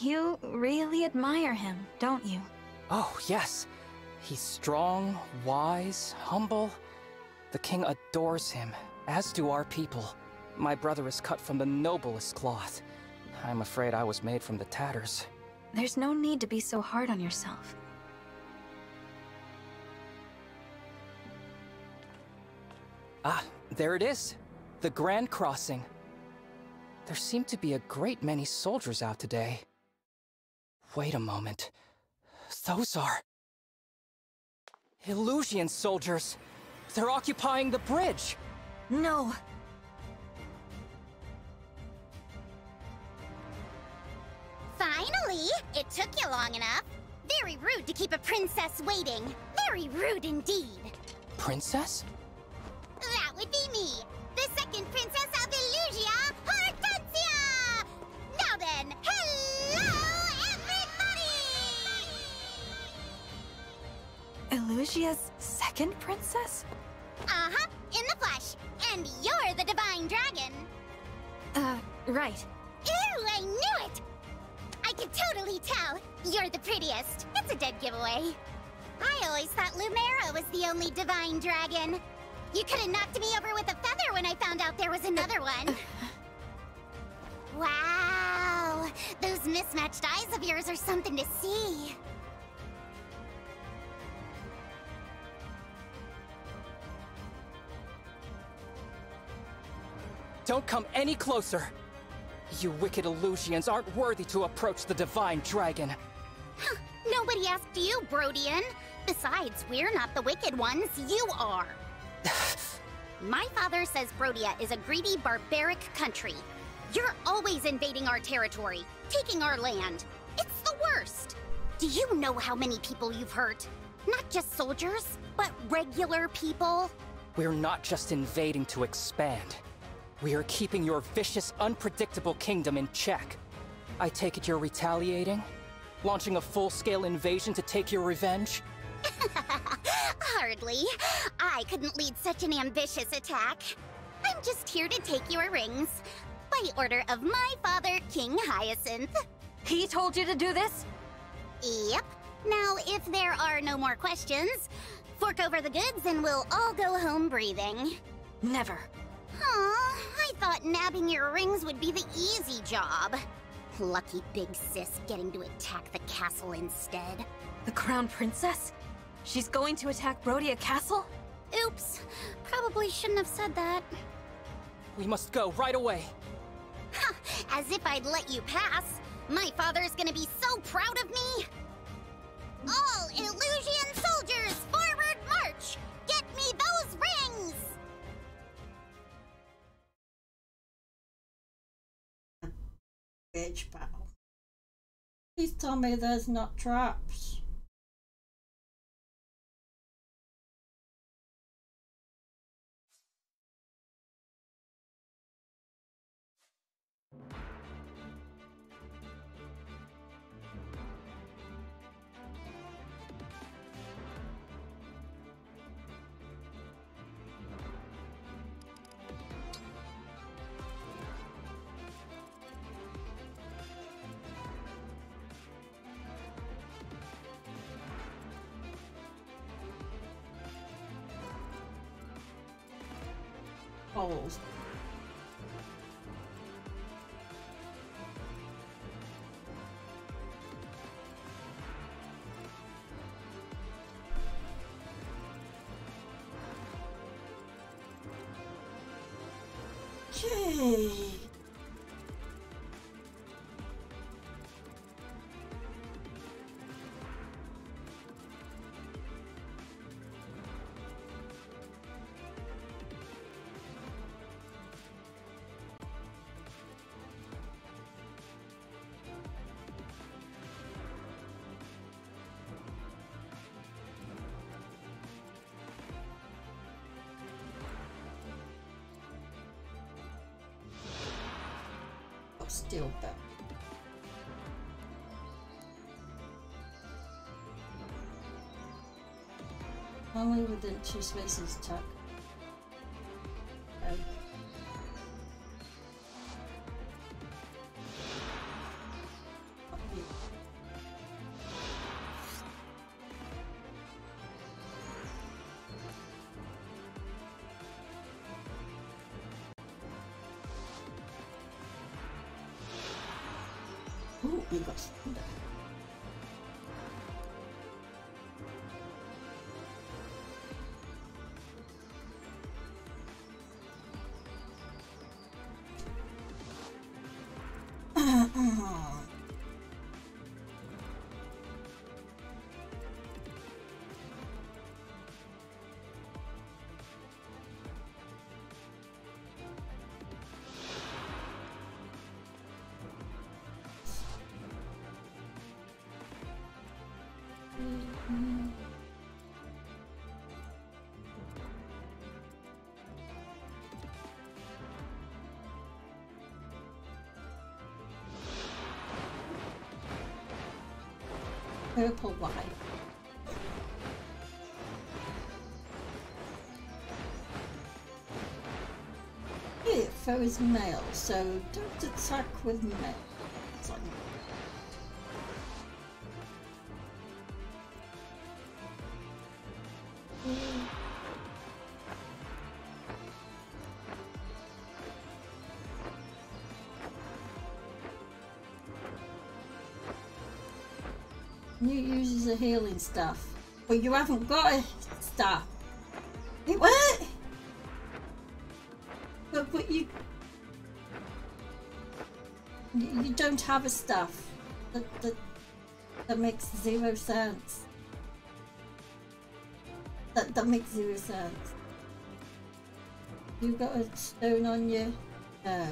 [SPEAKER 3] You really admire him, don't you?
[SPEAKER 20] Oh, yes. He's strong, wise, humble. The king adores him, as do our people. My brother is cut from the noblest cloth. I'm afraid I was made from the tatters.
[SPEAKER 3] There's no need to be so hard on yourself.
[SPEAKER 20] Ah, there it is. The Grand Crossing. There seem to be a great many soldiers out today. Wait a moment. Those are... Elusian soldiers! They're occupying the bridge!
[SPEAKER 3] No!
[SPEAKER 13] Finally! It took you long enough. Very rude to keep a princess waiting. Very rude indeed.
[SPEAKER 20] Princess?
[SPEAKER 13] That would be me, the second princess of Elusia, Hortensia! Now then, hello,
[SPEAKER 3] Elusia's second princess?
[SPEAKER 13] Uh-huh, in the flesh. And you're the divine dragon.
[SPEAKER 3] Uh, right.
[SPEAKER 13] Ew, I knew it! I could totally tell. You're the prettiest. It's a dead giveaway. I always thought Lumera was the only divine dragon. You could have knocked me over with a feather when I found out there was another one. wow! Those mismatched eyes of yours are something to see.
[SPEAKER 20] Don't come any closer! You wicked Elusians aren't worthy to approach the Divine Dragon.
[SPEAKER 13] Nobody asked you, Brodian. Besides, we're not the wicked ones, you are. [SIGHS] My father says Brodia is a greedy, barbaric country. You're always invading our territory, taking our land. It's the worst. Do you know how many people you've hurt? Not just soldiers, but regular people.
[SPEAKER 20] We're not just invading to expand. We are keeping your vicious, unpredictable kingdom in check. I take it you're retaliating? Launching a full-scale invasion to take your revenge? [LAUGHS]
[SPEAKER 13] Hardly. I couldn't lead such an ambitious attack. I'm just here to take your rings. By order of my father, King Hyacinth.
[SPEAKER 3] He told you to do this?
[SPEAKER 13] Yep. Now, if there are no more questions, fork over the goods and we'll all go home breathing.
[SPEAKER 3] Never.
[SPEAKER 13] Aw, I thought nabbing your rings would be the easy job. Lucky big sis getting to attack the castle instead.
[SPEAKER 3] The Crown Princess? She's going to attack Brodia Castle?
[SPEAKER 13] Oops. Probably shouldn't have said that.
[SPEAKER 20] We must go right away.
[SPEAKER 13] Ha! As if I'd let you pass. My father's gonna be so proud of me. All Elusian soldiers, forward march! Get me those rings!
[SPEAKER 2] Bitch battle. Please tell me there's not traps. Okay. Still better. Only within two spaces, Tuck. Purple wine. Here, foe is male, so don't attack with male. Uses a healing stuff, but you haven't got a staff. Wait, what? But, but you, you don't have a staff. That that that makes zero sense. That that makes zero sense. You've got a stone on you? No. Uh,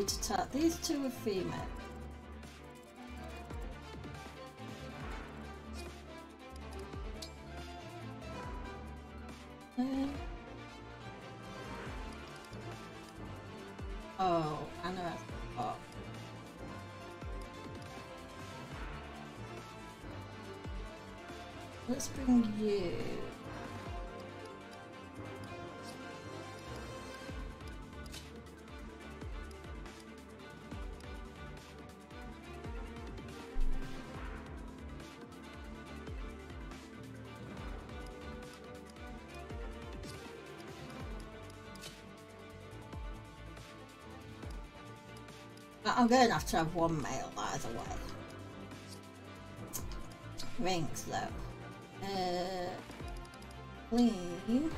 [SPEAKER 2] need to tap. These two are female. I'm to have to have one male either way. Rings though. Uh, clean.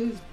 [SPEAKER 2] Oh,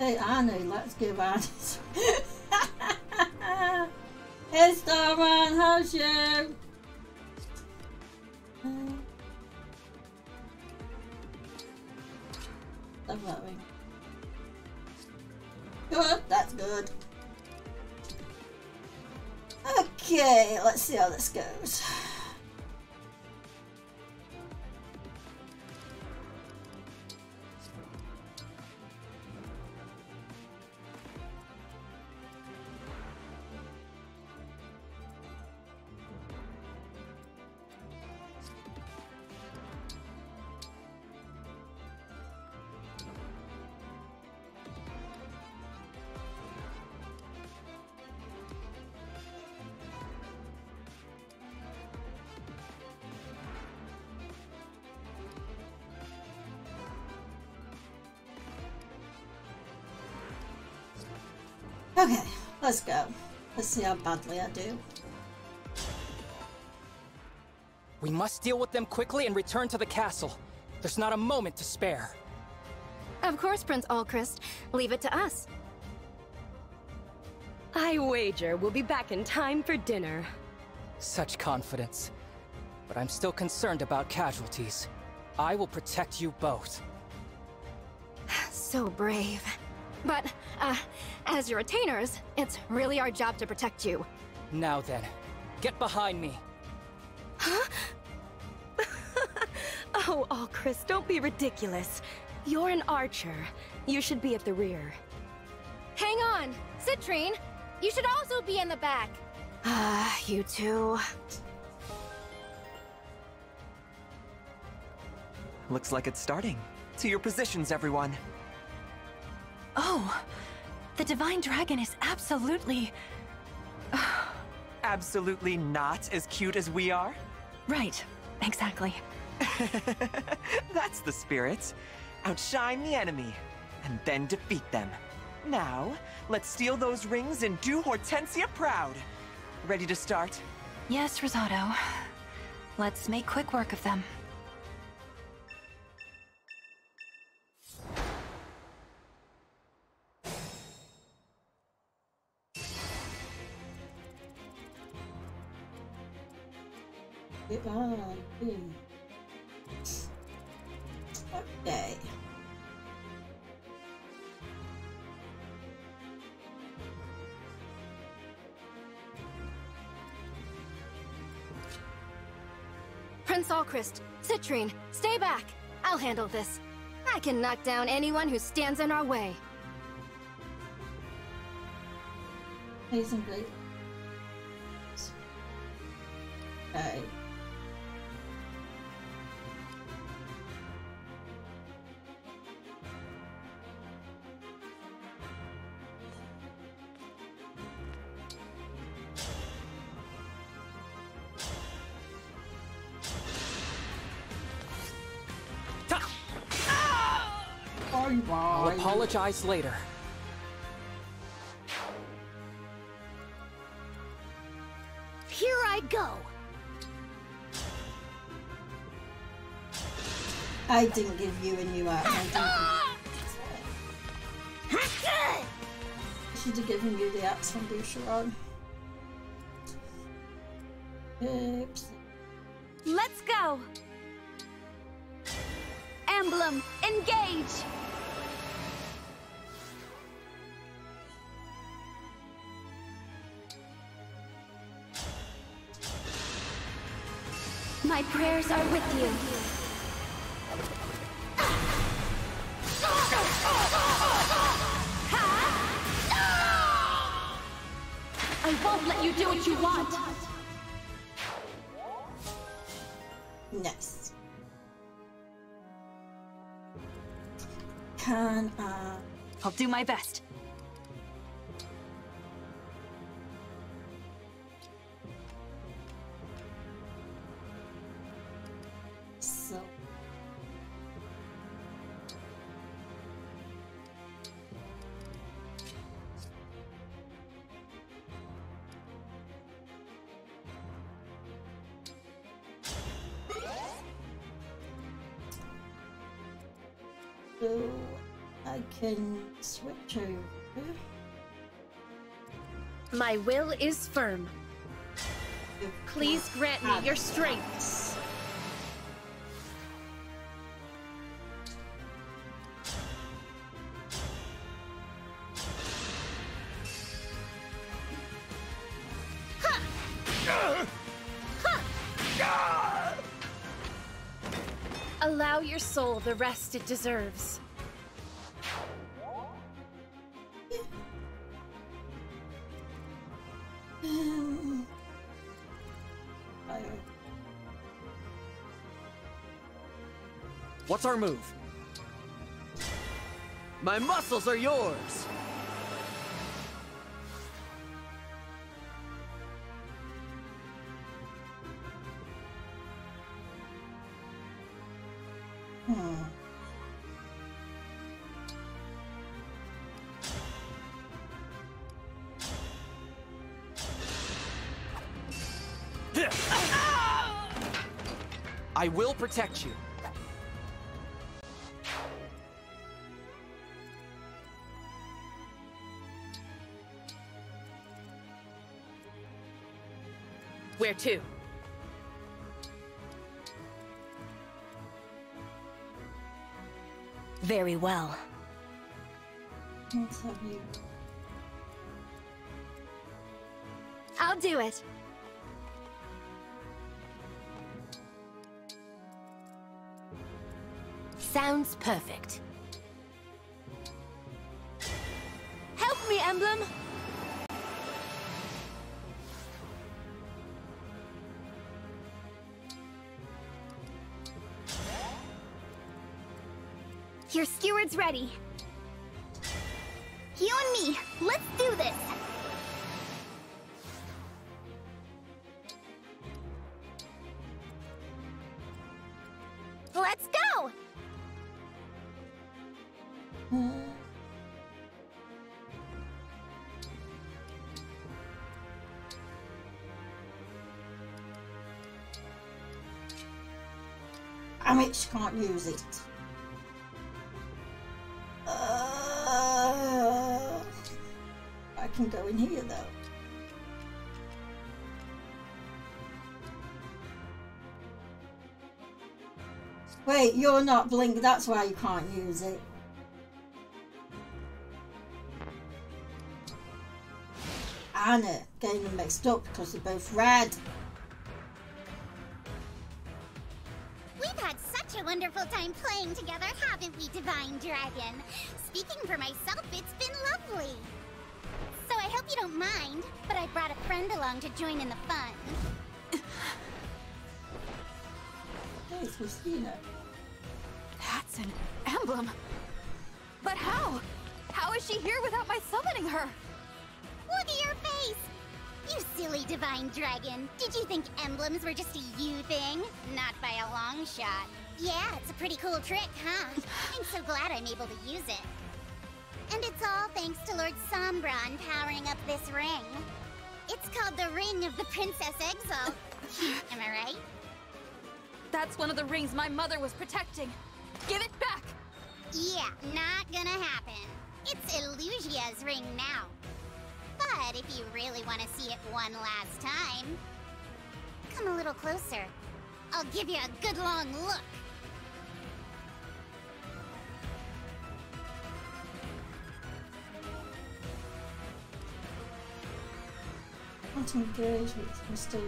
[SPEAKER 2] Hey Annie, let's give Annie [LAUGHS] Hey Starman, how's you? Love that ring. Good, that's good. Okay, let's see how this goes. Let's go. Let's see how badly I do.
[SPEAKER 20] We must deal with them quickly and return to the castle. There's not a moment to spare.
[SPEAKER 18] Of course, Prince Alcrest. Leave it to us.
[SPEAKER 11] I wager we'll be back in time for dinner.
[SPEAKER 20] Such confidence. But I'm still concerned about casualties. I will protect you both. [SIGHS]
[SPEAKER 18] So brave. But, uh, as your retainers, it's really our job to protect you.
[SPEAKER 20] Now then, get behind me.
[SPEAKER 11] Huh? [LAUGHS] oh, Alcrest, don't be ridiculous. You're an archer. You should be at the rear.
[SPEAKER 21] Hang on! Citrine! You should also be in the back!
[SPEAKER 18] Ah, you two.
[SPEAKER 5] Looks like it's starting. To your positions, everyone.
[SPEAKER 3] Oh, the Divine Dragon is absolutely... [SIGHS]
[SPEAKER 5] Absolutely not as cute as we are?
[SPEAKER 3] Right, exactly. [LAUGHS]
[SPEAKER 5] That's the spirit. Outshine the enemy, and then defeat them. Now, let's steal those rings and do Hortensia proud. Ready to start?
[SPEAKER 3] Yes, Rosado. Let's make quick work of them.
[SPEAKER 2] Boom. Okay.
[SPEAKER 18] Prince Alcrest, Citrine, stay back. I'll handle this. I can knock down anyone who stands in our way.
[SPEAKER 2] Great. Okay.
[SPEAKER 20] Apologize later.
[SPEAKER 22] Here I go.
[SPEAKER 2] I didn't give you a new app. I didn't. should have given you the axe from Boucheron. Oops.
[SPEAKER 18] My
[SPEAKER 3] best.
[SPEAKER 2] So... So I can
[SPEAKER 12] My will is firm. Please grant me your strength. Allow your soul the rest it deserves.
[SPEAKER 5] What's our move? My muscles are yours!
[SPEAKER 2] Hmm.
[SPEAKER 5] I will protect you.
[SPEAKER 6] Where to?
[SPEAKER 15] Very well.
[SPEAKER 2] Let's have you.
[SPEAKER 11] I'll do it.
[SPEAKER 15] Sounds perfect.
[SPEAKER 11] Help me, Emblem!
[SPEAKER 13] Ready. You and me, let's do this. Let's go!
[SPEAKER 2] I mean, she can't use it. You're not blink. That's why you can't use it. Anna getting them mixed up because they're both red.
[SPEAKER 13] We've had such a wonderful time playing together, haven't we, Divine Dragon? Speaking for myself, it's been lovely. So I hope you don't mind, but I brought a friend along to join in the fun.
[SPEAKER 2] Hey, it's Christina.
[SPEAKER 3] Emblem. But how? How is she here without my summoning her?
[SPEAKER 13] Look at your face! You silly Divine Dragon. Did you think emblems were just a you thing? Not by a long shot. Yeah, it's a pretty cool trick, huh? I'm so glad I'm able to use it. And it's all thanks to Lord Sombron powering up this ring. It's called the Ring of the Princess Exalt. Am I right?
[SPEAKER 3] That's one of the rings my mother was protecting. Give it back!
[SPEAKER 13] Yeah, not gonna happen. It's Illusia's ring now. But if you really want to see it one last time, come a little closer. I'll give you a good long look.
[SPEAKER 2] Engage with Mr.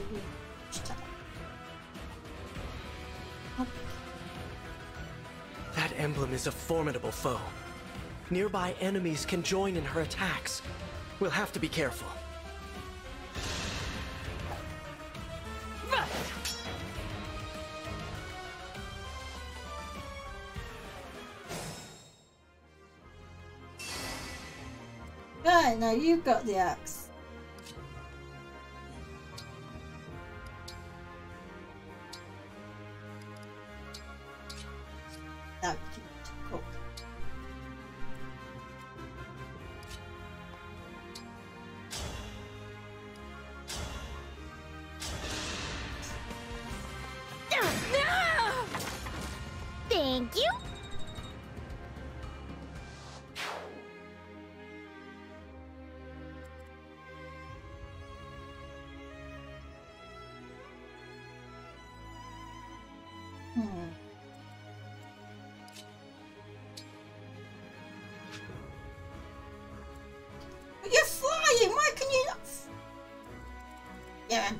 [SPEAKER 23] Emblem is a formidable foe. Nearby enemies can join in her attacks. We'll have to be careful.
[SPEAKER 2] Right, now you've got the axe.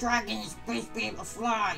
[SPEAKER 2] Yeah, a dragon is supposed to be able to fly.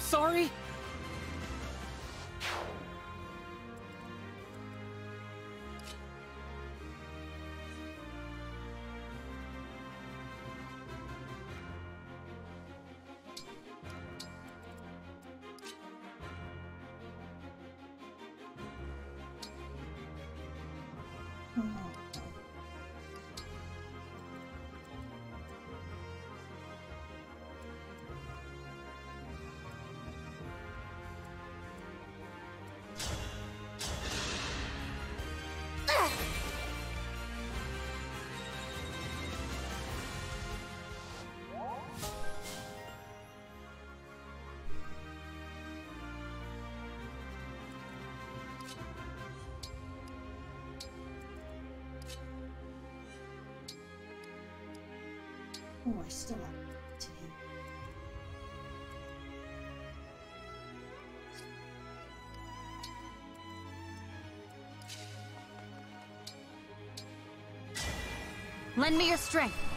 [SPEAKER 20] Sorry. Oh, I still have to him.
[SPEAKER 3] Lend me your strength.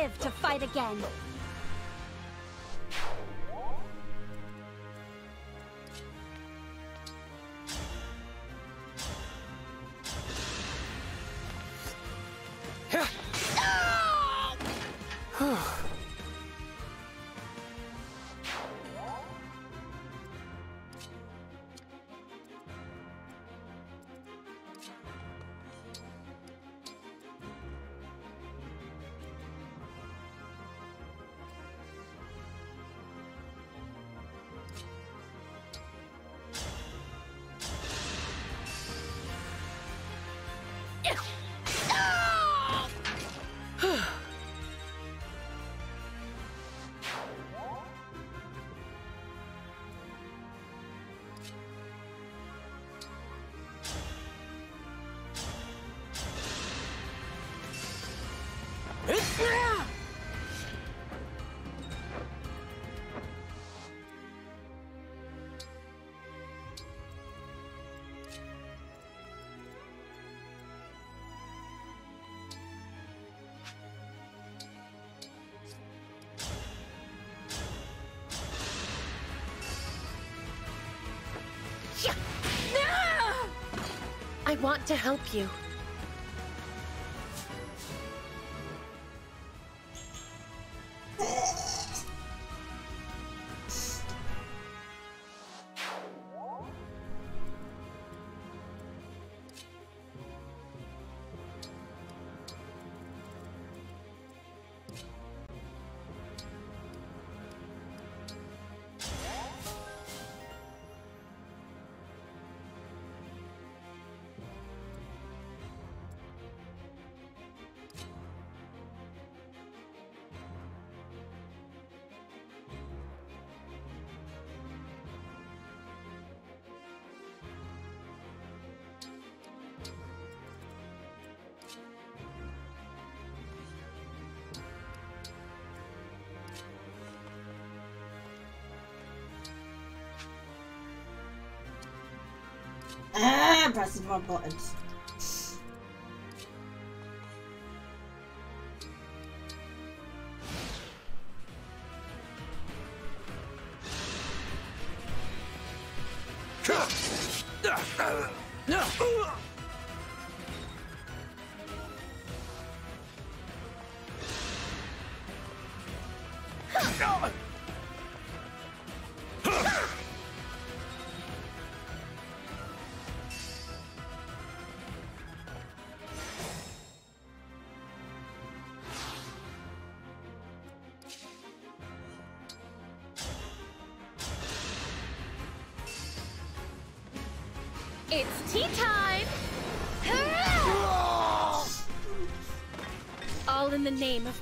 [SPEAKER 18] Live to fight again.
[SPEAKER 12] I want to help you.
[SPEAKER 2] Ah, pressing my buttons.
[SPEAKER 12] Tea time! All in the name of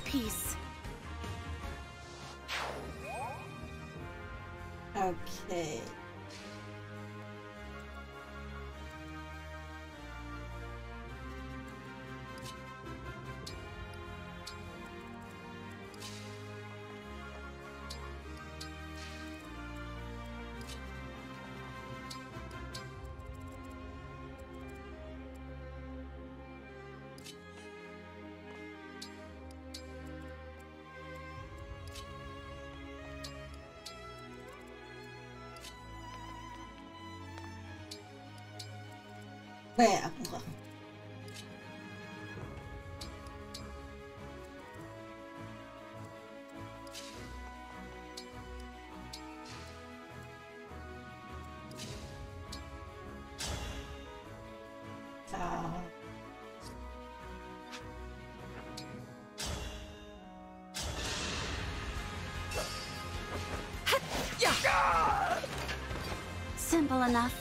[SPEAKER 18] Simple enough.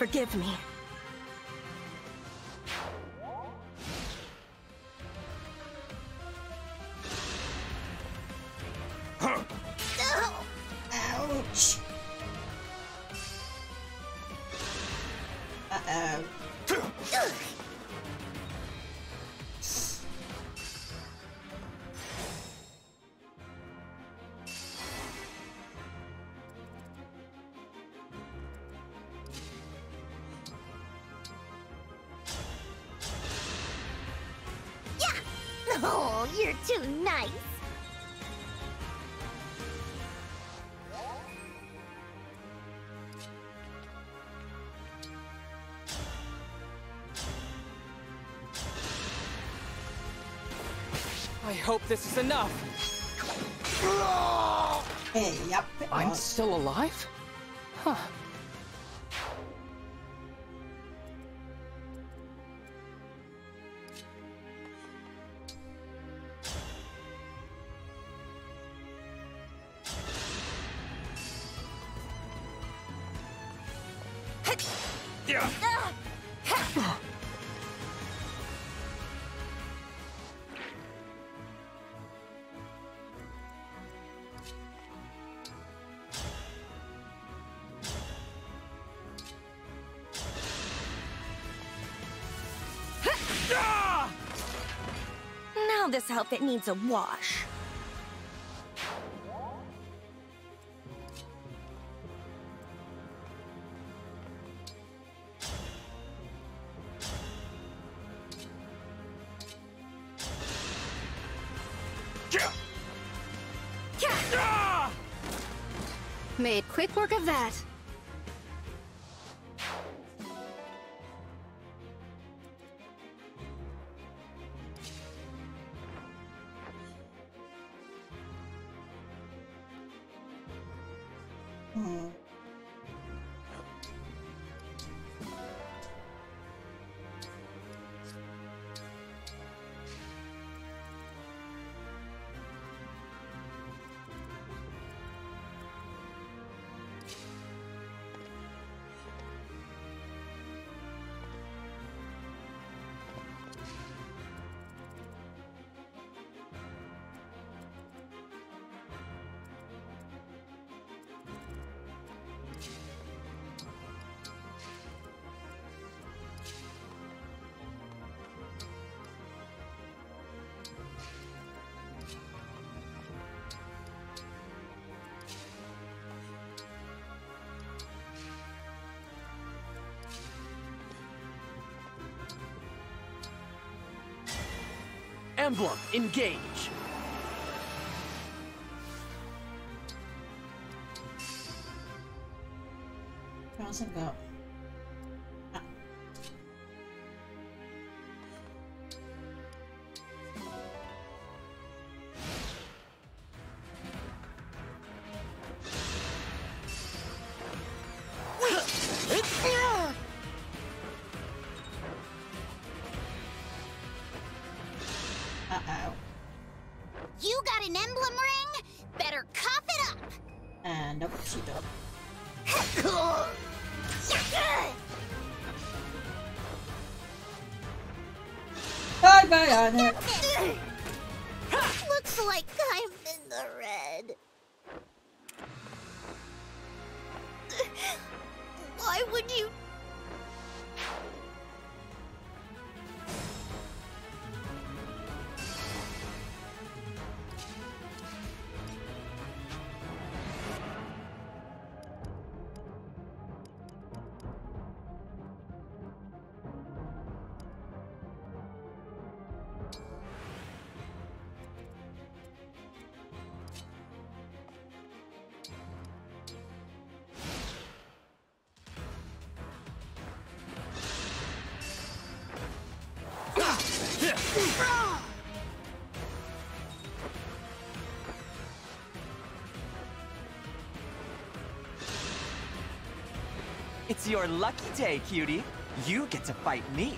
[SPEAKER 17] Forgive me.
[SPEAKER 20] Hope this is enough.
[SPEAKER 2] Hey, yep.
[SPEAKER 20] I'm still alive?
[SPEAKER 11] Outfit needs a wash.
[SPEAKER 18] Made quick work of that.
[SPEAKER 5] Emblem, engage.
[SPEAKER 2] And nope, she don't. Bye bye on it.
[SPEAKER 17] Looks
[SPEAKER 13] It's your lucky day, cutie. You get to fight me.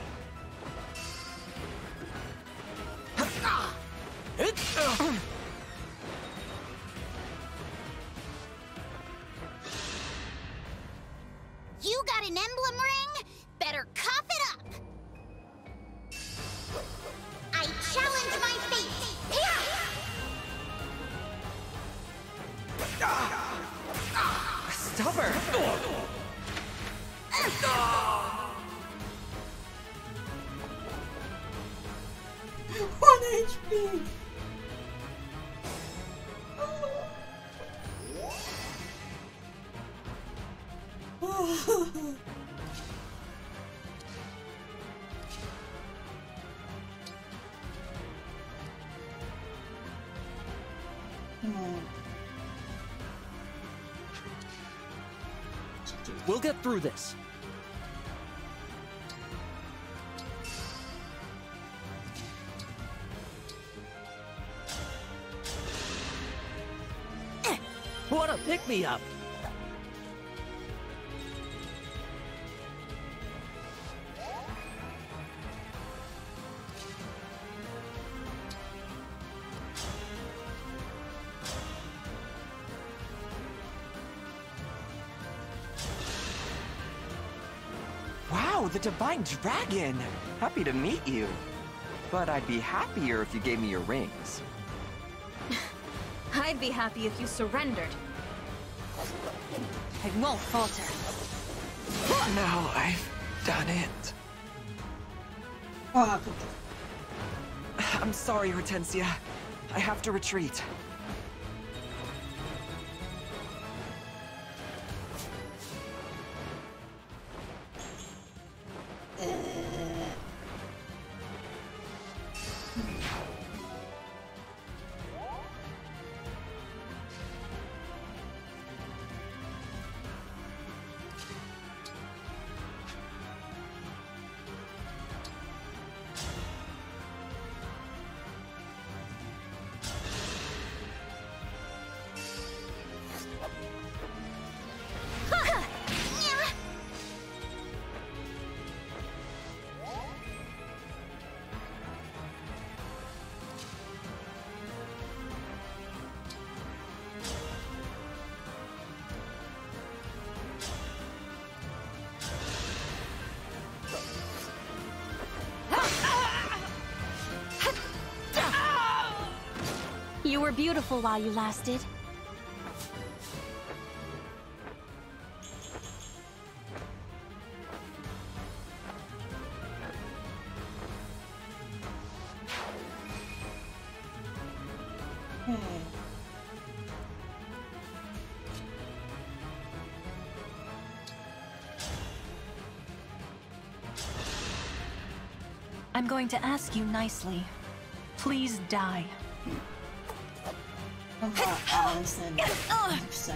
[SPEAKER 5] Get through this. Eh, what a pick Divine Dragon! Happy to meet you. But I'd be happier if you gave me your rings.
[SPEAKER 3] I'd be happy if you surrendered. I won't falter.
[SPEAKER 5] Now I've done it.
[SPEAKER 2] Oh,
[SPEAKER 5] I'm sorry, Hortensia. I have to retreat.
[SPEAKER 11] Were beautiful while you lasted. Hmm.
[SPEAKER 3] I'm going to ask you nicely. Please die.
[SPEAKER 2] About Allison. 100%.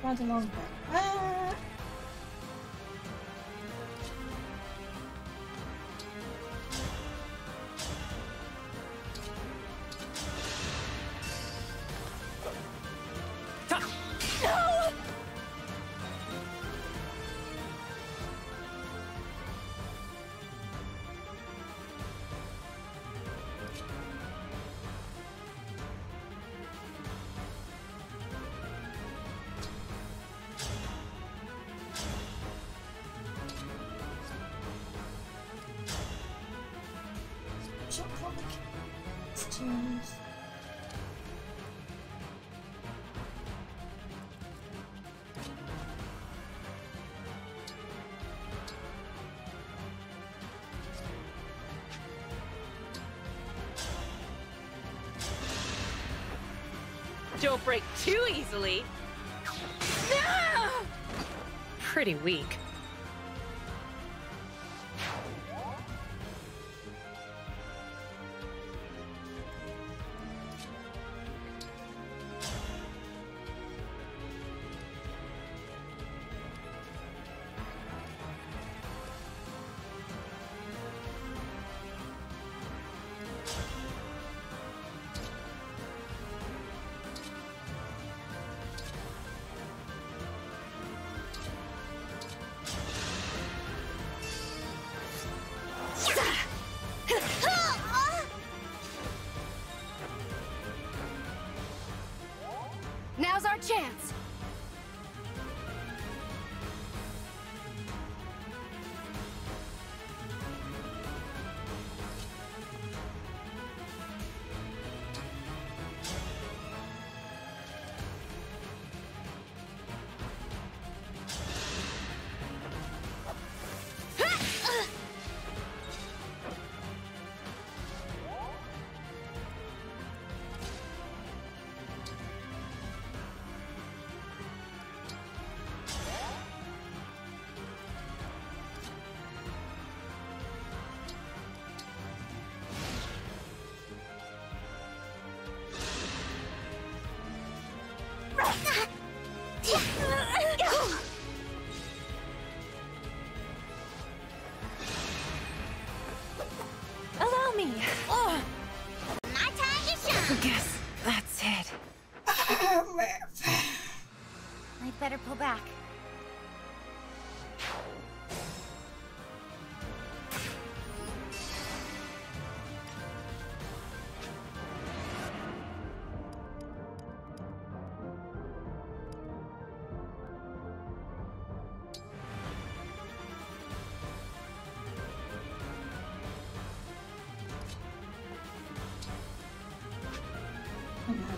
[SPEAKER 2] Quite a long.
[SPEAKER 6] Don't break too easily. Pretty weak.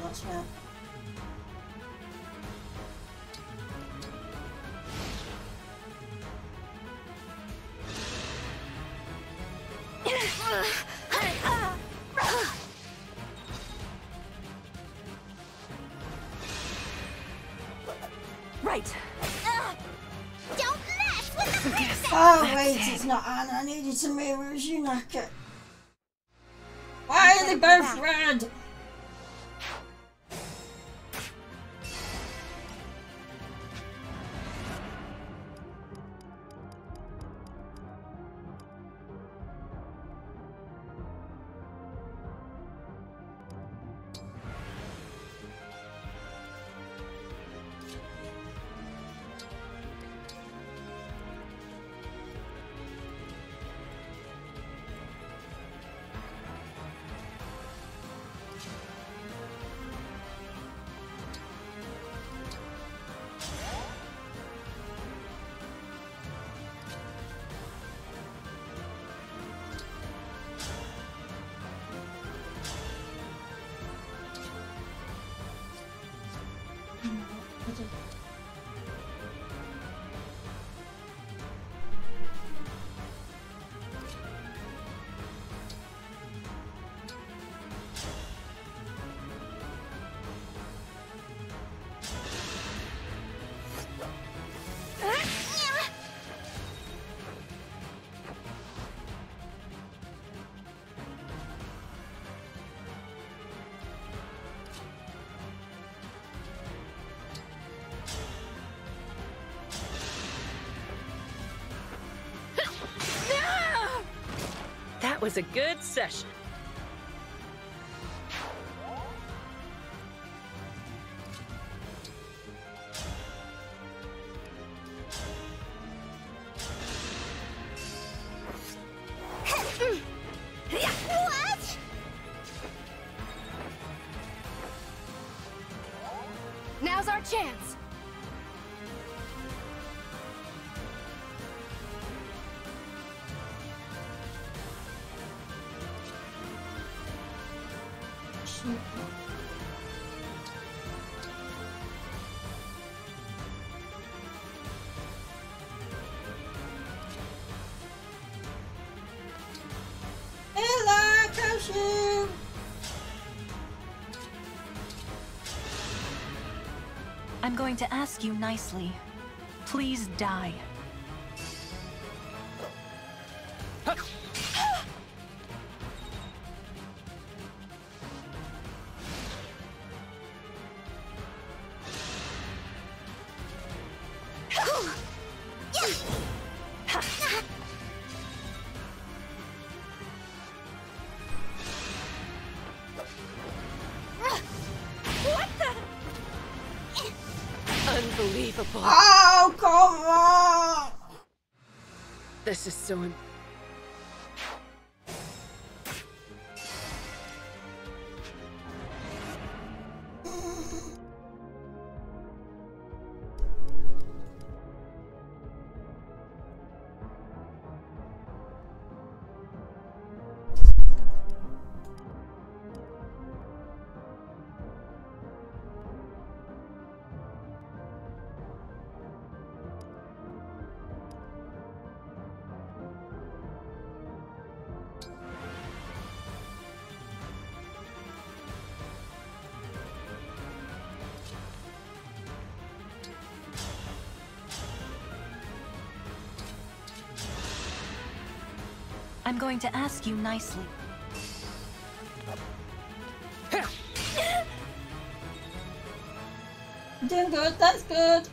[SPEAKER 2] I know right.
[SPEAKER 17] Right.
[SPEAKER 13] Don't mess with the princess!
[SPEAKER 2] Oh wait, it's not Anna. I needed to mirror Yunaka. Why are
[SPEAKER 6] was a good session.
[SPEAKER 3] Going to ask you nicely. Please die.
[SPEAKER 2] Oh, come on!
[SPEAKER 6] This is so. Im-
[SPEAKER 3] I'm going to ask you nicely.
[SPEAKER 2] Doing good, that's good.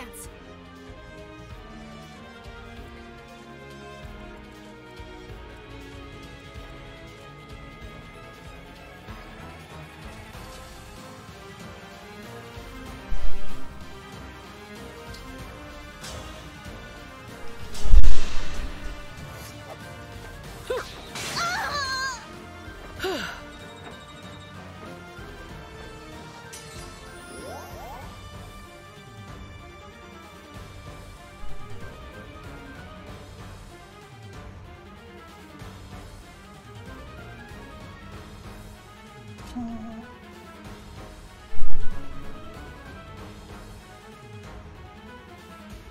[SPEAKER 18] Chance.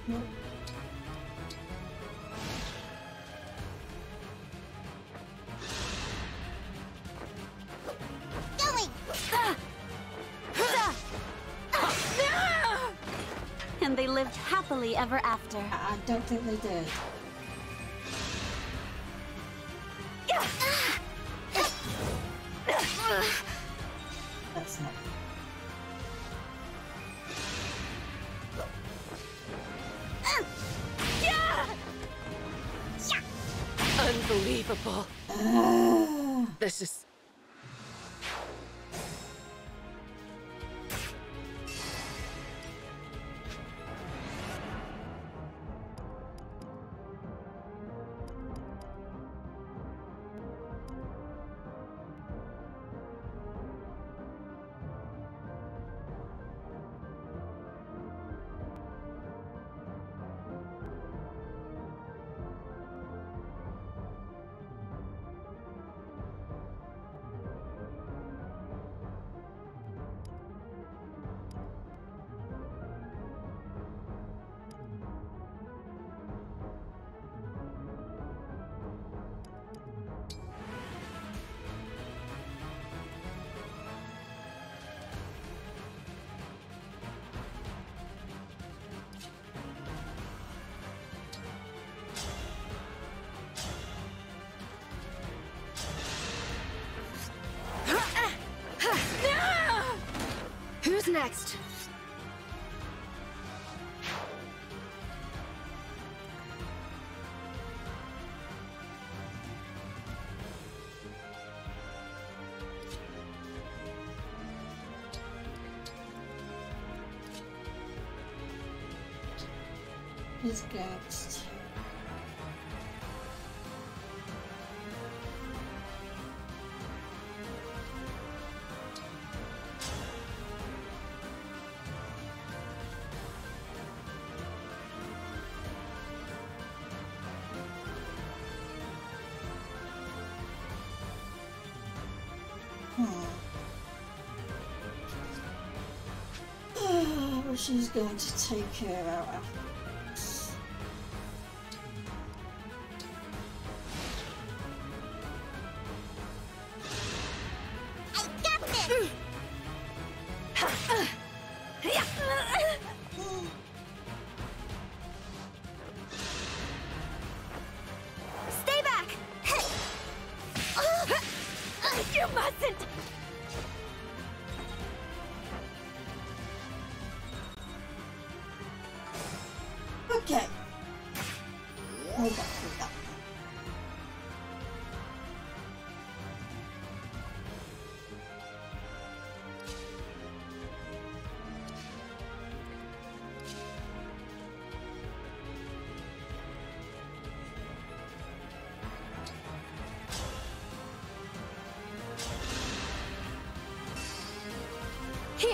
[SPEAKER 24] Going!
[SPEAKER 3] And they lived happily ever after.
[SPEAKER 2] I don't think they did.
[SPEAKER 18] Next?
[SPEAKER 2] Hmm. [SIGHS] She's going to take care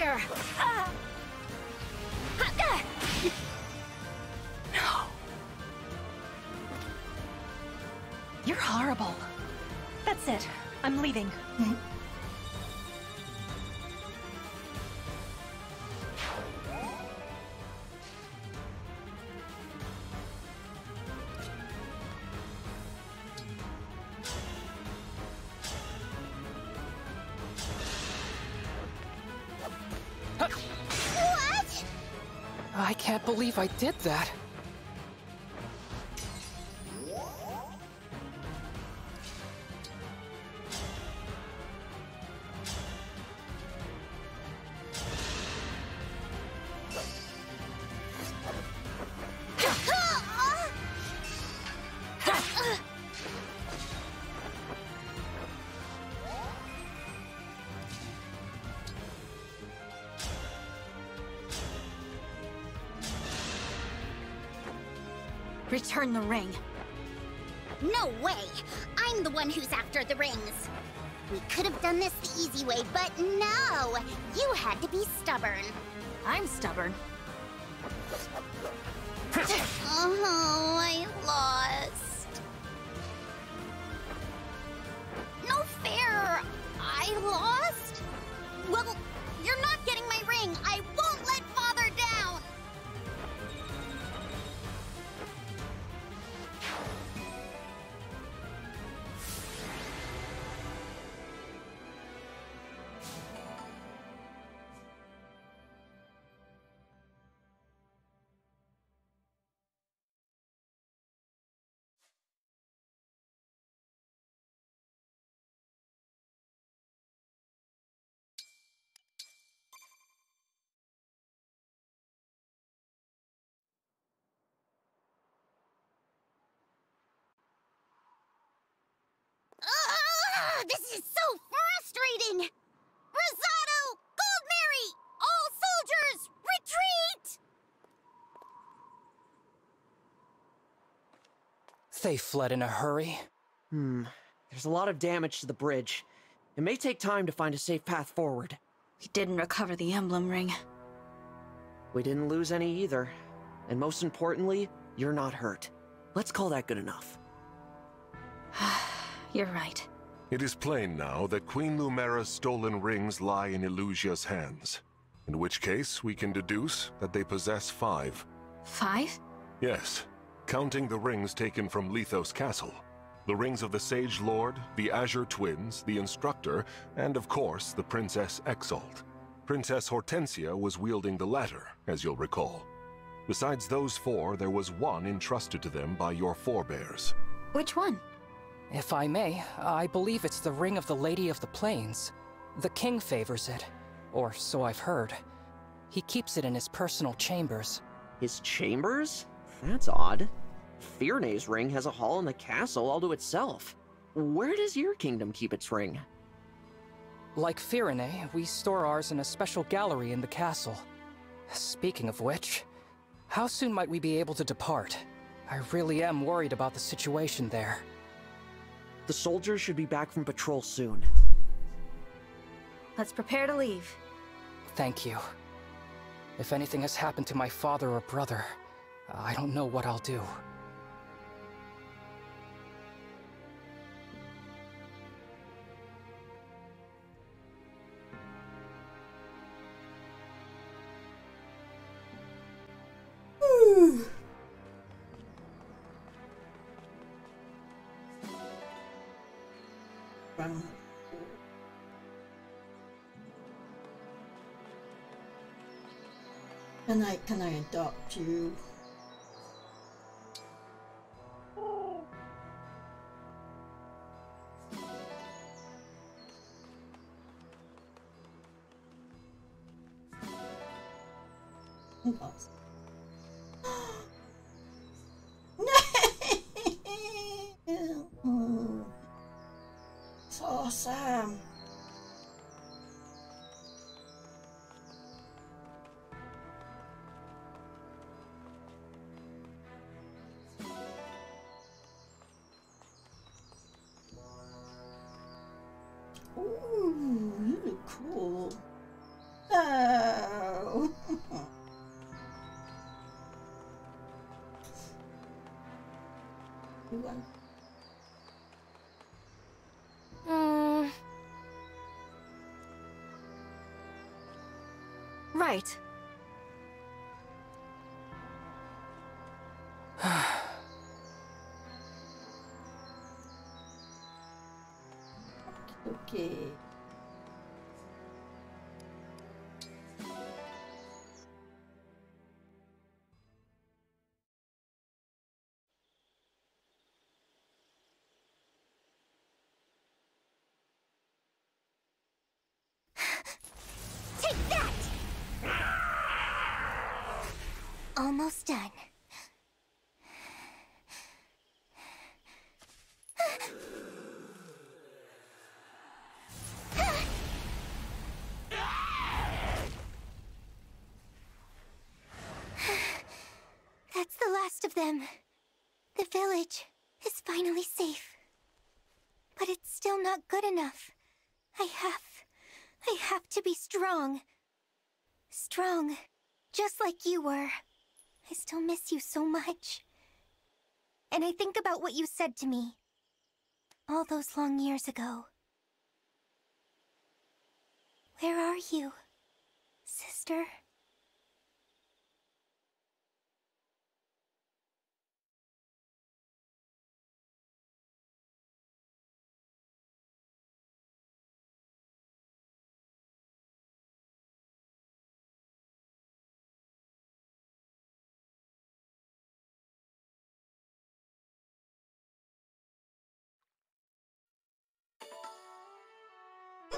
[SPEAKER 18] Here!
[SPEAKER 13] You're horrible. That's it. I'm leaving.
[SPEAKER 20] Believe I did that.
[SPEAKER 3] The ring.
[SPEAKER 13] No way! I'm the one who's after the rings. We could have done this the easy way, but no! You had to be stubborn.
[SPEAKER 3] I'm stubborn.
[SPEAKER 13] This is so frustrating! Rosado! Goldmary! All soldiers, retreat!
[SPEAKER 20] They fled in a hurry.
[SPEAKER 5] Hmm. There's a lot of damage to the bridge. It may take time to find a safe path forward.
[SPEAKER 3] We didn't recover the emblem ring.
[SPEAKER 5] We didn't lose any either. And most importantly, you're not hurt. Let's call that good enough. [SIGHS]
[SPEAKER 3] You're right.
[SPEAKER 25] It is plain now that Queen Lumera's stolen rings lie in Elusia's hands. In which case, we can deduce that they possess five.
[SPEAKER 3] Five?
[SPEAKER 25] Yes, counting the rings taken from Lythos Castle. The rings of the Sage Lord, the Azure Twins, the Instructor, and of course, the Princess Exalt. Princess Hortensia was wielding the latter, as you'll recall. Besides those four, there was one entrusted to them by your forebears.
[SPEAKER 3] Which one?
[SPEAKER 20] If I may, I believe it's the Ring of the Lady of the Plains. The king favors it, or so I've heard. He keeps it in his personal chambers.
[SPEAKER 5] His chambers? That's odd. Firene's ring has a hall in the castle all to itself. Where does your kingdom keep its ring?
[SPEAKER 20] Like Firene, we store ours in a special gallery in the castle. Speaking of which, how soon might we be able to depart? I really am worried about the situation there.
[SPEAKER 5] The soldiers should be back from patrol soon.
[SPEAKER 3] Let's prepare to leave.
[SPEAKER 20] Thank you. If anything has happened to my father or brother, I don't know what I'll do.
[SPEAKER 2] Can I can I adopt
[SPEAKER 3] Right. [SIGHS]
[SPEAKER 2] Okay.
[SPEAKER 13] Almost done. That's the last of them.
[SPEAKER 8] The village is finally safe. But it's still not good enough. I have... I have to be strong. Strong. Just like you were. I still miss you so much. And I think about what you said to me. All those long years ago. Where are you, sister?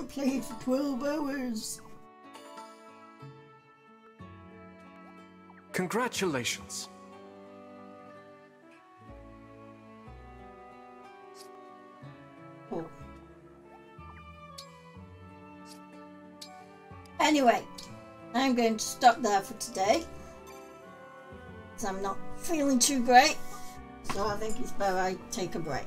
[SPEAKER 2] Played for 12 hours.
[SPEAKER 26] Congratulations.
[SPEAKER 2] Oh. Anyway, I'm going to stop there for today. Because I'm not feeling too great. So I think it's better I take a break.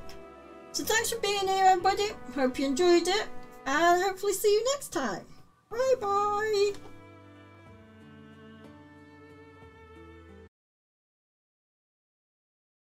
[SPEAKER 2] So thanks for being here everybody. Hope you enjoyed it. And hopefully see you next time. Bye bye.